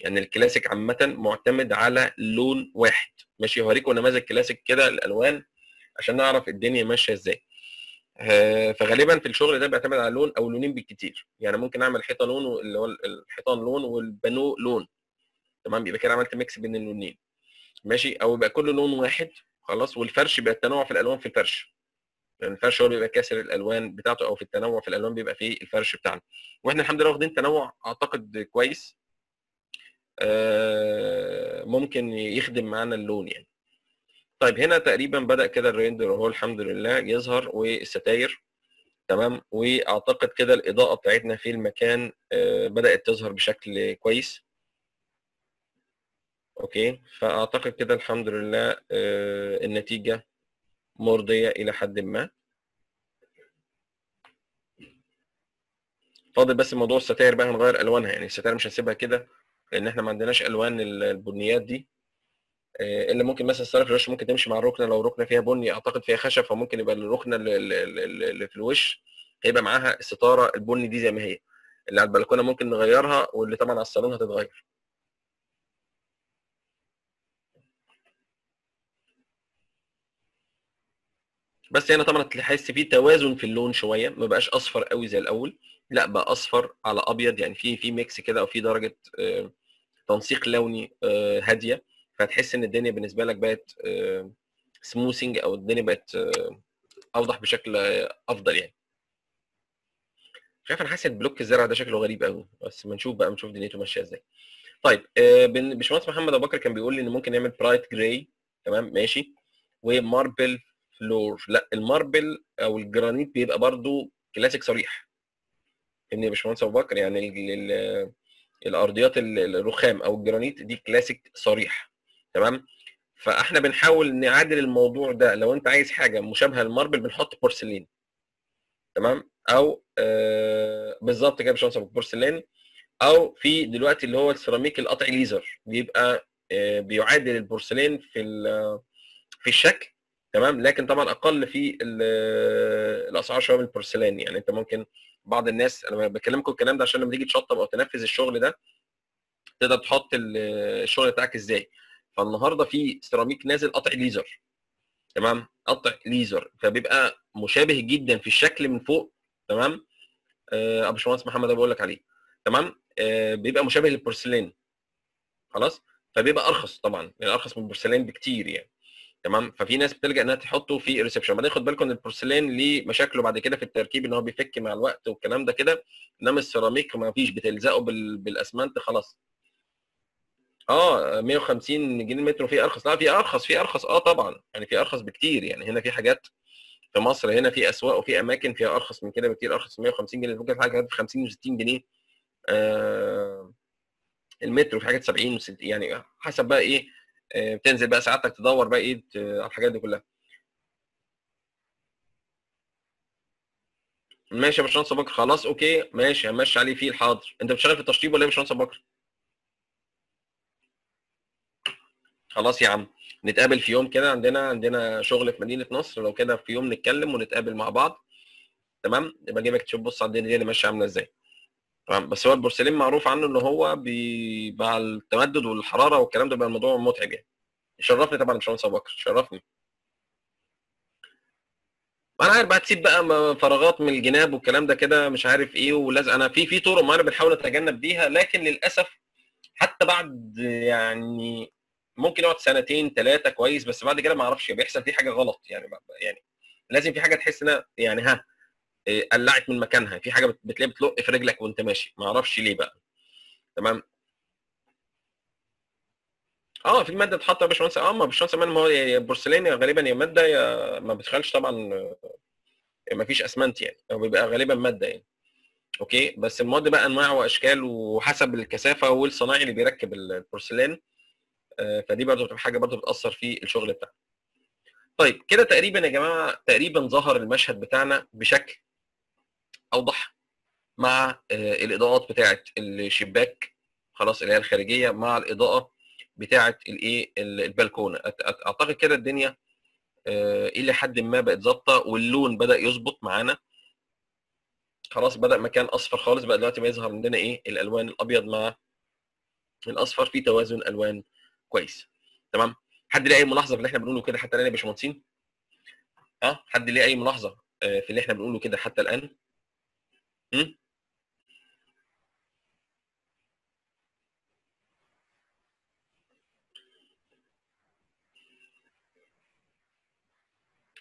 يعني الكلاسيك عامة معتمد على لون واحد. ماشي؟ هوريكم نماذج كلاسيك كده الالوان عشان نعرف الدنيا ماشية إزاي. فغالبا في الشغل ده بيعتمد على لون أو لونين بالكتير. يعني ممكن أعمل حيطة لون اللي هو الحيطان لون والبانو لون. تمام؟ يبقى كده عملت mix بين اللونين. ماشي؟ أو يبقى كل لون واحد خلاص؟ والفرش بيبقى التنوع في الألوان في الفرش. يعني الفرش هو بيبقى كاسر الألوان بتاعته أو في التنوع في الألوان بيبقى في الفرش بتاعنا. وإحنا الحمد لله واخدين تنوع أعتقد كويس. آه، ممكن يخدم معانا اللون يعني. طيب هنا تقريبا بدأ كده ال render اهو الحمد لله يظهر والستاير تمام؟ وأعتقد كده الإضاءة بتاعتنا في المكان آه، بدأت تظهر بشكل كويس. okay؟ فأعتقد كده الحمد لله آه، النتيجة مرضية إلى حد ما. فاضل بس موضوع الستاير بقى هنغير ألوانها يعني الستاير مش هنسيبها كده لأن إحنا ما عندناش ألوان البنيات دي. اللي ممكن مثلا ستاره في الوش ممكن تمشي مع الركنه لو ركنة فيها بني أعتقد فيها خشب فممكن يبقى الركنة اللي- في الوش هيبقى معاها الستارة البني دي زي ما هي. اللي على البلكونة ممكن نغيرها واللي طبعا على الصالون هتتغير. بس هنا طبعا هتحس فيه توازن في اللون شوية ما بقاش أصفر قوي زي الأول لأ بقى أصفر على أبيض يعني في في mix كده أو في درجة آه، تنسيق لوني آه، هادية. فتحس إن الدنيا بالنسبة لك بقت smoothing أو الدنيا بقت آه، أوضح بشكل آه، أفضل يعني. مش عارف أنا حاسس ال block الزرع ده شكله غريب قوي بس ما نشوف بقى نشوف دنيته ماشية إزاي. طيب آه، باشمهندس محمد أبو بكر كان بيقول لي إن ممكن نعمل bright gray تمام ماشي و marble floor لا ال marble أو الجرانيت بيبقى برضو كلاسيك صريح. آه يا باشمهندس أبو بكر يعني ال- ال- الأرضيات ال- الرخام أو الجرانيت دي كلاسيك صريح. تمام؟ فاحنا بنحاول نعادل الموضوع ده. لو انت عايز حاجة مشابهة لل marble بنحط بورسلين. تمام؟ أو آه بالظبط كده ابو بكر، بورسلين. أو في دلوقتي اللي هو السيراميك القطع ليزر. بيبقى آه بيعادل البورسلين في في الشكل. تمام؟ لكن طبعا أقل في ال- الأسعار شوية من البورسلين. يعني انت ممكن بعض الناس أنا بكلمكم الكلام ده عشان لما تيجي تشطب أو تنفذ الشغل ده تقدر تحط ال- الشغل بتاعك إزاي. فالنهارده في سيراميك نازل قطع ليزر تمام؟ قطع ليزر فبيبقى مشابه جدا في الشكل من فوق تمام؟ آه، أبو باشمهندس محمد بقول لك عليه تمام؟ آه، بيبقى مشابه للبورسلين خلاص؟ فبيبقى أرخص طبعا يعني أرخص من البورسلين بكتير يعني تمام؟ ففي ناس بتلجأ إنها تحطه في ال reception. بعدين خد بالكم إن البورسلين ليه مشاكله بعد كده في التركيب إن هو بيفك مع الوقت والكلام ده كده إنما السيراميك ما فيش بتلزقه بال... بالأسمنت خلاص. آه 150 جنيه المتر في أرخص. لا في أرخص في أرخص. آه طبعا. يعني في أرخص بكتير. يعني هنا في حاجات في مصر هنا في أسواق وفي أماكن فيها أرخص من كده بكتير. أرخص من 150 جنيه. ممكن حاجات ب 50 و60 جنيه. آه المتر وفي حاجات 70 و60 يعني حسب بقى إيه آه بتنزل بقى ساعتك تدور بقى إيه على الحاجات دي كلها. ماشي يا باشمهندس بكر. خلاص أوكي. ماشي همشي عليه فيه الحاضر. أنت بتشتغل في التشطيب ولا إيه يا باشمهندس بكر؟ خلاص يا عم نتقابل في يوم كده عندنا عندنا شغل في مدينة نصر لو كده في يوم نتكلم ونتقابل مع بعض. تمام؟ يبقى اجيبك تشوف بص على الدنيا اللي ماشية عاملة إزاي. تمام؟ بس هو البورسلين معروف عنه ان هو. مع التمدد والحرارة والكلام ده بيبقى الموضوع متعب يعني. شرفني طبعا باشمهندس ابو بكر شرفني أنا عارف بقى تسيب بقى فراغات من الجناب والكلام ده كده مش عارف إيه ولازم أنا في في طرق معينة بنحاول نتجنب بيها لكن للأسف حتى بعد يعني ممكن يقعد سنتين ثلاثة كويس بس بعد كده ما أعرفش بيحصل فيه حاجة غلط. يعني يعني لازم في حاجة تحس إنها يعني ها إيه، قلعت من مكانها. في حاجة بت- بتلاقي بتلق في رجلك وانت ماشي. ما أعرفش ليه بقى. تمام؟ آه في مادة بتتحط يا باشمهندس. آه ما باشمهندس ما هو يا غالبا يا مادة يا ما بتخلش طبعا مفيش أسمنت يعني. هو بيبقى غالبا مادة يعني. أوكي؟ بس المواد بقى أنواع وأشكال وحسب الكثافة والصنايعي اللي بيركب البورسلان آه، فدي برضه بتبقى حاجة برضه بتأثر في الشغل بتاعنا. طيب كده تقريبا يا جماعة تقريبا ظهر المشهد بتاعنا بشكل أوضح مع آه، الإضاءات بتاعة الشباك خلاص اللي هي الخارجية مع الإضاءة بتاعة الإيه ال- البلكونة. أعتقد كده الدنيا آه، إلى حد ما بقت ظابطة واللون بدأ يظبط معانا. خلاص بدأ مكان أصفر خالص بقى دلوقتي بيظهر عندنا إيه الألوان الأبيض مع الأصفر في توازن ألوان كويس. تمام؟ حد ليه أي ملاحظة في اللي إحنا بنقوله كده حتى الآن يا باشمهندسين؟ ها حد ليه أي ملاحظة آه، في اللي إحنا بنقوله كده حتى الآن؟ م?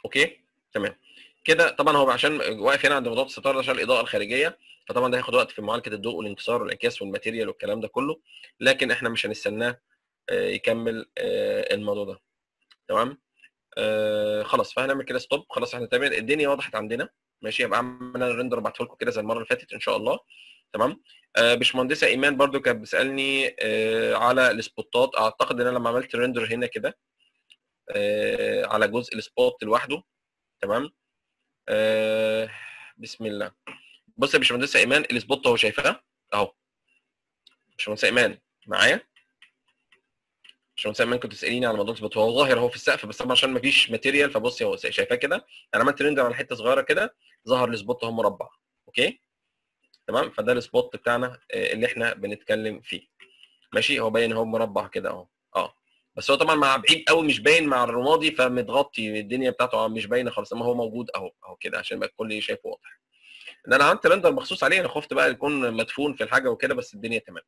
أوكي؟ تمام. كده طبعا هو عشان واقف هنا عند موضوع الستارة عشان الإضاءة الخارجية فطبعا ده هياخد وقت في معالجة الضوء والانكسار والانعكاس وال material والكلام ده كله لكن إحنا مش هنستناه يكمل آه، الموضوع ده. تمام؟ آه خلاص فهنعمل كده stop خلاص إحنا تمام. الدنيا وضحت عندنا. ماشي؟ يبقى عملنا ال render ابعته لكم كده زي المرة اللي فاتت إن شاء الله. تمام؟ آه باشمهندسة إيمان برضو كانت بتسألني آه على ال spotات. أعتقد إن أنا لما عملت render هنا كده آه على جزء ال spot لوحده. تمام؟ آه بسم الله. بص يا باشمهندسة إيمان ال spot اهو شايفاه أهو. باشمهندسة إيمان معايا؟ باشمهندسه ايمان كنت تسأليني على موضوع ال spot. هو ظاهر اهو في السقف بس طبعا عشان ما فيش material فبصي هو شايفاه كده. أنا عملت render على حتة صغيرة كده ظهر ال spot اهو مربع. okay؟ تمام؟ فده ال spot بتاعنا آه، اللي إحنا بنتكلم فيه. ماشي؟ هو باين اهو مربع كده أهو. آه. بس هو طبعا مع بعيد قوي مش باين مع الرمادي فمتغطي الدنيا بتاعته. مش باينة خالص أما هو موجود أهو أهو كده عشان يبقى الكل شايفه واضح. إن أنا عملت render مخصوص عليه أنا خفت بقى يكون مدفون في الحاجة وكده بس الدنيا تمام.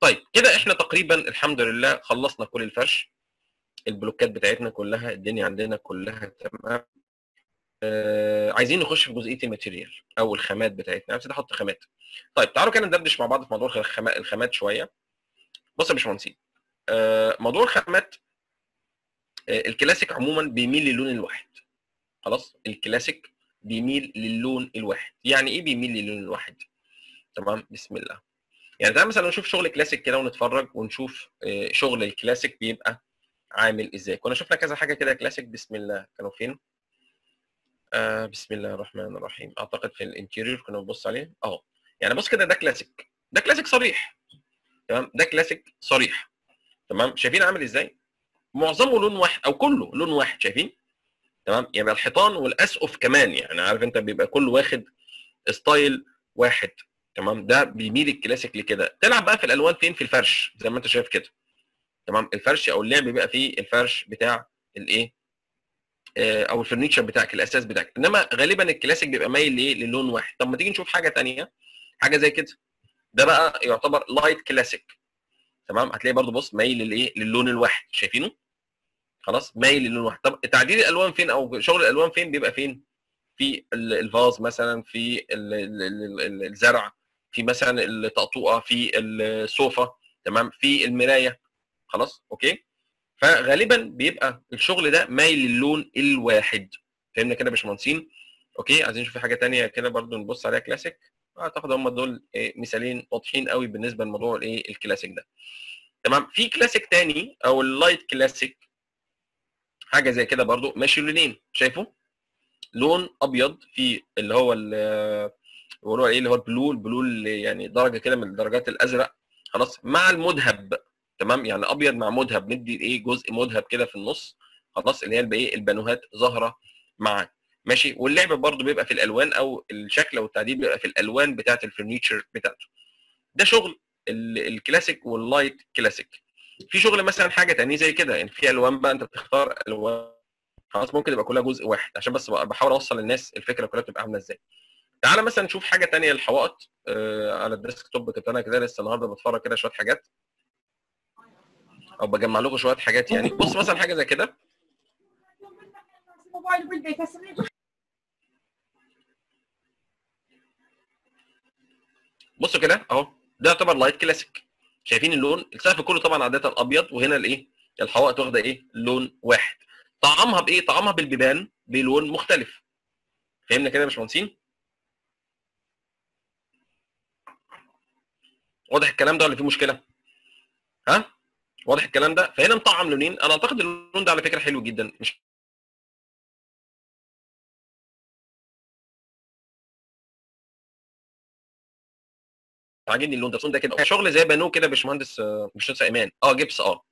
طيب كده إحنا تقريبا الحمد لله خلصنا كل الفرش. ال blockات بتاعتنا كلها الدنيا عندنا كلها تمام. آه عايزين نخش في جزئية ال material أو الخامات بتاعتنا. عايز أحط خامات. طيب تعالوا كده ندردش مع بعض في موضوع الخامات شوية. بص يا باشمهندسين آه موضوع الخامات آه الكلاسيك عموما بيميل للون الواحد. خلاص؟ الكلاسيك بيميل للون الواحد. يعني إيه بيميل للون الواحد؟ تمام؟ بسم الله. يعني تعالى مثلا نشوف شغل كلاسيك كده ونتفرج ونشوف آه، شغل الكلاسيك بيبقى عامل إزاي. كنا شفنا كذا حاجة كده كلاسيك. بسم الله. كانوا فين؟ آه بسم الله الرحمن الرحيم. أعتقد في ال interior كنا بنبص عليه. أهو. يعني بص كده ده كلاسيك. ده كلاسيك صريح. تمام؟ ده كلاسيك صريح. تمام؟ شايفين عامل إزاي؟ معظمه لون واحد أو كله لون واحد شايفين؟ تمام؟ يبقى الحيطان والأسقف كمان. يعني عارف أنت بيبقى كل واخد style واحد. تمام؟ ده بيميل الكلاسيك لكده. تلعب بقى في الألوان فين؟ في الفرش زي ما انت شايف كده. تمام؟ الفرش أو اللعب بيبقى فيه الفرش بتاع الإيه؟ آه، أو ال furniture بتاعك الأساس بتاعك. إنما غالبا الكلاسيك بيبقى مايل لإيه؟ للون واحد. طب ما تيجي نشوف حاجة تانية؟ حاجة زي كده. ده بقى يعتبر light classic تمام؟ هتلاقي برضو بص مايل للإيه؟ للون الواحد. شايفينه؟ خلاص؟ مايل للون واحد. طب تعديل الألوان فين؟ أو شغل الألوان فين بيبقى فين؟ في ال- الفازة مثلا في ال- ال- ال- ال- الزرع. في مثلا الطقطوقه في الصوفا تمام؟ في المراية خلاص؟ okay؟ فغالبا بيبقى الشغل ده مايل للون الواحد. فهمنا كده يا باشمهندسين؟ okay؟ عايزين نشوف في حاجة تانية كده برضو نبص عليها كلاسيك. أعتقد هم دول إيه، مثالين واضحين قوي بالنسبة لموضوع الايه الكلاسيك ده. تمام؟ في كلاسيك تاني أو ال light classic حاجة زي كده برضو ماشي لونين شايفه؟ لون أبيض في اللي هو بيقولوا إيه اللي هو ال blue ال blue اللي يعني درجة كده من درجات الأزرق. خلاص مع المذهب تمام؟ يعني أبيض مع مذهب ندي إيه جزء مذهب كده في النص. خلاص اللي هي إيه البانوهات ظاهرة معاه ماشي؟ واللعب برضو بيبقى في الألوان أو الشكل أو التعديل بيبقى في الألوان بتاعة ال furniture بتاعته. ده شغل ال- ال classic وال light classic. في شغل مثلا حاجة تانية زي كده يعني في ألوان بقى أنت بتختار ألوان. خلاص ممكن يبقى كلها جزء واحد. عشان بس بحاول أوصل للناس الفكرة كلها بتبقى عاملة إزاي. تعالى مثلا نشوف حاجة تانية للحوائط. آه على ال desktop كنت أنا كده لسه النهارده بتفرج كده شوية حاجات. أو بجمع لكم شوية حاجات يعني. بص مثلا حاجة زي كده. بصوا كده أهو. ده يعتبر light classic شايفين اللون؟ السقف كله طبعا عادة أبيض وهنا الإيه؟ الحوائط واخدة إيه؟ لون واحد. طعمها بإيه؟ طعمها بالبيبان بلون مختلف. فهمنا كده يا باشمهندسين؟ واضح الكلام ده ولا في مشكلة؟ ها؟ واضح الكلام ده؟ فهنا مطعم لونين أنا أعتقد اللون ده على فكرة حلو جدا. مش عاجبني اللون ده. اللون ده كده. شغل زي بانو كده باشمهندس آه، باشمهندس ايمان آه جبس آه.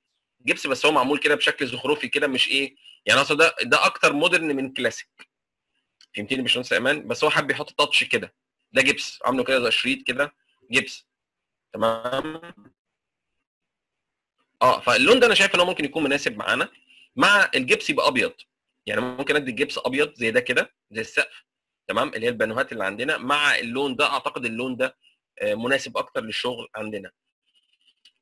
جبس بس هو معمول كده بشكل زخرفي كده مش إيه. يعني اصل ده ده أكتر مودرن من كلاسيك. فهمتني؟ باشمهندس ايمان بس هو حب يحط تاتش كده. ده جبس عامله كده زي شريط كده. جبس تمام؟ آه فاللون ده أنا شايف إن هو ممكن يكون مناسب معانا مع الجبس يبقى أبيض. يعني ممكن أدي الجبس أبيض زي ده كده زي السقف تمام؟ اللي هي البانوهات اللي عندنا. مع اللون ده أعتقد اللون ده آه، مناسب أكتر للشغل عندنا.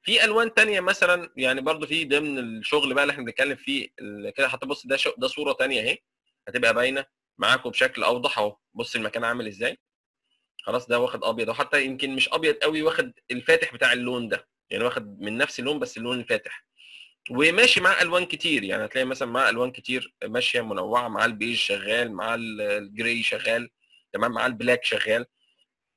في ألوان تانية مثلا يعني برضو في ضمن الشغل بقى اللي إحنا بنتكلم فيه كده حتى بص ده ده صورة تانية أهي. هتبقى باينة معاكم بشكل أوضح أهو. بص المكان عامل إزاي. خلاص ده واخد أبيض وحتى يمكن مش أبيض قوي واخد الفاتح بتاع اللون ده. يعني واخد من نفس اللون بس اللون الفاتح. وماشي مع ألوان كتير يعني هتلاقي مثلا مع ألوان كتير ماشية منوعة مع البيج شغال مع ال- ال gray شغال تمام؟ مع ال black شغال.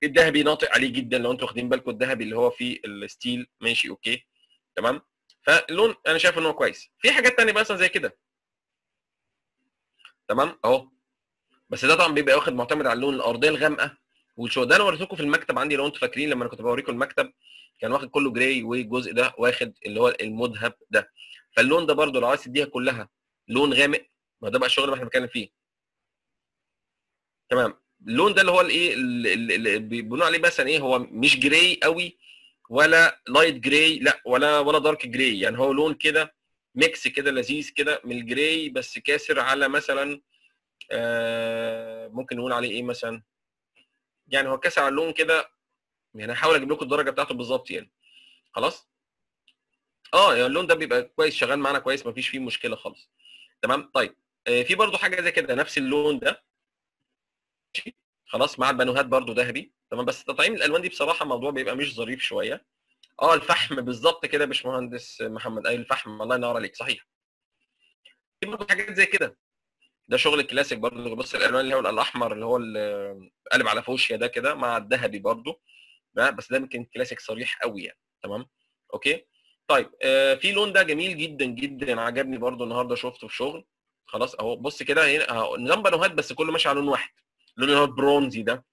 الذهبي ناطق عليه جدا لو أنتوا واخدين بالكم الذهبي اللي هو فيه ال steel ماشي okay تمام؟ فاللون أنا شايف إن هو كويس. في حاجات تانية مثلا زي كده. تمام؟ أهو. بس ده طبعا بيبقى واخد معتمد على اللون الأرضية الغامقة. وال show ده أنا وريتكم في المكتب عندي لو أنتوا فاكرين لما أنا كنت بوريكم المكتب كان واخد كله gray والجزء ده واخد اللي هو المذهب ده. فاللون ده برده لو عايز تديها كلها لون غامق ما ده بقى الشغل اللي إحنا بنتكلم فيه. تمام. اللون ده اللي هو الايه اللي بيقولوا عليه مثلا إيه هو مش gray قوي ولا light gray لا ولا ولا dark gray يعني هو لون كده mix كده لذيذ كده من ال gray بس كاسر على مثلا آه ممكن نقول عليه إيه مثلا؟ يعني هو على اللون كده يعني هحاول أجيب لكم الدرجة بتاعته بالظبط يعني. خلاص؟ آه يعني اللون ده بيبقى كويس شغال معانا كويس مفيش فيه مشكلة خالص. تمام؟ طيب آه في برضو حاجة زي كده نفس اللون ده؟ خلاص مع البانوهات برضو ذهبي. تمام؟ بس تطعيم الألوان دي بصراحة الموضوع بيبقى مش ظريف شوية. آه الفحم بالظبط كده يا باشمهندس محمد أي الفحم الله ينور عليك صحيح. في برضو حاجات زي كده. ده شغل كلاسيك برضو بص الألوان اللي هو الأحمر اللي هو ال- قلب على فوشيا ده كده مع الذهبي برضو ده بس ده يمكن كلاسيك صريح قوي يعني تمام؟ Okay؟ طيب آه في لون ده جميل جدا جدا عجبني برضو النهارده شفته في شغل. خلاص أهو بص كده هنا نظام بانوهات بس كله ماشي على لون واحد اللون اللي هو البرونزي ده.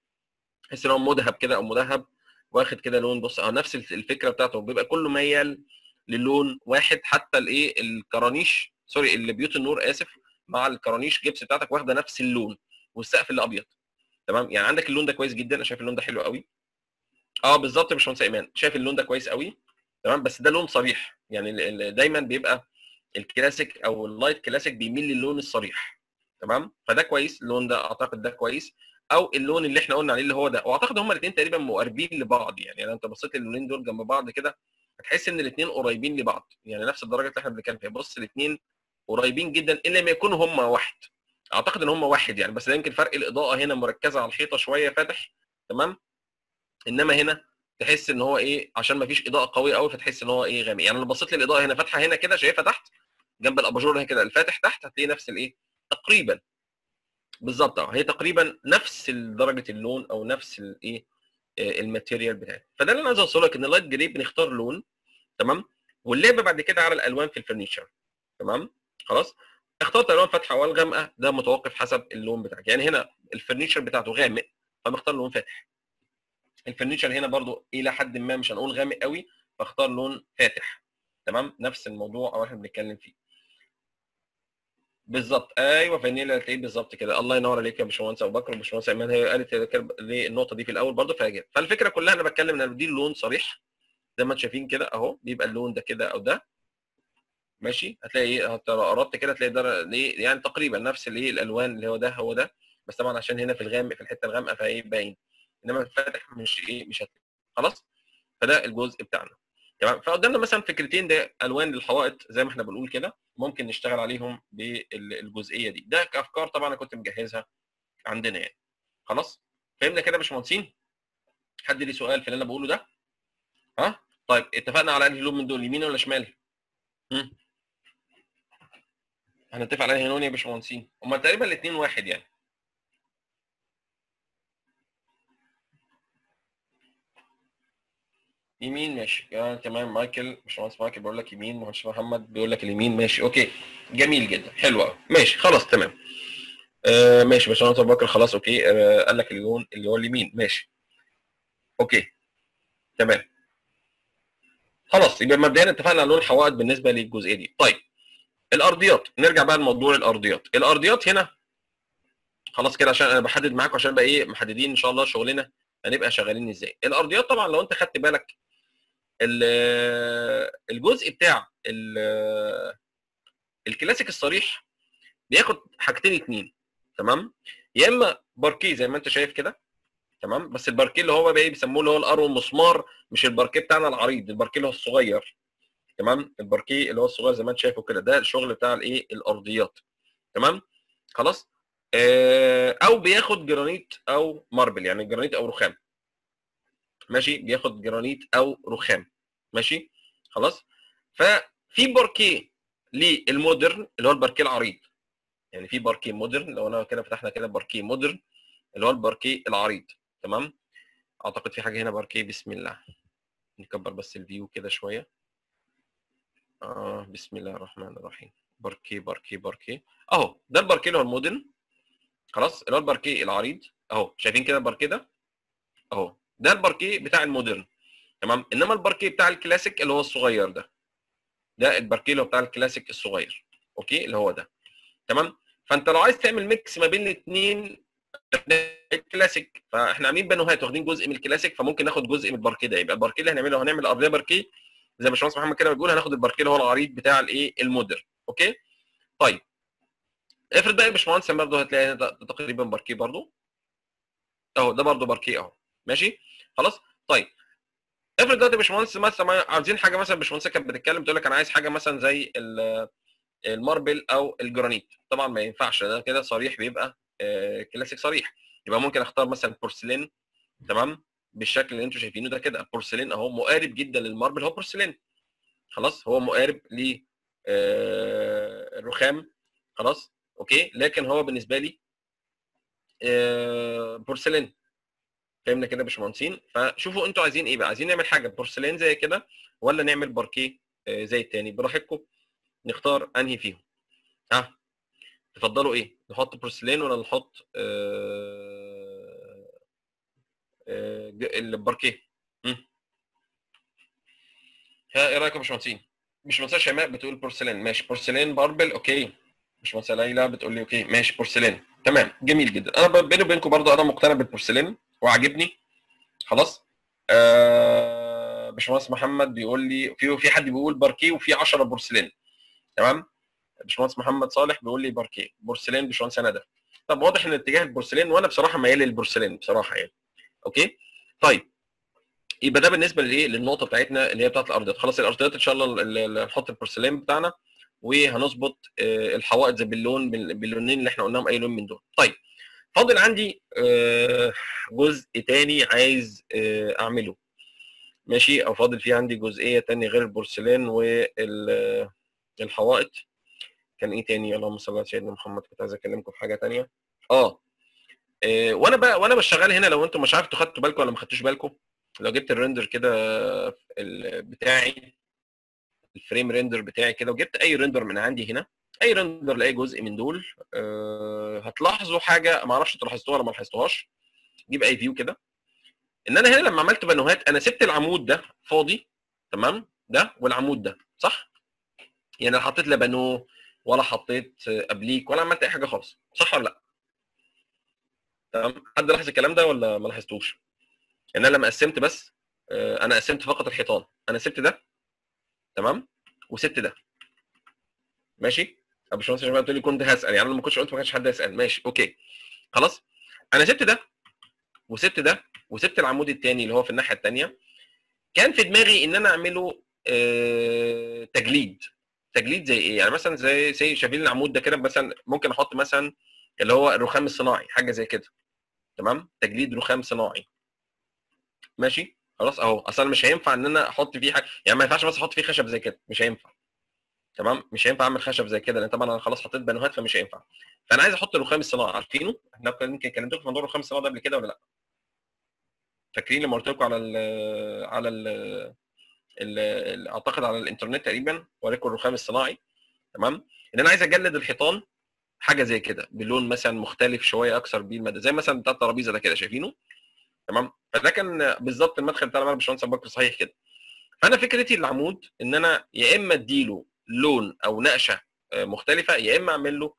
تحس إن هو مذهب كده أو مذهب واخد كده لون بص أهو نفس الفكرة بتاعته بيبقى كله ميال للون واحد حتى الإيه الكرانيش sorry اللي بيوت النور آسف مع الكرانيش جبس بتاعتك واخده نفس اللون والسقف اللي ابيض تمام؟ يعني عندك اللون ده كويس جدا أنا شايف اللون ده حلو قوي. آه بالظبط يا باشمهندس ايمان شايف اللون ده كويس قوي. تمام؟ بس ده لون صريح. يعني دايما بيبقى الكلاسيك أو ال light classic بيميل للون الصريح. تمام؟ فده كويس اللون ده أعتقد ده كويس. أو اللون اللي إحنا قلنا عليه اللي هو ده. وأعتقد هما الاثنين تقريبا مقاربين لبعض. يعني لو أنت بصيت اللونين دول جنب بعض كده هتحس إن الاثنين قريبين لبعض. يعني نفس الدرجة اللي إحنا بنتكلم فيها. بص الاثنين قريبين جدا الا ما يكونوا هما واحد. أعتقد إن هما واحد يعني بس يمكن فرق الإضاءة هنا مركزة على الحيطة شوية فاتح تمام؟ إنما هنا تحس إن هو إيه عشان ما فيش إضاءة قوية قوي فتحس إن هو إيه غامق. يعني لو بصيت للإضاءة هنا فاتحة هنا كده شايفها تحت جنب الأباجور هنا كده الفاتح تحت هتلاقي نفس الإيه؟ تقريبا. بالظبط. هي تقريبا نفس درجة اللون أو نفس الإيه آه، ال material بتاعتها فده اللي أنا عايز أوصله لك إن ال light gray بنختار لون تمام؟ واللعب بعد كده على الألوان في ال furniture تمام؟ خلاص؟ اخترت الوان فاتحه ولا غامقه ده متوقف حسب اللون بتاعك. يعني هنا ال furniture بتاعته غامق فبختار لون فاتح. الفرنيتشر هنا برضو إلى حد ما مش هنقول غامق قوي فاختار لون فاتح. تمام؟ نفس الموضوع أو إحنا بنتكلم فيه. بالظبط. أيوه فانيلا هتلاقيه بالظبط كده. الله ينور عليك يا باشمهندس أبو بكر. وباشمهندس ايمان هي قالت النقطة دي في الأول برضه فهجيب فالفكرة كلها أنا بتكلم إن أنا بدي لون صريح. زي ما أنتم شايفين كده أهو بيبقى اللون ده كده أو ده. ماشي؟ هتلاقي إيه؟ قربت كده هتلاقي ده ليه يعني تقريبا نفس الايه الألوان اللي هو ده هو ده. بس طبعا عشان هنا في الغامق في الحتة الغامقة فإيه؟ باين. إنما الفاتح مش إيه؟ مش هتلاقي خلاص؟ فده الجزء بتاعنا. تمام؟ فقدامنا مثلا فكرتين ده ألوان للحوائط زي ما إحنا بنقول كده ممكن نشتغل عليهم بالجزئية دي. ده كأفكار طبعا أنا كنت مجهزها عندنا يعني. خلاص؟ فهمنا كده يا باشمهندسين؟ حد ليه سؤال في اللي أنا بقوله ده؟ ها؟ طيب اتفقنا على أنهي لون من دول يمين ولا شمال؟ هم؟ هنتفق على هنوني يا باشمهندسين. هما تقريبا الاثنين واحد يعني. يمين ماشي. يعني تمام. مايكل باشمهندس مايكل بيقول لك يمين باشمهندس محمد بيقول لك اليمين. ماشي. أوكي. جميل جدا. حلو قوي ماشي. خلاص تمام. آه ماشي. باشمهندس أبو بكر خلاص. أوكي. آه قال لك اليون اللي هو اليمين. ماشي. أوكي. تمام. خلاص. يبقى مبدئيا اتفقنا على لون الحوائط بالنسبة للجزئية دي. طيب. الأرضيات. نرجع بقى لموضوع الأرضيات. الأرضيات هنا خلاص كده عشان أنا بحدد معاكم عشان بقى إيه محددين إن شاء الله شغلنا هنبقى شغالين إزاي. الأرضيات طبعا لو أنت خدت بالك ال- الجزء بتاع ال- الكلاسيك الصريح بياخد حاجتين اتنين تمام؟ يا إما باركيه زي ما أنت شايف كده تمام؟ بس الباركيه اللي هو بقى إيه بيسموه اللي هو الارو مسمار مش الباركيه بتاعنا العريض الباركيه اللي هو الصغير. تمام؟ الباركيه اللي هو الصغير زي ما انت شايفه كده ده الشغل بتاع الايه؟ الأرضيات. تمام؟ خلاص؟ آه، أو بياخد جرانيت أو marble يعني جرانيت أو رخام. ماشي؟ بياخد جرانيت أو رخام. ماشي؟ خلاص؟ ففي باركيه لل modern اللي هو الباركيه العريض. يعني في باركيه modern لو أنا كده فتحنا كده باركيه modern اللي هو الباركيه العريض. تمام؟ أعتقد في حاجة هنا باركيه بسم الله. نكبر بس ال view كده شوية. آه بسم الله الرحمن الرحيم. باركيه باركيه باركيه. أهو ده الباركيه اللي هو ال modern خلاص اللي هو الباركيه العريض. أهو شايفين كده الباركيه ده؟ أهو ده الباركيه بتاع ال modern تمام؟ إنما الباركيه بتاع الكلاسيك اللي هو الصغير ده ده الباركيه اللي هو بتاع الكلاسيك الصغير. Okay؟ اللي هو ده. تمام؟ فأنت لو عايز تعمل mix ما بين الاثنين الكلاسيك فإحنا عاملين بانوهات واخدين جزء من الكلاسيك فممكن ناخد جزء من الباركيه ده. يبقى الباركيه اللي هنعمله هنعمل أرضية باركيه زي ما باشمهندس محمد كده بيقول هناخد الباركيه اللي هو العريض بتاع الايه ال modern okay؟ طيب. افرض بقى يا باشمهندس برضه هتلاقي هنا تقريبا باركيه برضه. أهو ده برضه باركيه أهو. ماشي؟ خلاص؟ طيب. افرض دلوقتي يا باشمهندس مثلا عاوزين حاجة مثلا باشمهندس كانت بتتكلم تقول لك أنا عايز حاجة مثلا زي ال- ال marble أو الجرانيت. طبعا ما ينفعش ده كده صريح بيبقى آه، كلاسيك صريح. يبقى ممكن أختار مثلا بورسلين. تمام؟ بالشكل اللي أنتم شايفينه ده كده. بورسلين اهو مقارب جدا لل marble هو بورسلين. خلاص هو مقارب ل آه، خلاص okay. لكن هو بالنسبة لي آه، بورسلين. فهمنا كده يا باشمهندسين؟ فشوفوا أنتوا عايزين إيه بقى. عايزين نعمل حاجة. بورسلين زي كده ولا نعمل باركيه آه، زي التاني؟ براحتكم. نختار انهي فيهم. ها؟ تفضلوا إيه؟ نحط بورسلين ولا نحط آه، الباركيه. مم. ها إيه رايكم يا باشمهندسين؟ باشمهندسه شيماء بتقول بورسلين. ماشي. بورسلين marble okay. باشمهندسة ليلى بتقول لي okay. ماشي. بورسلين. تمام. جميل جدا. أنا بيني وبينكم برضه أنا مقتنع بالبورسلين. وعاجبني. خلاص. آه باشمهندس محمد بيقول لي في في حد بيقول باركيه وفي 10 بورسلين. تمام؟ باشمهندس محمد صالح بيقول لي باركيه. بورسلين باشمهندس ندى طب واضح إن اتجاه البورسلين وأنا بصراحة ميال للبورسلين بصراحة يعني. okay؟ طيب. يبقى ده بالنسبة لإيه؟ للنقطة بتاعتنا اللي هي بتاعت الأرضيات. خلاص الأرضيات إن شاء الله ال- ال- هنحط البورسلين بتاعنا وهنظبط آه، الحوائط باللون بال- باللونين اللي إحنا قلناهم أي لون من دول. طيب. فاضل عندي آه، جزء تاني عايز آه، أعمله. ماشي؟ أو فاضل فيه عندي جزئية تانية غير البورسلين والحوائط كان إيه تاني؟ اللهم صل على سيدنا محمد. كنت عايز أكلمكم في حاجة تانية. آه. وأنا بقى وأنا بشتغل هنا لو أنتم مش عارف خدتوا بالكم ولا ما خدتوش بالكم لو جبت الريندر كده بتاعي ال frame render بتاعي كده وجبت أي render من عندي هنا أي render لأي جزء من دول أه هتلاحظوا حاجة ما أعرفش أنتوا لاحظتوها ولا ما لاحظتوهاش جيب أي view كده إن أنا هنا لما عملت بانوهات أنا سبت العمود ده فاضي تمام؟ ده والعمود ده صح؟ يعني لا حطيت لا بانو ولا حطيت آه، أبليك ولا عملت أي حاجة خالص صح ولا لأ؟ تمام؟ حد لاحظ الكلام ده ولا ما لاحظتوش؟ ان أنا لما قسمت بس آه، أنا قسمت فقط الحيطان. أنا سبت ده تمام؟ وسبت ده. ماشي؟ أبو شمس يا جماعة بتقول لي كنت هسأل. يعني أنا لما كنتش قلت ما كانش حد يسأل. ماشي أوكي. خلاص؟ أنا سبت ده وسبت ده وسبت العمود الثاني اللي هو في الناحية الثانية كان في دماغي إن أنا أعمله آه، تجليد. تجليد زي إيه؟ يعني مثلا زي زي شايفين العمود ده كده مثلا ممكن أحط مثلا اللي هو الرخام الصناعي حاجة زي كده. تمام؟ تجليد رخام صناعي ماشي؟ خلاص أهو. أصلا مش هينفع إن أنا أحط فيه حاجة. يعني ما ينفعش بس أحط فيه خشب زي كده. مش هينفع. تمام؟ مش هينفع أعمل خشب زي كده لأن طبعا أنا خلاص حطيت بانوهات فمش هينفع. فأنا عايز أحط الرخام الصناعي عارفينه؟ إحنا يمكن كلمتكم في موضوع الرخام الصناعي ده قبل كده ولا لأ؟ فاكرين لما قلت لكم على ال على ال أعتقد على الإنترنت تقريبا؟ وريكم الرخام الصناعي تمام؟ إن أنا عايز أجلد الحيطان. حاجة زي كده بلون مثلا مختلف شوية أكثر بيه المدى زي مثلا بتاع الترابيزة ده كده شايفينه؟ تمام؟ فده كان بالظبط المدخل بتاع العمارة باشمهندس ابو بكر صحيح كده. فأنا فكرتي العمود إن أنا يا إما أديله لون أو نقشة آه، مختلفة يا إما أعمل له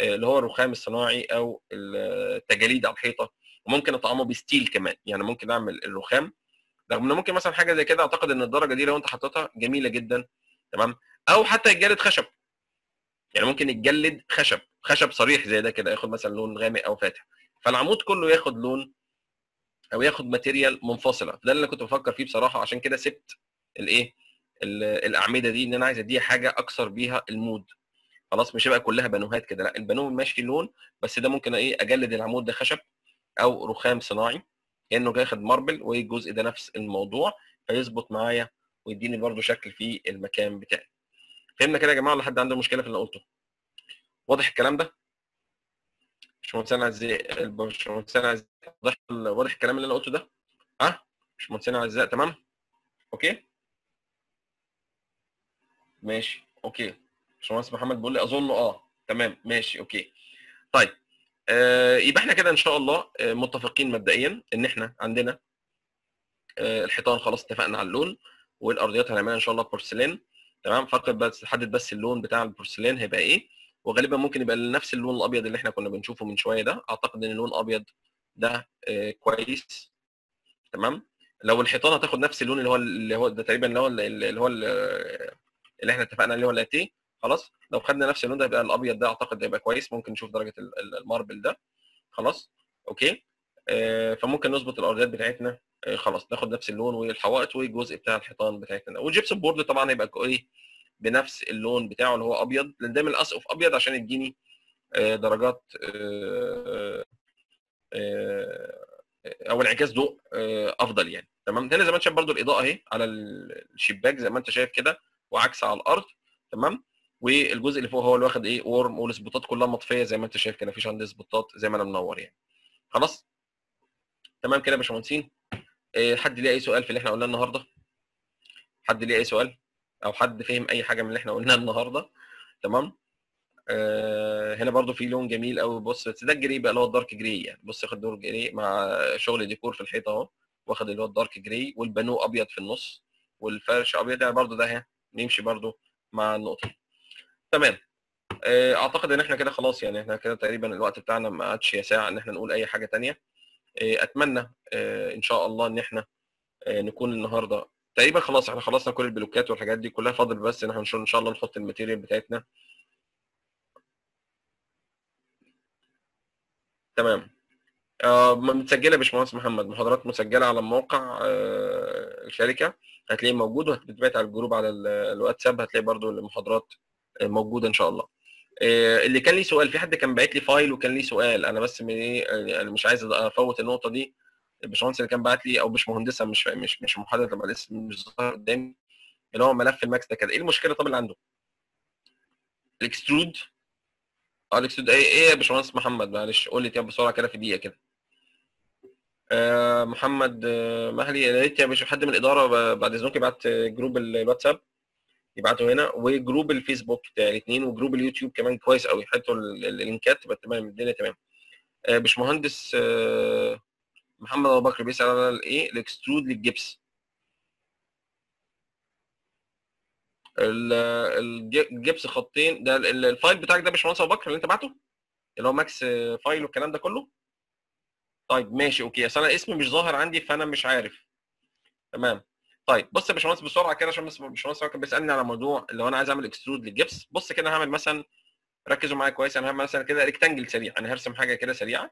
آه، اللي هو الرخام الصناعي أو التجاليد على الحيطة وممكن أطعمه بستيل كمان. يعني ممكن أعمل الرخام رغم ان ممكن مثلا حاجة زي كده أعتقد إن الدرجة دي لو أنت حطيتها جميلة جدا تمام؟ أو حتى يتجلد خشب. يعني ممكن يتجلد خشب. خشب صريح زي ده كده ياخد مثلا لون غامق أو فاتح. فالعمود كله ياخد لون أو ياخد material منفصلة. ده اللي كنت بفكر فيه بصراحة عشان كده سبت الإيه؟ ال- الأعمدة دي إن أنا عايز أديها حاجة أكثر بيها ال mood. خلاص مش هيبقى كلها بانوهات كده لأ البانو ماشي لون بس ده ممكن إيه؟ أجلد العمود ده خشب أو رخام صناعي كأنه جاي marble والجزء ده نفس الموضوع فيظبط معايا ويديني برده شكل في المكان بتاعي. فهمنا كده يا جماعة ولا حد عنده مشكلة في اللي قلته؟ واضح الكلام ده؟ أعزاء مش مهندسين أعزاء واضح واضح الكلام اللي أنا قلته ده؟ ها؟ مش مهندسين اعزاء تمام؟ okay؟ ماشي okay. باشمهندس محمد بيقول لي أظن آه تمام ماشي okay. طيب آه يبقى إحنا كده إن شاء الله آه متفقين مبدئيا إن إحنا عندنا آه الحيطان خلاص اتفقنا على اللون والأرضيات هنعملها إن شاء الله بورسلين تمام؟ فقط بس تحدد بس اللون بتاع البورسلين هيبقى إيه؟ وغالبا ممكن يبقى نفس اللون الأبيض اللي إحنا كنا بنشوفه من شوية ده. أعتقد إن اللون الأبيض ده آه كويس. تمام؟ لو الحيطان هتاخد نفس اللون اللي هو اللي هو ده تقريبا اللي هو اللي هو اللي إحنا اتفقنا عليه هو اللاتيه خلاص؟ لو خدنا نفس اللون ده يبقى الأبيض ده أعتقد هيبقى كويس. ممكن نشوف درجة ال- ال- الماربل ده. خلاص؟ okay؟ آه فممكن نظبط الأرضيات بتاعتنا. آه خلاص ناخد نفس اللون والحوائط والجزء بتاع الحيطان بتاعتنا. وال gypsum board طبعا هيبقى إيه بنفس اللون بتاعه اللي هو أبيض لأن دايما الاسقف أبيض عشان يديني آه درجات آه آه أو انعكاس ضوء أفضل يعني. تمام؟ هنا زي ما أنت شايف برضو الإضاءة أهي على الشباك زي ما أنت شايف كده وعكس على الأرض. تمام؟ والجزء اللي فوق هو اللي واخد إيه warm والسبوتات كلها مطفية زي ما أنت شايف كده مفيش عندي سبوتات زي ما أنا منور يعني. خلاص؟ تمام كده يا باشمهندسين؟ حد ليه أي سؤال في اللي إحنا قلناه النهارده؟ حد ليه أي سؤال؟ أو حد فهم أي حاجة من اللي إحنا قلناه النهارده. تمام؟ آه هنا برضو في لون جميل قوي بص بس ده ال grey بقى اللي هو ال dark grey يعني. بص ياخد دور grey مع شغل ديكور في الحيطة أهو. واخد اللي هو ال dark grey والبانو أبيض في النص والفرش أبيض. يعني برضو ده أهي. نمشي برضو مع النقطة. تمام. آه، أعتقد إن إحنا كده خلاص يعني. إحنا كده تقريبا الوقت بتاعنا ما عادش يساع إن إحنا نقول أي حاجة تانية. آه، أتمنى إن شاء الله إن إحنا نكون النهارده تقريبا خلاص إحنا خلصنا كل البلوكات والحاجات دي كلها فاضل بس إن إحنا إن شاء الله نحط ال material بتاعتنا. تمام. آه، متسجلة يا باشمهندس محمد. محاضرات مسجلة على موقع آه، الشركة. هتلاقيه موجود وهتتبعت على الجروب على ال- الواتساب. هتلاقي برضو المحاضرات آه، موجودة إن شاء الله. آه، اللي كان ليه سؤال في حد كان باعت لي file وكان ليه سؤال. أنا بس من إيه أنا مش عايز أفوت النقطة دي. الباشمهندس اللي كان باعت لي أو مش مهندسه مش مش مش محدد طبعا الاسم مش ظاهر قدامي اللي هو ملف ال Max ده كده. إيه المشكلة طب اللي عنده؟ ال extrude؟ آه ال extrude. إيه إيه يا باشمهندس محمد؟ معلش قول لي بسرعة كده في دقيقة كده. آه محمد آه مهلي يا ريت يا باشا حد من الإدارة بعد إذنك يبعت آه، جروب ال- الواتساب. يبعته هنا وجروب الفيسبوك بتاع الاثنين وجروب اليوتيوب كمان كويس قوي حطوا ال- ال- اللينكات تبقى تمام الدنيا تمام. باشمهندس آه محمد أبو بكر بيسأل على الايه ال extrude للجبس. ال- الج- الجبس خطين. ده ال- ال file بتاعك ده يا باشمهندس أبو بكر اللي أنت بعته؟ اللي هو Max file والكلام ده كله؟ طيب ماشي okay. أصل أنا اسمي مش ظاهر عندي فأنا مش عارف. تمام. طيب بص يا باشمهندس بسرعة كده عشان باشمهندس كان بيسألني على موضوع لو أنا عايز أعمل extrude للجبس. بص كده هعمل مثلا ركزوا معايا كويس. أنا هعمل مثلا كده rectangle سريع. أنا هرسم حاجة كده سريعة.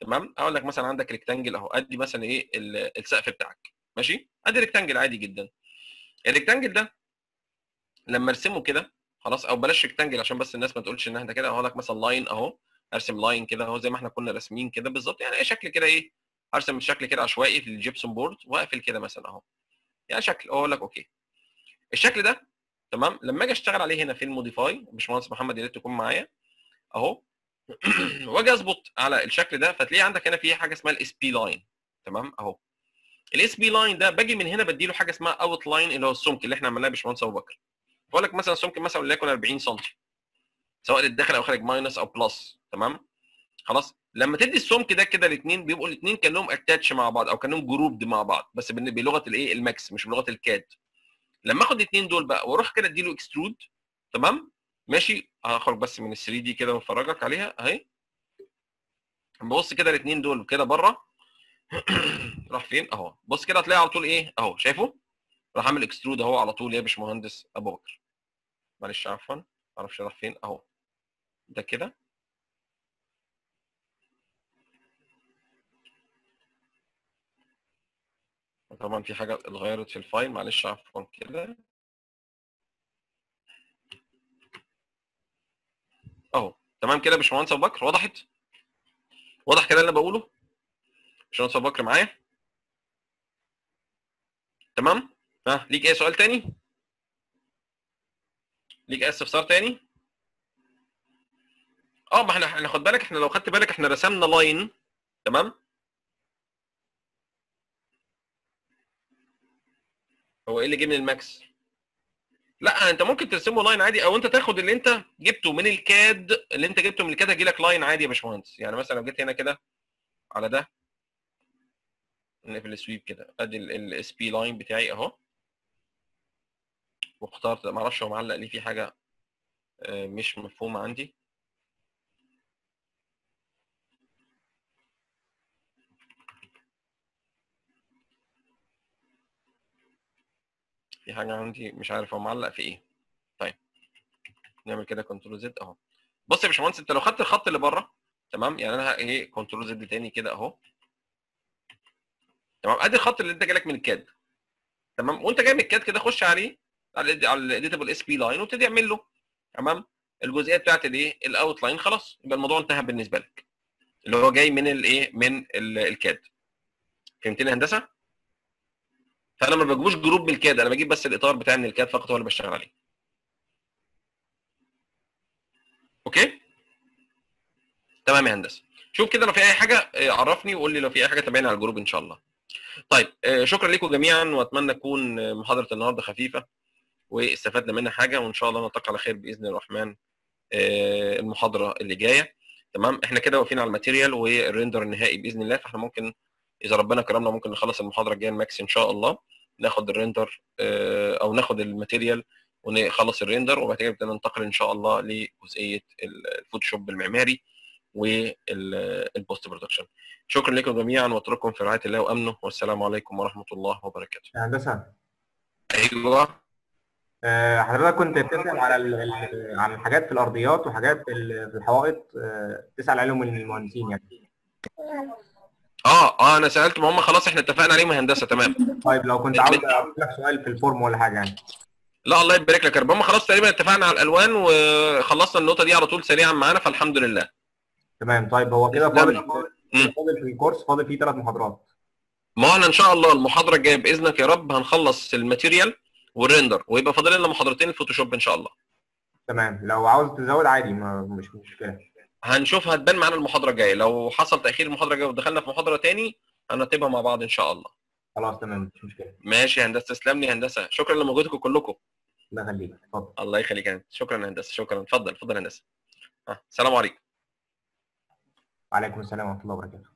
تمام؟ أقول لك مثلا عندك rectangle أهو أدي مثلا إيه ال- السقف بتاعك ماشي؟ أدي rectangle عادي جدا. ال rectangle ده لما أرسمه كده خلاص أو بلاش rectangle عشان بس الناس ما تقولش إن إحنا كده أهو لك مثلا line أهو أرسم line كده أهو زي ما إحنا كنا راسمين كده بالظبط. يعني إيه شكل كده إيه؟ أرسم شكل كده عشوائي في ال gypsum board وأقفل كده مثلا أهو. يعني شكل أقول لك okay. الشكل ده تمام؟ لما أجي أشتغل عليه هنا في ال modify باشمهندس محمد يا ريت تكون معايا أهو. واجي اظبط على الشكل ده فتلاقي عندك هنا في حاجة اسمها ال spline تمام؟ أهو. ال spline ده باجي من هنا بديله حاجة اسمها outline اللي هو السمك اللي إحنا عملناه يا باشمهندس أبو بكر. بقول لك مثلا سمك مثلا وليكن 40 سم سواء للداخل أو خارج minus أو plus تمام؟ خلاص. لما تدي السمك ده كده الاثنين بيبقوا الاثنين كأنهم attach مع بعض أو كأنهم grouped مع بعض بس بلغة الإيه؟ الماكس مش بلغة الكاد. لما آخد الاثنين دول بقى وأروح كده أديله extrude تمام؟ ماشي. هخرج بس من ال 3D كده وافرجك عليها أهي. بص كده الاثنين دول كده بره. راح فين؟ أهو. بص كده هتلاقي على طول إيه؟ أهو شايفه؟ راح اعمل extrude أهو على طول يا باشمهندس أبو بكر. معلش عفوا. معرفش راح فين. أهو. ده كده. طبعا في حاجة اتغيرت في ال file. معلش عفوا كده. أهو. تمام كده يا باشمهندس أبو بكر؟ وضحت؟ واضح كده اللي أنا بقوله؟ باشمهندس أبو بكر معايا؟ تمام؟ ها ليك أي سؤال تاني؟ ليك أي استفسار تاني؟ آه ما إحنا إحنا خد بالك إحنا لو خدت بالك إحنا رسمنا line تمام؟ هو إيه اللي جه من الماكس؟ لا انت ممكن ترسمه line عادي أو انت تاخد اللي انت جبته من الكاد اللي انت جبته من الكاد هيجي لك line عادي يا باشمهندس. يعني مثلا لو جيت هنا كده على ده نقفل ال sweep كده. ادي ال spline بتاعي اهو. واخترت ما أعرفش هو معلق ليه في حاجة آه، مش مفهومة عندي. في حاجة عندي مش عارف هو معلق في إيه. طيب. نعمل كده control Z أهو. بص يا باشمهندس أنت لو خدت الخط اللي بره تمام؟ يعني أنا إيه control Z تاني كده أهو. تمام؟ أدي الخط اللي أنت جالك من الكاد. تمام؟ وأنت جاي من الكاد كده خش عليه على ال على ال editable spline وابتدي اعمل له. تمام؟ الجزئية بتاعت الإيه ال outline خلاص. يبقى الموضوع انتهى بالنسبة لك. اللي هو جاي من الايه من ال- الكاد. فهمتني هندسة؟ فانا ما بجيبوش group من الكاد أنا بجيب بس الاطار بتاعي من الكاد فقط هو اللي بشتغل عليه. أوكي؟ تمام يا هندسة. شوف كده لو في أي حاجة آه، عرفني وقول لي لو في أي حاجة تابعني على ال group إن شاء الله. طيب آه، شكرا لكم جميعا وأتمنى تكون آه، محاضرة النهارده خفيفة واستفدنا منها حاجة وإن شاء الله نلتقي على خير بإذن الرحمن المحاضرة اللي جاية. تمام؟ إحنا كده واقفين على ال material وال render النهائي بإذن الله فإحنا ممكن إذا ربنا كرمنا ممكن نخلص المحاضرة الجاية الماكس إن شاء الله. ناخد ال render آه، أو ناخد ال material ونخلص ال render وبعد كده نبدأ ننتقل إن شاء الله لجزئية الفوتوشوب المعماري وال post production. شكرا لكم جميعا وأترككم في رعاية الله وأمنه والسلام عليكم ورحمة الله وبركاته. هندسة. أيوه. آه، حضرتك كنت بتسأل على على الحاجات في الأرضيات وحاجات في ال- في الحوائط آه، تسأل عليهم المهندسين يعني. آه آه أنا سألت ما هم خلاص إحنا اتفقنا عليهم هندسه تمام. طيب لو كنت عاوز أقول لك سؤال في ال form ولا حاجة يعني. لا الله يبارك لك يا رب. هم خلاص تقريبا اتفقنا على الألوان وخلصنا النقطة دي على طول سريعا معانا فالحمد لله. تمام طيب هو كده فاضل. فاضل في ال course فاضل فيه ثلاث محاضرات. ما إحنا إن شاء الله المحاضرة الجاية بإذنك يا رب هنخلص ال material وال render ويبقى فاضل لنا محاضرتين الفوتوشوب إن شاء الله. تمام لو عاوز تزود عادي ما مش مشكلة. هنشوف هتبان معانا المحاضرة الجاية. لو حصل تأخير المحاضرة الجاية ودخلنا في محاضرة تاني هنرتبها مع بعض إن شاء الله. خلاص تمام مش مشكلة. ماشي يا هندسة تسلم لي هندسة. شكرا لمجهودكم كلكم. الله يخليك. اتفضل. الله يخليك يا. شكرا يا هندسة شكرا. اتفضل اتفضل يا هندسة. السلام عليكم. وعليكم السلام ورحمة الله وبركاته.